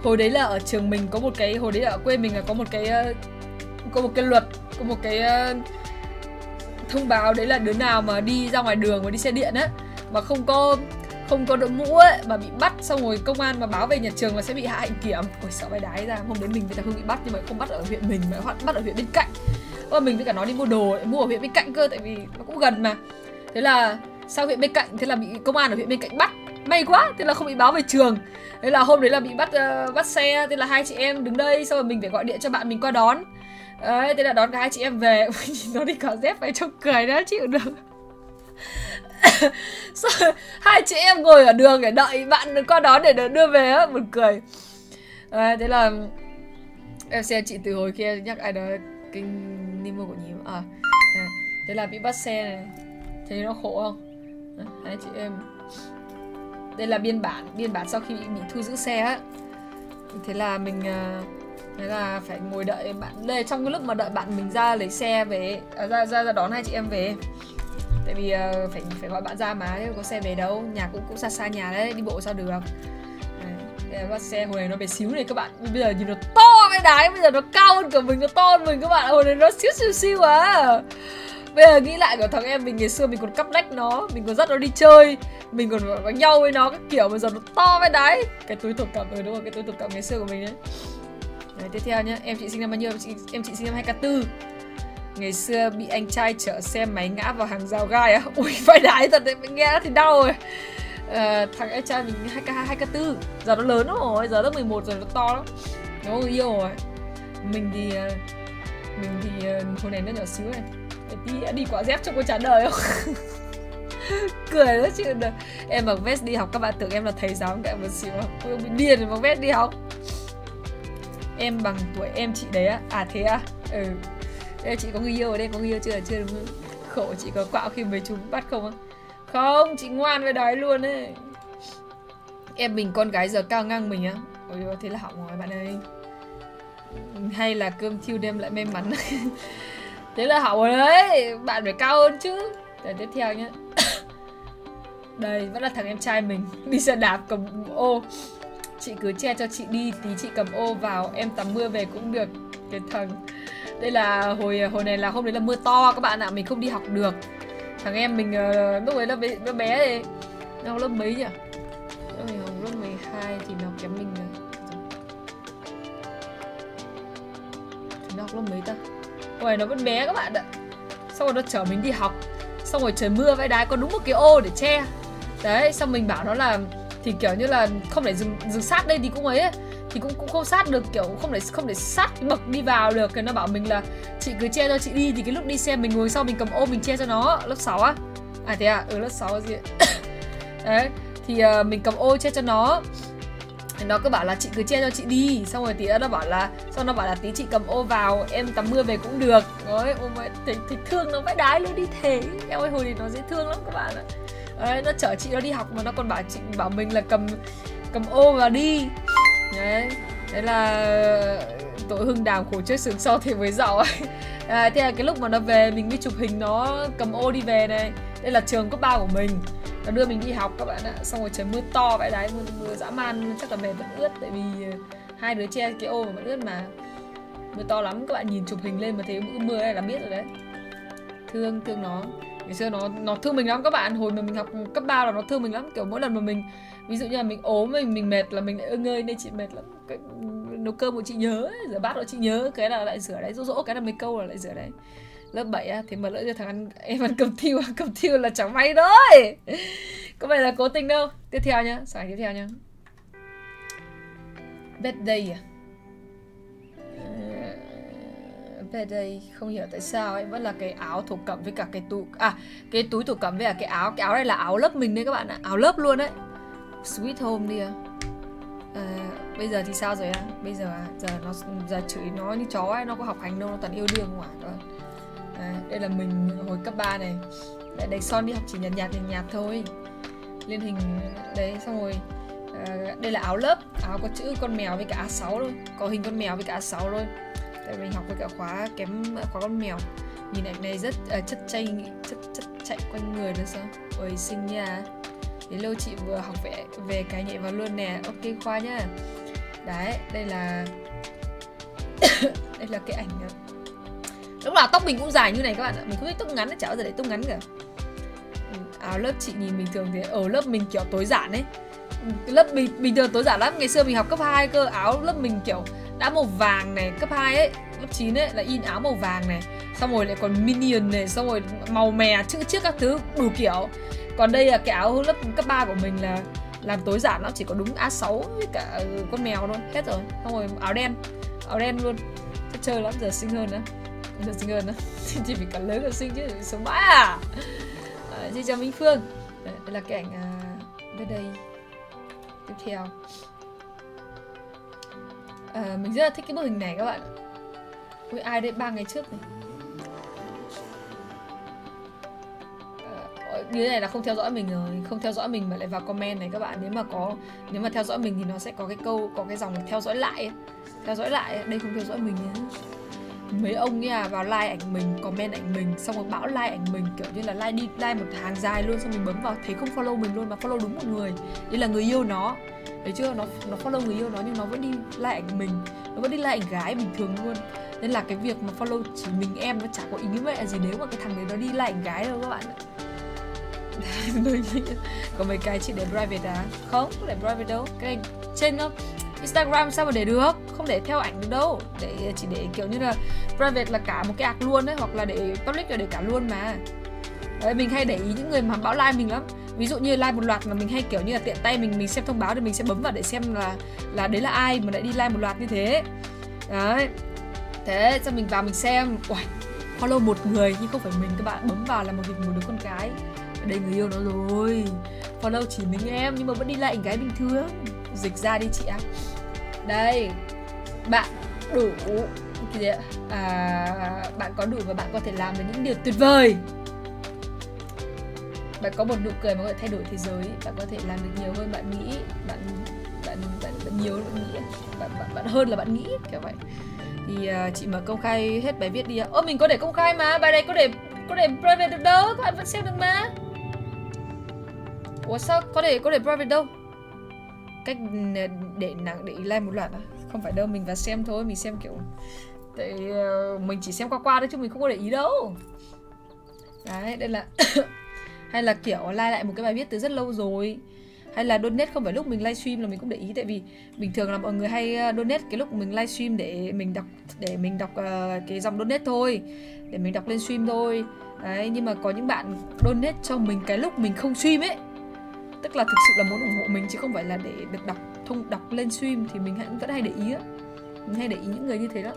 S1: hồi đấy là ở trường mình có một cái hồi đấy ở quê mình là có một cái uh, có một cái luật có một cái uh, thông báo đấy là đứa nào mà đi ra ngoài đường và đi xe điện á mà không có không có đội mũ ấy mà bị bắt xong rồi công an mà báo về nhà trường là sẽ bị hạ hạnh kiểm. Ôi sợ bay đái ra hôm đấy mình với thằng hương bị bắt nhưng mà không bắt ở huyện mình mà bắt ở huyện bên cạnh. Và mình với cả nó đi mua đồ mua ở huyện bên cạnh cơ tại vì nó cũng gần mà. Thế là sau huyện bên cạnh thế là bị công an ở huyện bên cạnh bắt. May quá thế là không bị báo về trường. Thế là hôm đấy là bị bắt uh, bắt xe thế là hai chị em đứng đây xong rồi mình phải gọi điện cho bạn mình qua đón đấy thế là đón cả hai chị em về. Nó đi cả dép phải trông cười đó chịu được. Hai chị em ngồi ở đường để đợi bạn qua đón để đưa về á buồn cười. À, thế là em xem chị từ hồi kia nhắc ai đó kinh Nemo của nhím à, thế là bị bắt xe này. Thấy nó khổ không? Hai chị em. Đây là biên bản biên bản sau khi bị, bị thu giữ xe á. Thế là mình uh, thế là phải ngồi đợi bạn đây trong cái lúc mà đợi bạn mình ra lấy xe về à, ra ra ra đón hai chị em về. Tại vì uh, phải phải gọi bạn ra mà có xe về đâu nhà cũng cũng xa xa nhà đấy đi bộ sao được. Đây bắt xe hồi này nó bé xíu này các bạn. Bây giờ nhìn nó to cái đái bây giờ nó cao hơn cả mình nó to hơn mình các bạn hồi này nó xíu xíu xíu à. Bây giờ nghĩ lại của thằng em mình ngày xưa mình còn cắp nách nó mình còn dắt nó đi chơi mình còn đánh nhau với nó cái kiểu bây giờ nó to với đáy cái túi thuộc cảm ừ, rồi đúng không cái túi thuộc cảm ngày xưa của mình đấy Đấy, tiếp theo nhé em chị sinh năm bao nhiêu? Em chị, em chị sinh năm 2004 Ngày xưa bị anh trai chở xe máy ngã vào hàng rào gai á. Ui, phải đái thật đấy, nghe thì đau rồi. À, Thằng anh trai mình 2K2, 2K4 Giờ nó lớn rồi, giờ nó 11 rồi nó to lắm. Nó yêu rồi. Mình thì ờ, mình thì ờ, hồi này nó nhỏ xíu này. Tí đi quả dép cho cô trả đời không? Cười đó chứ. Em mặc vest đi học các bạn tưởng em là thầy giáo các một xíu cô bị điên mặc vest đi học em bằng tuổi em chị đấy á. À thế à ừ. Em chị có người yêu ở đây, có người yêu chưa? Chưa đúng không? Khổ, chị có quạo khi mấy chú bắt không á? Không, chị ngoan với đói luôn ấy. Em mình con gái giờ cao ngang mình á. Ôi thế là hỏng rồi bạn ơi. Hay là cơm thiêu đem lại may mắn. Thế là hỏng rồi đấy. Bạn phải cao hơn chứ. Để tiếp theo nhé đây, vẫn là thằng em trai mình. Đi xe đạp cầm ô chị cứ che cho chị đi tí chị cầm ô vào em tắm mưa về cũng được. Cái thằng đây là hồi hồi này là hôm đấy là mưa to các bạn ạ mình không đi học được. Thằng em mình uh, lúc ấy là bé, nó bé thì nó lớp mấy nhỉ? Nó mình học lớp 12 thì nó kém mình rồi. Thì nó học lớp mấy ta? Hồi nó vẫn bé các bạn ạ. Xong rồi nó chở mình đi học. Xong rồi trời mưa vãi đái có đúng một cái ô để che. Đấy xong mình bảo nó là thì kiểu như là không để dừng dừng sát đây thì cũng ấy thì cũng cũng không sát được kiểu không để không để sát bậc đi vào được. Cái nó bảo mình là chị cứ che cho chị đi thì cái lúc đi xe mình ngồi sau mình cầm ôm mình che cho nó. Lớp 6 á. À thế à? Ừ lớp 6 gì đấy. Thì uh, mình cầm ô che cho nó. Thì nó cứ bảo là chị cứ che cho chị đi. Xong rồi tí nó bảo là xong nó bảo là tí chị cầm ô vào em tắm mưa về cũng được. Đấy ôi mà thì, thì thương nó vãi đái luôn đi. Thế em ơi hồi thì nó dễ thương lắm các bạn ạ đấy nó chở chị nó đi học mà nó còn bảo chị bảo mình là cầm cầm ô và đi. Đấy đấy là tội hưng đàm khổ trước sướng sau thì mới giàu. Ấy à, thế là cái lúc mà nó về mình mới chụp hình nó cầm ô đi về này. Đây là trường cấp ba của mình. Nó đưa mình đi học các bạn ạ. Xong rồi trời mưa to vậy đấy mưa, mưa dã man. Chắc là về vẫn ướt tại vì ờ, hai đứa che cái ô mà vẫn ướt mà. Mưa to lắm các bạn nhìn chụp hình lên mà thấy mưa này là biết rồi đấy. Thương thương nó ngày xưa nó nó thương mình lắm các bạn. Hồi mà mình học cấp 3 là nó thương mình lắm kiểu mỗi lần mà mình ví dụ như là mình ốm mình mình mệt là mình lại ơ ngơi nên chị mệt lắm. Cái, nấu cơm của chị nhớ rửa bát của chị nhớ cái là lại rửa đấy dỗ dỗ cái là mấy câu là lại rửa đấy. Lớp 7 á thì mà lỡ cho thằng ăn em ăn cầm thiêu cầm thiêu là chẳng may thôi. Có phải là cố tình đâu. Tiếp theo nhá sáng tiếp theo nhá. Birthday à? Ờ, về đây không hiểu tại sao ấy vẫn là cái áo thổ cẩm với cả cái túi à cái túi thổ cẩm với cả cái áo cái áo này là áo lớp mình đấy các bạn ạ áo lớp luôn đấy. Sweet home đi à. à bây giờ thì sao rồi à? bây giờ à? giờ nó giờ chửi nó như chó ấy nó có học hành đâu nó toàn yêu đương không ạ à, đây là mình hồi cấp 3 này. Lại đánh son đi học chỉ nhạt nhạt nhạt nhạt thôi. Lên hình đấy xong rồi à, đây là áo lớp áo có chữ con mèo với cả A6 luôn có hình con mèo với cả A6 luôn tại mình học với cả khóa kém khóa con mèo. Nhìn ảnh này rất uh, chất chay chất chất chạy quanh người nữa sao? Ôi xinh nha. Thế lâu chị vừa học vẽ về cái nhảy vào luôn nè. Ok khoa nhá. Đấy đây là đây là cái ảnh ờ, lúc nào tóc mình cũng dài như này các bạn ạ. Mình không thích tóc ngắn chả bao giờ để tóc ngắn cả. Áo lớp chị nhìn bình thường thì ở lớp mình kiểu tối giản ấy. Ừ, lớp bình, bình thường tối giản lắm. Ngày xưa mình học cấp 2 cơ áo lớp mình kiểu đã màu vàng này cấp 2 ấy lớp 9 ấy là in áo màu vàng này. Xong rồi lại còn minion này xong rồi màu mè chữ chiếc các thứ đủ kiểu. Còn đây là cái áo lớp cấp 3 của mình là làm tối giản nó chỉ có đúng A6 với cả con mèo thôi hết rồi. Xong rồi áo đen áo đen luôn. Chắc chơi lắm giờ xinh hơn nữa giờ xinh hơn nữa chỉ vì cả lớn là xinh chứ sống mãi à, à chị chào Minh Phương. Đây, đây là cái ảnh à, bên đây. Tiếp theo à, mình rất là thích cái bức hình này các bạn. Ui ai đây ba ngày trước này. Ờ, như này là không theo dõi mình rồi không theo dõi mình mà lại vào comment này các bạn. Nếu mà có nếu mà theo dõi mình thì nó sẽ có cái câu có cái dòng theo dõi lại theo dõi lại đây không theo dõi mình nhé mấy ông nha vào like ảnh mình comment ảnh mình xong rồi bảo like ảnh mình kiểu như là like đi like một hàng dài luôn xong mình bấm vào thấy không follow mình luôn mà follow đúng một người. Đây là người yêu nó thấy chưa nó nó follow người yêu nó nhưng nó vẫn đi lại ảnh mình, nó vẫn đi lại ảnh gái bình thường luôn. Nên là cái việc mà follow chỉ mình em nó chả có ý nghĩa gì nếu mà cái thằng đấy nó đi lại ảnh gái đâu các bạn ạ. Có mấy cái chị để private à? Không không để private đâu. Cái này trên không Instagram sao mà để được? Không để theo ảnh được đâu. Để chỉ để kiểu như là private là cả một cái ạc luôn đấy hoặc là để public là để cả luôn mà đấy, mình hay để ý những người mà báo like mình lắm. Ví dụ như like một loạt mà mình hay kiểu như là tiện tay mình mình xem thông báo thì mình sẽ bấm vào để xem là là đấy là ai mà lại đi like một loạt như thế. Đấy. Thế xong mình vào mình xem. Uầy, follow một người nhưng không phải mình các bạn. Bấm vào là một hình một đứa con gái ở đây người yêu nó rồi. Follow chỉ mình em nhưng mà vẫn đi lại gái bình thường. Dịch ra đi chị ạ. Đây bạn đủ. Cái gì ạ? À, bạn có đủ và bạn có thể làm được những điều tuyệt vời bạn có một nụ cười mà có thể thay đổi thế giới. Bạn có thể làm được nhiều hơn bạn nghĩ. Bạn bạn bạn, bạn nhiều hơn bạn nghĩ. Bạn, bạn bạn hơn là bạn nghĩ kiểu vậy. Thì uh, chị mở công khai hết bài viết đi ạ. Ơ mình có để công khai mà. Bài này có để có để private được đâu. Các bạn vẫn xem được mà. Ủa sao có để có để private đâu? Cách ừ, để nặng để like một loạt à? Không phải đâu mình vào xem thôi. Mình xem kiểu tại uh, mình chỉ xem qua qua thôi chứ mình không có để ý đâu. Đấy đây là hay là kiểu like lại một cái bài viết từ rất lâu rồi? Hay là donate không phải lúc mình livestream là mình cũng để ý? Tại vì bình thường là mọi người hay ờ, donate cái lúc mình livestream để mình đọc để mình đọc uh, cái dòng donate thôi. Để mình đọc lên stream thôi. Đấy nhưng mà có những bạn donate cho mình cái lúc mình không stream ấy. Tức là thực sự là muốn ủng hộ mình chứ không phải là để được đọc thông đọc lên stream thì mình vẫn hay để ý á. Mình hay để ý những người như thế đó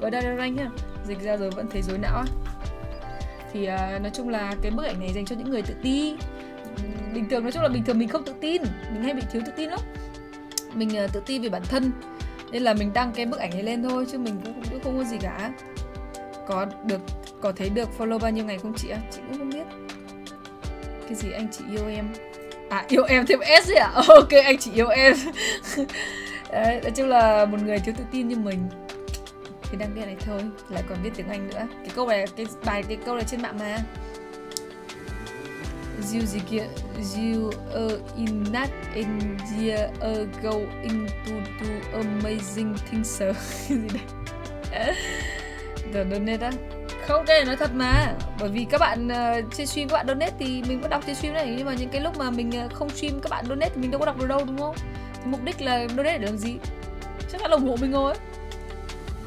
S1: ở đây rank nhá, dịch ra rồi vẫn thấy rối não á thì uh, nói chung là cái bức ảnh này dành cho những người tự ti. Bình thường nói chung là bình thường mình không tự tin. Mình hay bị thiếu tự tin lắm. Mình uh, tự ti về bản thân. Nên là mình đăng cái bức ảnh này lên thôi chứ mình cũng, cũng không có gì cả. Có được có thấy được follow bao nhiêu ngày không chị ạ? Chị cũng không biết. Cái gì anh chị yêu em? À yêu em thêm s ấy à ok anh chị yêu em. Đấy, nói chung là một người thiếu tự tin như mình thì đăng biết này thôi lại còn biết tiếng anh nữa. Cái câu này cái bài cái câu này trên mạng mà. You gì kia you are in that India year ago into to amazing things gì đấy giờ donate á. Không đây là nói thật mà. Bởi vì các bạn uh, trên stream các bạn donate thì mình vẫn đọc trên stream này. Nhưng mà những cái lúc mà mình uh, không stream các bạn donate thì mình đâu có đọc được đâu đúng không? Thì mục đích là donate để làm gì? Chắc là ủng hộ mình thôi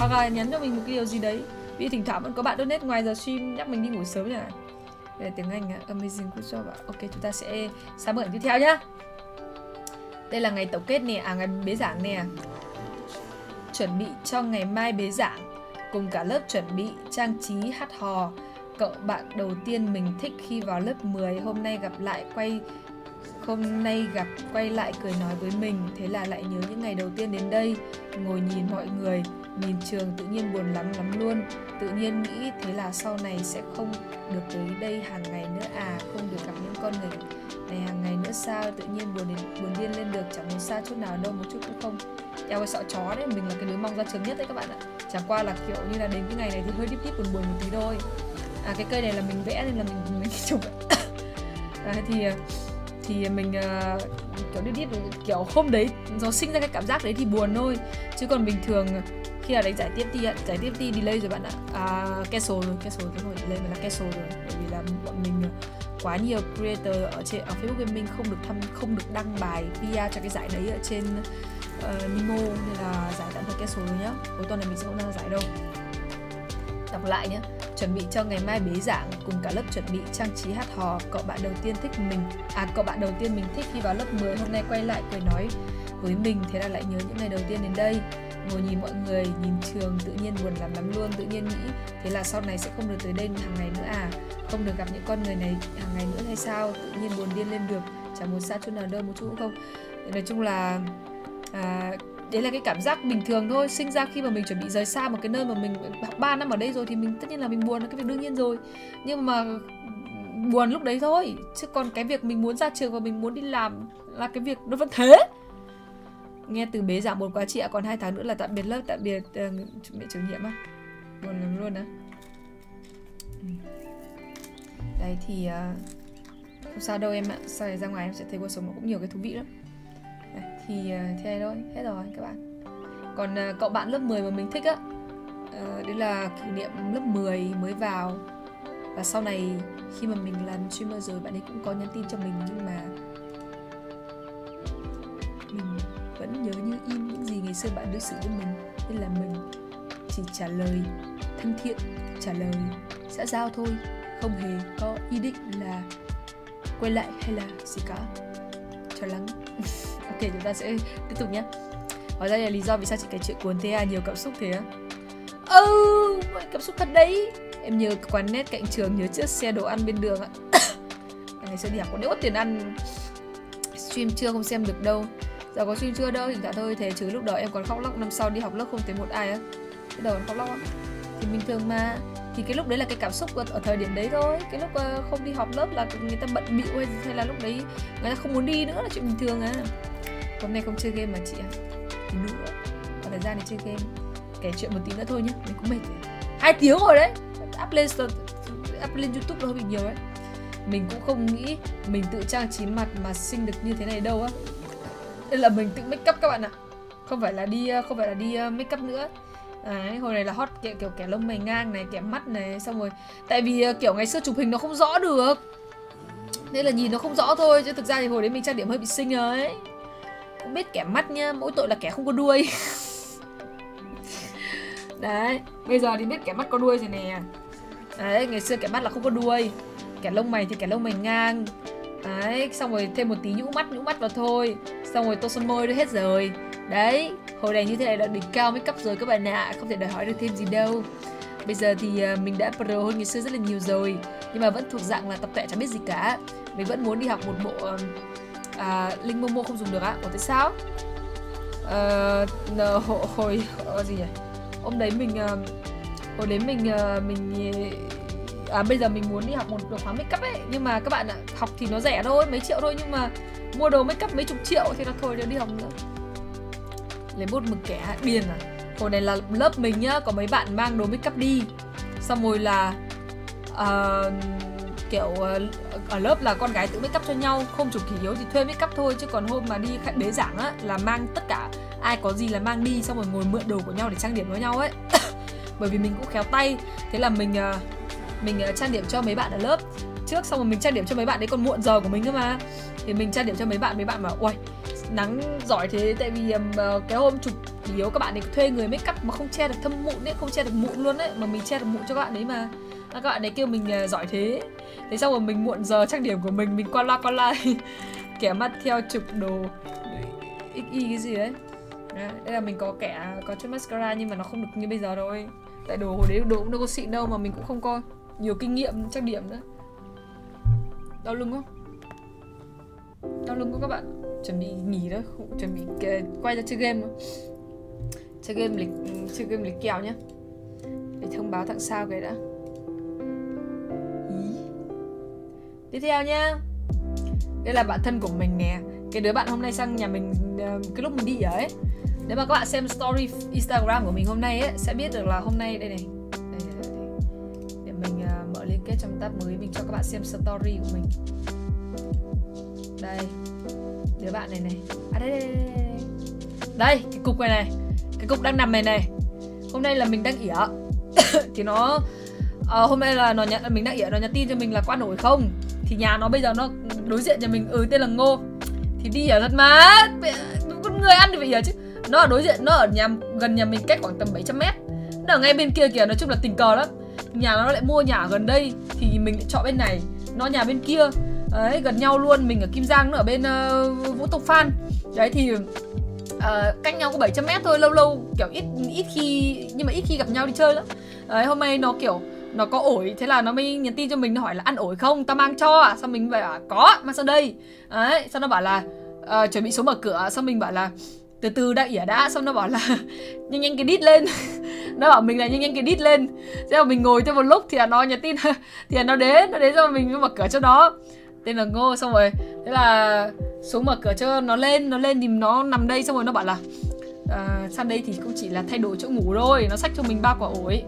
S1: hoặc là nhắn cho mình một cái điều gì đấy. Vì thỉnh thoảng vẫn có bạn donate ngoài giờ stream, nhắc mình đi ngủ sớm chẳng đây tiếng Anh amazing good job ạ. Ok, chúng ta sẽ sang bức ảnh tiếp theo nhá. Đây là ngày tổng kết nè à ngày bế giảng nè. Chuẩn bị cho ngày mai bế giảng. Cùng cả lớp chuẩn bị trang trí hát hò. Cậu bạn đầu tiên mình thích khi vào lớp 10 hôm nay gặp lại quay hôm nay gặp quay lại cười nói với mình thế là lại nhớ những ngày đầu tiên đến đây ngồi nhìn mọi người nhìn trường tự nhiên buồn lắm lắm luôn. Tự nhiên nghĩ thế là sau này sẽ không được tới đây hàng ngày nữa à không được gặp những con người này hàng ngày nữa sao? Tự nhiên buồn đến buồn điên lên được chẳng muốn xa chút nào đâu một chút cũng không. Eo ơi sợ chó đấy mình là cái đứa mong ra trường nhất đấy các bạn ạ. Chẳng qua là kiểu như là đến cái ngày này thì hơi díp díp buồn buồn một tí thôi. À cái cây này là mình vẽ nên là mình mình trồng à, thì thì mình uh, kiểu đi đi kiểu hôm đấy nó sinh ra cái cảm giác đấy thì buồn thôi. Chứ còn bình thường khi là đánh giải tiếp đi giải tiếp đi delay rồi bạn ạ. À, cancel rồi cancel cái rồi delay mà là cancel rồi. Bởi vì là bọn mình ờ, quá nhiều creator ở trên ở Facebook Gaming không được thăm không được đăng bài PR cho cái giải đấy ở trên ờ, uh, Nimo nên là giải tạm thời cancel rồi nhá. Cuối tuần này mình sẽ không đăng giải đâu đọc lại nhé. Chuẩn bị cho ngày mai bế giảng cùng cả lớp chuẩn bị trang trí hát hò. Cậu bạn đầu tiên thích mình à cậu bạn đầu tiên mình thích khi vào lớp 10 hôm nay quay lại cười nói với mình thế là lại nhớ những ngày đầu tiên đến đây. Ngồi nhìn mọi người nhìn trường tự nhiên buồn lắm lắm luôn tự nhiên nghĩ thế là sau này sẽ không được tới đây hàng ngày nữa à? Không được gặp những con người này hàng ngày nữa hay sao? Tự nhiên buồn điên lên được. Chẳng muốn xa chút nào đâu một chút cũng không. Nói chung là à, đấy là cái cảm giác bình thường thôi. Sinh ra khi mà mình chuẩn bị rời xa một cái nơi mà mình học 3 năm ở đây rồi thì mình tất nhiên là mình buồn là cái việc đương nhiên rồi. Nhưng mà buồn lúc đấy thôi. Chứ còn cái việc mình muốn ra trường và mình muốn đi làm là cái việc nó vẫn thế. Nghe từ bế giảng buồn quá chị ạ. Còn hai tháng nữa là tạm biệt lớp tạm biệt uh, chuẩn bị chủ nhiệm á. Buồn lắm luôn á. Ừ. Đấy thì uh, không sao đâu em ạ. Sau này ra ngoài em sẽ thấy cuộc sống nó cũng nhiều cái thú vị lắm thì ờ, thế này thôi, hết rồi các bạn. Còn ờ, cậu bạn lớp 10 mà mình thích á ờ, đấy là kỷ niệm lớp 10 mới vào. Và sau này khi mà mình làm streamer rồi, bạn ấy cũng có nhắn tin cho mình nhưng mà mình vẫn nhớ như in những gì ngày xưa bạn đối xử với mình. Nên là mình chỉ trả lời thân thiện, trả lời xã giao thôi. Không hề có ý định là quay lại hay là gì cả cho lắng ok, chúng ta sẽ tiếp tục nhé. Hóa ra là lý do vì sao chị kể chuyện cuốn thế à nhiều cảm xúc thế á. Ừ cảm xúc thật đấy. Em nhớ quán nét cạnh trường, nhớ chiếc xe đồ ăn bên đường ạ. Ngày xưa đi học có nếu có tiền ăn. Stream chưa, không xem được đâu. Giờ có stream chưa đâu hình cả thôi. Thế chứ lúc đó em còn khóc lóc, năm sau đi học lớp không thấy một ai á. Lúc đầu còn khóc lóc á thì bình thường mà thì cái lúc đấy là cái cảm xúc ở, thời điểm đấy thôi. Cái lúc ờ, không đi học lớp là người ta bận bịu hay, hay là lúc đấy người ta không muốn đi nữa là chuyện bình thường à hôm nay không chơi game mà chị à thì nữa còn thời gian để chơi game. Kể chuyện một tí nữa thôi nhá mình cũng mệt rồi. Hai tiếng rồi đấy. Up lên up lên youtube nó hơi bị nhiều đấy. Mình cũng không nghĩ mình tự trang trí mặt mà xinh được như thế này đâu á. Đây là mình tự make up các bạn ạ. Không phải là đi ờ, không phải là đi ờ, make up nữa. Đấy, hồi này là hot kiểu, kiểu kẻ lông mày ngang này, kẻ mắt này, xong rồi Tại vì ờ, kiểu ngày xưa chụp hình nó không rõ được. Nên là nhìn nó không rõ thôi Chứ thực ra thì hồi đấy mình trang điểm hơi bị xinh ấy. Cũng biết kẻ mắt nhá, mỗi tội là kẻ không có đuôi. Đấy, bây giờ thì biết kẻ mắt có đuôi rồi nè. Đấy, ngày xưa kẻ mắt là không có đuôi. Kẻ lông mày thì kẻ lông mày ngang. Đấy, xong rồi thêm một tí nhũ mắt, nhũ mắt vào thôi. Xong rồi tô son môi đó hết rồi. Đấy, hồi này như thế này là đỉnh cao make up rồi các bạn ạ Không thể đòi hỏi được thêm gì đâu Bây giờ thì ờ, mình đã pro hơn ngày xưa rất là nhiều rồi Nhưng mà vẫn thuộc dạng là tập tệ chẳng biết gì cả Mình vẫn muốn đi học một bộ uh, uh, Linh Momo không dùng được á Ủa tại sao? Uh, hồi, hồi gì nhỉ? Hôm đấy mình uh, Hồi đấy mình uh, mình à, bây giờ mình muốn đi học một khóa make up ấy nhưng mà các bạn ạ học thì nó rẻ thôi mấy triệu thôi nhưng mà mua đồ make up mấy chục triệu thì là thôi đừng đi học nữa lấy bút mực kẻ điên à? Hồi này là lớp mình nhá có mấy bạn mang đồ make up đi. Xong rồi là uh, kiểu uh, ở lớp là con gái tự make up cho nhau không chủ kỷ yếu thì thuê make up thôi. Chứ còn hôm mà đi khách bế giảng á là mang tất cả ai có gì là mang đi xong rồi ngồi mượn đồ của nhau để trang điểm với nhau ấy. Bởi vì mình cũng khéo tay. Thế là mình uh, mình uh, trang điểm cho mấy bạn ở lớp. Trước xong rồi mình trang điểm cho mấy bạn đấy còn muộn giờ của mình cơ mà. Thì mình trang điểm cho mấy bạn mấy bạn mà ui nắng giỏi thế tại vì um, ờ, cái hôm chụp chủ yếu các bạn ấy thuê người make up mà không che được thâm mụn ấy không che được mụn luôn đấy mà mình che được mụn cho các bạn ấy mà. À, các bạn ấy kêu mình uh, giỏi thế. Thế xong rồi mình muộn giờ trang điểm của mình mình qua la qua loa. Kẻ mắt theo chụp đồ xy cái gì đấy đây là mình có kẻ có chút mascara nhưng mà nó không được như bây giờ thôi. Tại đồ hồi đấy đồ cũng đâu có xịn đâu mà mình cũng không có nhiều kinh nghiệm trang điểm nữa. Đau lưng không đau lưng không các bạn chuẩn bị nghỉ đó chuẩn bị ờ, quay ra chơi game chơi game lịch chơi game lịch kèo nhá. Để thông báo thằng sao cái đã. Ý. tiếp theo nhá. Đây là bạn thân của mình nè. Cái đứa bạn hôm nay sang nhà mình ờ, cái lúc mình đi ấy. Nếu mà các bạn xem story Instagram của mình hôm nay ấy sẽ biết được là hôm nay đây này. Đây, đây, đây. để mình uh, mở liên kết trong tab mới mình cho các bạn xem story của mình. Đây đứa bạn này này. À đây đây đây, đây. đây. Cái cục này này. Cái cục đang nằm này này. Hôm nay là mình đang ỉa. Thì nó à, hôm nay là nó nhận mình đang ỉa nó nhắn tin cho mình là qua nổi không? Thì nhà nó bây giờ nó đối diện nhà mình ừ tên là ngô. Thì đi ỉa thật mà. Con người ăn thì phải ỉa chứ. Nó ở đối diện nó ở nhà gần nhà mình cách khoảng tầm 700 mét. Nó ở ngay bên kia kìa nói chung là tình cờ lắm. Nhà nó lại mua nhà ở gần đây thì mình lại chọn bên này nó nhà bên kia đấy gần nhau luôn. Mình ở kim giang nó ở bên uh, vũ Tục phan. Đấy thì uh, cách nhau có 700 mét thôi lâu lâu kiểu ít ít khi nhưng mà ít khi gặp nhau đi chơi lắm. Đấy hôm nay nó kiểu nó có ổi thế là nó mới nhắn tin cho mình nó hỏi là ăn ổi không? Tao mang cho. À xong mình bảo có mang sang đây. Đấy xong nó bảo là uh, chuẩn bị xuống mở cửa. Xong mình bảo là từ từ đã ỉa đã. Xong nó bảo là nhanh nhanh cái đít lên. Nó bảo mình là nhanh nhanh cái đít lên. Thế là mình ngồi thêm một lúc thì là nó nhắn tin thì là nó đến nó đến cho mình mới mở cửa cho nó tên là ngô xong rồi thế là xuống mở cửa cho nó lên nó lên thì nó nằm đây xong rồi nó bảo là à, sang đây thì cũng chỉ là thay đổi chỗ ngủ thôi nó xách cho mình ba quả ổi.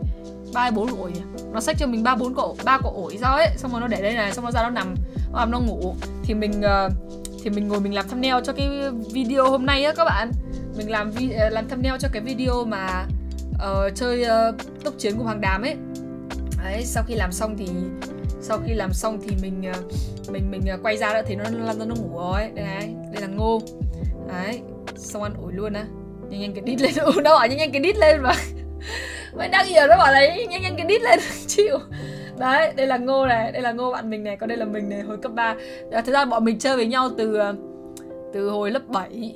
S1: Ba bốn ổi nó xách cho mình ba bốn quả ba quả ổi ra ấy xong rồi nó để đây này xong nó ra nó nằm nó nằm nó ngủ. Thì mình uh, thì mình ngồi mình làm thumbnail cho cái video hôm nay á các bạn. Mình làm vi ờ, làm thumbnail cho cái video mà uh, chơi uh, tốc chiến của hoàng đàm ấy. Đấy sau khi làm xong thì sau khi làm xong thì mình ờ, mình mình ờ, quay ra đã thấy nó lăn ra nó ngủ rồi. Đây này đây là ngô. Đấy xong ăn ổi luôn á. Nhanh nhanh cái đít lên. Ừ, nó bảo nhanh nhanh cái đít lên mà. Mày đang hiểu nó bảo đấy nhanh nhanh cái đít lên chịu. Đấy đây là ngô này đây là ngô bạn mình này còn đây là mình này hồi cấp 3 thực ra bọn mình chơi với nhau từ ờ, từ hồi lớp 7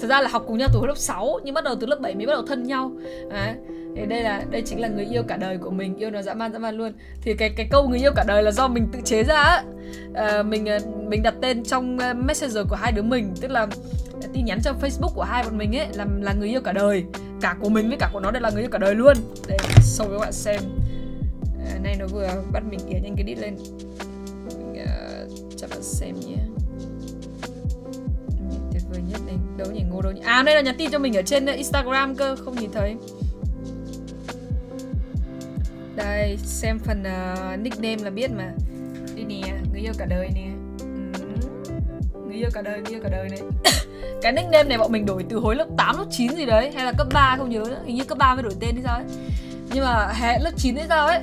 S1: Thực ra là học cùng nhau từ hồi lớp 6 Nhưng bắt đầu từ lớp 7 mới bắt đầu thân nhau. Đấy thì đây là đây chính là người yêu cả đời của mình yêu nó dã man dã man luôn. Thì cái cái câu người yêu cả đời là do mình tự chế ra á. À, mình ờ, mình đặt tên trong ờ, messenger của hai đứa mình tức là tin nhắn trong facebook của hai bọn mình ấy là là người yêu cả đời. Cả của mình với cả của nó đều là người yêu cả đời luôn. Đây sau các bạn xem. À, nay nó vừa bắt mình ỉa nhanh cái đít lên. Mình, uh, cho bạn xem nhé. Tuyệt vời nhất này đâu nhỉ ngô đâu nhỉ? À đây là nhắn tin cho mình ở trên instagram cơ không nhìn thấy đây xem phần uh, nickname là biết mà. Đây nè người yêu cả đời nè. Người yêu cả đời người yêu cả đời này cái nickname này bọn mình đổi từ hồi lớp 8, lớp 9 gì đấy hay là cấp 3 không nhớ nữa. Hình như cấp 3 mới đổi tên hay sao ấy. Nhưng mà hè lớp 9 hay sao ấy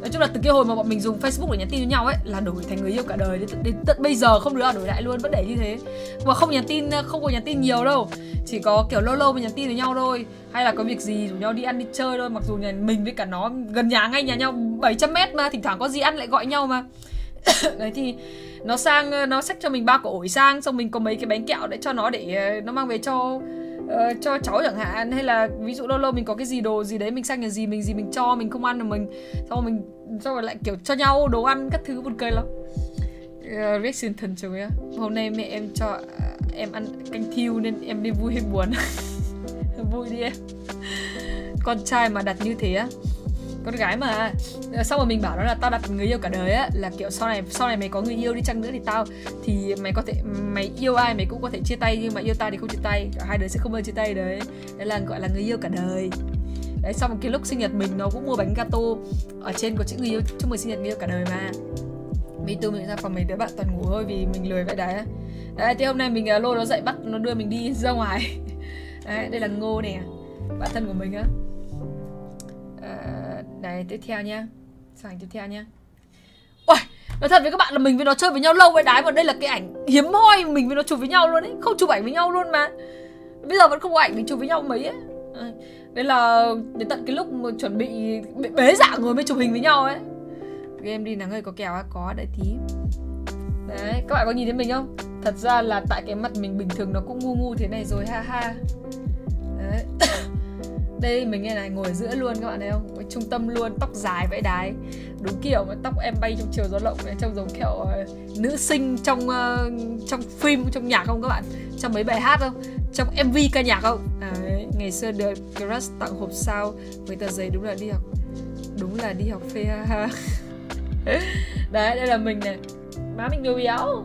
S1: nói chung là từ cái hồi mà bọn mình dùng facebook để nhắn tin với nhau ấy là đổi thành người yêu cả đời. Đến, đến tận bây giờ không đứa nào đổi lại luôn vẫn để như thế. Mà không nhắn tin không có nhắn tin nhiều đâu. Chỉ có kiểu lâu lâu mà nhắn tin với nhau thôi. Hay là có việc gì rủ nhau đi ăn đi chơi thôi. Mặc dù nhà mình với cả nó gần nhà ngay nhà nhau 700 mét mà thỉnh thoảng có gì ăn lại gọi nhau mà. Đấy thì nó sang nó xách cho mình ba cổ ổi sang xong mình có mấy cái bánh kẹo để cho nó để ờ, nó mang về cho uh, cho cháu chẳng hạn. Hay là ví dụ lâu lâu mình có cái gì đồ gì đấy mình sang nhà gì mình gì mình cho mình không ăn rồi mình xong rồi mình xong rồi lại kiểu cho nhau đồ ăn các thứ buồn cười lắm. Ờ, uh, reaction thần chúng á. Hôm nay mẹ em cho uh, em ăn canh thiêu nên em đi vui hay buồn? Vui đi em. Con trai mà đặt như thế á con gái mà. Ờ, xong rồi mình bảo nó là tao đặt người yêu cả đời á, là, kiểu, sau này sau này mày có người yêu đi chăng nữa thì tao, thì mày có thể, mày yêu ai mày cũng có thể chia tay, nhưng mà yêu tao thì không chia tay cả hai đứa sẽ không bao chia tay đấy. Đấy là, gọi là, người yêu cả đời. Đấy, xong cái lúc sinh nhật mình nó cũng mua bánh gato ở trên có chữ người yêu chúc mừng sinh nhật người yêu cả đời mà. Mình từ mình ra phòng mấy đứa bạn toàn ngủ thôi vì mình lười vậy đấy đấy thì hôm nay mình ờ, lô lôi nó dậy bắt nó đưa mình đi ra ngoài. Đấy, đây là ngô nè, bạn thân của mình á. Ờ, đây tiếp theo nha ảnh tiếp theo nha Ôi Nói thật với các bạn là mình với nó chơi với nhau lâu với đái Mà đây là cái ảnh hiếm hoi mình với nó chụp với nhau luôn ấy. Không chụp ảnh với nhau luôn mà. Bây giờ vẫn không có ảnh mình chụp với nhau mấy ấy. Ờ, đây là đến tận cái lúc mà chuẩn bị, bế dạng rồi mới chụp hình với nhau ấy. Game đi nắng ơi có kèo á? Có đợi tí. Đấy các bạn có nhìn thấy mình không? Thật ra là tại cái mặt mình bình thường nó cũng ngu ngu thế này rồi ha ha. Đấy. đây mình nghe này ngồi giữa luôn các bạn thấy không? Trung tâm luôn tóc dài vẫy đái. Đúng kiểu mà tóc em bay trong chiều gió lộng này trông giống kiểu uh, nữ sinh trong uh, trong phim trong nhạc không các bạn? Trong mấy bài hát không? Trong mv ca nhạc không? Đấy, ngày xưa được crush tặng hộp sao với tờ giấy đúng là đi học. Đúng là đi học phê ha ha. Đấy đây là mình này. Má mình nhiều béo.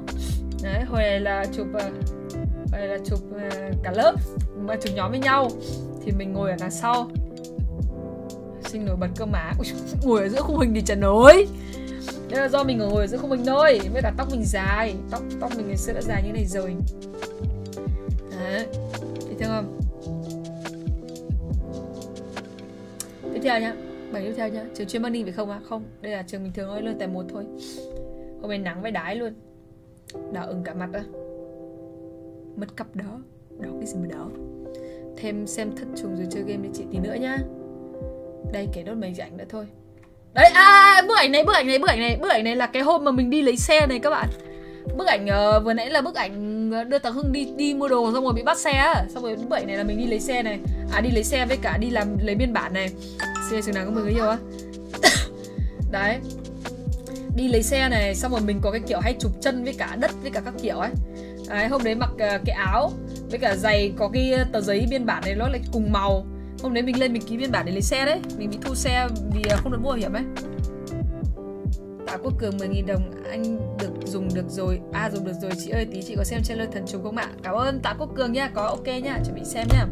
S1: Đấy hồi này là chụp ờ, hồi này là chụp cả lớp mà chụp nhóm với nhau thì mình ngồi ở đằng sau. Xinh nổi bật cơ má Ui, ngồi ở giữa khung hình thì chả nổi. Đây là do mình ngồi ở giữa khung hình thôi với cả tóc mình dài. Tóc tóc mình ngày xưa đã dài như này rồi. Đấy. Thấy thương không? Tiếp theo nhá. Bài tiếp theo nhá. Trường chuyên money phải không ạ? À? không đây là trường bình thường thôi lương tài một thôi. Hôm nay nắng với đái luôn. Đỏ ửng cả mặt á. Mất cặp đó. Đó cái gì mà đó? Thêm xem thất trùng rồi chơi game với chị tí nữa nhá. Đây kể đốt mấy ảnh nữa thôi. Đấy à, à, à bức ảnh này bức ảnh này bức ảnh này bức ảnh này là cái hôm mà mình đi lấy xe này các bạn. Bức ảnh uh, vừa nãy là bức ảnh ờ, đưa thằng hưng đi đi mua đồ xong rồi bị bắt xe á. Xong rồi bức ảnh này là mình đi lấy xe này. À đi lấy xe với cả đi làm lấy biên bản này. Xe chừng nào có mười cái nhiều á. Đấy. Đi lấy xe này xong rồi mình có cái kiểu hay chụp chân với cả đất với cả các kiểu ấy. Đấy, hôm đấy mặc uh, cái áo với cả giày có cái ờ, tờ giấy biên bản này nó lại cùng màu. Hôm đấy mình lên mình ký biên bản để lấy xe đấy. Mình bị thu xe vì ờ, không được mua bảo hiểm ấy. Tạ Quốc Cường 10.000 đồng anh được dùng được rồi. À dùng được rồi. Chị ơi tí chị có xem trailer thần trùng không ạ? Cảm ơn Tạ Quốc Cường nha. Có ok nha. Chuẩn bị xem nha.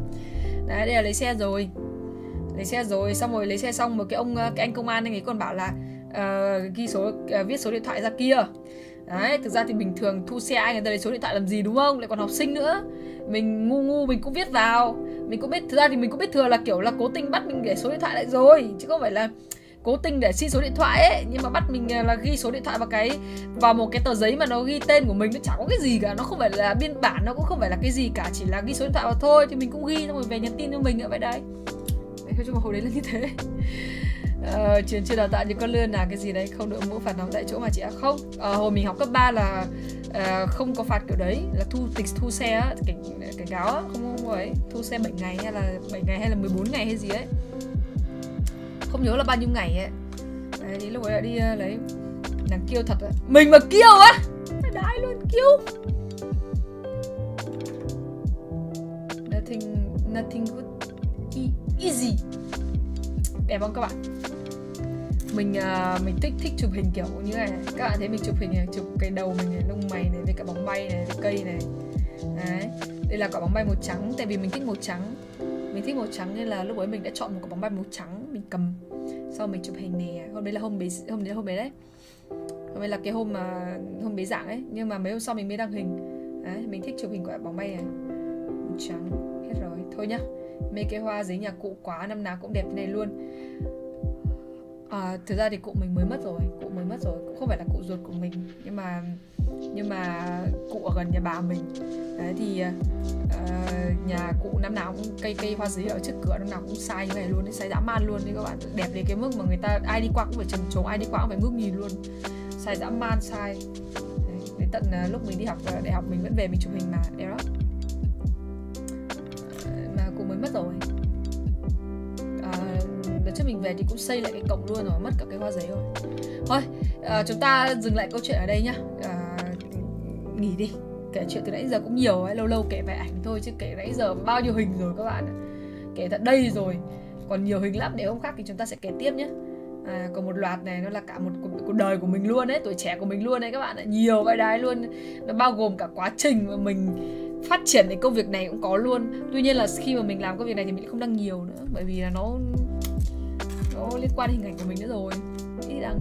S1: Đấy đây là lấy xe rồi. Lấy xe rồi. Xong rồi lấy xe xong một cái ông ờ, cái anh công an anh ấy còn bảo là uh, ghi số uh, viết số điện thoại ra kia. Đấy, thực ra thì bình thường thu xe anh người ta lấy số điện thoại làm gì đúng không? Lại còn học sinh nữa mình ngu ngu mình cũng viết vào. Mình cũng biết thực ra thì mình cũng biết thừa là kiểu là cố tình bắt mình để số điện thoại lại rồi chứ không phải là cố tình để xin số điện thoại ấy. Nhưng mà bắt mình là ghi số điện thoại vào cái vào một cái tờ giấy mà nó ghi tên của mình nó chẳng có cái gì cả. Nó không phải là biên bản nó cũng không phải là cái gì cả chỉ là ghi số điện thoại vào thôi. Thì mình cũng ghi xong rồi về nhắn tin cho mình nữa vậy đấy. Nói chung là hồi đấy là như thế. Ờ, trường chưa đào tạo những con lươn là cái gì đấy không đội mũ phản nóng tại chỗ mà chị ạ? Không. Ờ, hồi mình học cấp 3 là uh, không có phạt kiểu đấy là thu tịch thu xe á cảnh cảnh cáo á không không ấy. Thu xe 7 ngày hay là 7 ngày hay là 14 ngày hay gì ấy. Không nhớ là bao nhiêu ngày ấy. Đấy đi lúc ấy đã đi uh, lấy nàng kêu thật ấy. mình mà kêu á đái luôn kêu nothing nothing good e easy. Đẹp không các bạn? Mình uh, mình thích thích chụp hình kiểu như này. Các bạn thấy mình chụp hình này chụp cái đầu mình này lông mày này với cả bóng bay này với cây này. Đấy. Đây là quả bóng bay màu trắng tại vì mình thích màu trắng. Mình thích màu trắng nên là lúc ấy mình đã chọn một quả bóng bay màu trắng mình cầm. Sau mình chụp hình nè. Hôm đấy là hôm bé hôm đấy là hôm bé đấy. Hôm đấy là cái hôm mà hôm bé dạng ấy. Nhưng mà mấy hôm sau mình mới đăng hình. Đấy mình thích chụp hình quả bóng bay này. Màu trắng hết rồi. Thôi nhá. Mấy cái hoa giấy nhà cụ quá năm nào cũng đẹp thế này luôn à, thực ra thì cụ mình mới mất rồi cụ mới mất rồi cũng không phải là cụ ruột của mình nhưng mà nhưng mà cụ ở gần nhà bà mình. Đấy thì uh, nhà cụ năm nào cũng cây cây hoa giấy ở trước cửa năm nào cũng sai như này luôn sai dã man luôn. Đấy các bạn đẹp đến cái mức mà người ta ai đi qua cũng phải trầm trồ ai đi qua cũng phải ngước nhìn luôn. Sai dã man sai. Đấy, đến tận uh, lúc mình đi học uh, đại học mình vẫn về mình chụp hình mà đẹp lắm. Uh, mà cụ mới mất rồi. À, đợt trước mình về thì cũng xây lại cái cổng luôn rồi mất cả cái hoa giấy rồi. Thôi à, chúng ta dừng lại câu chuyện ở đây nhá. À, nghỉ đi. Kể chuyện từ nãy giờ cũng nhiều ấy lâu lâu kể về ảnh thôi chứ kể nãy giờ bao nhiêu hình rồi các bạn kể tận đây rồi. Còn nhiều hình lắm để hôm khác thì chúng ta sẽ kể tiếp nhé à, còn một loạt này nó là cả một cuộc đời của mình luôn đấy tuổi trẻ của mình luôn đấy các bạn ạ. Nhiều vai đái luôn. Nó bao gồm cả quá trình mà mình phát triển thì công việc này cũng có luôn. Tuy nhiên là khi mà mình làm công việc này thì mình không đăng nhiều nữa, bởi vì là nó nó liên quan hình ảnh của mình nữa rồi. Ít đăng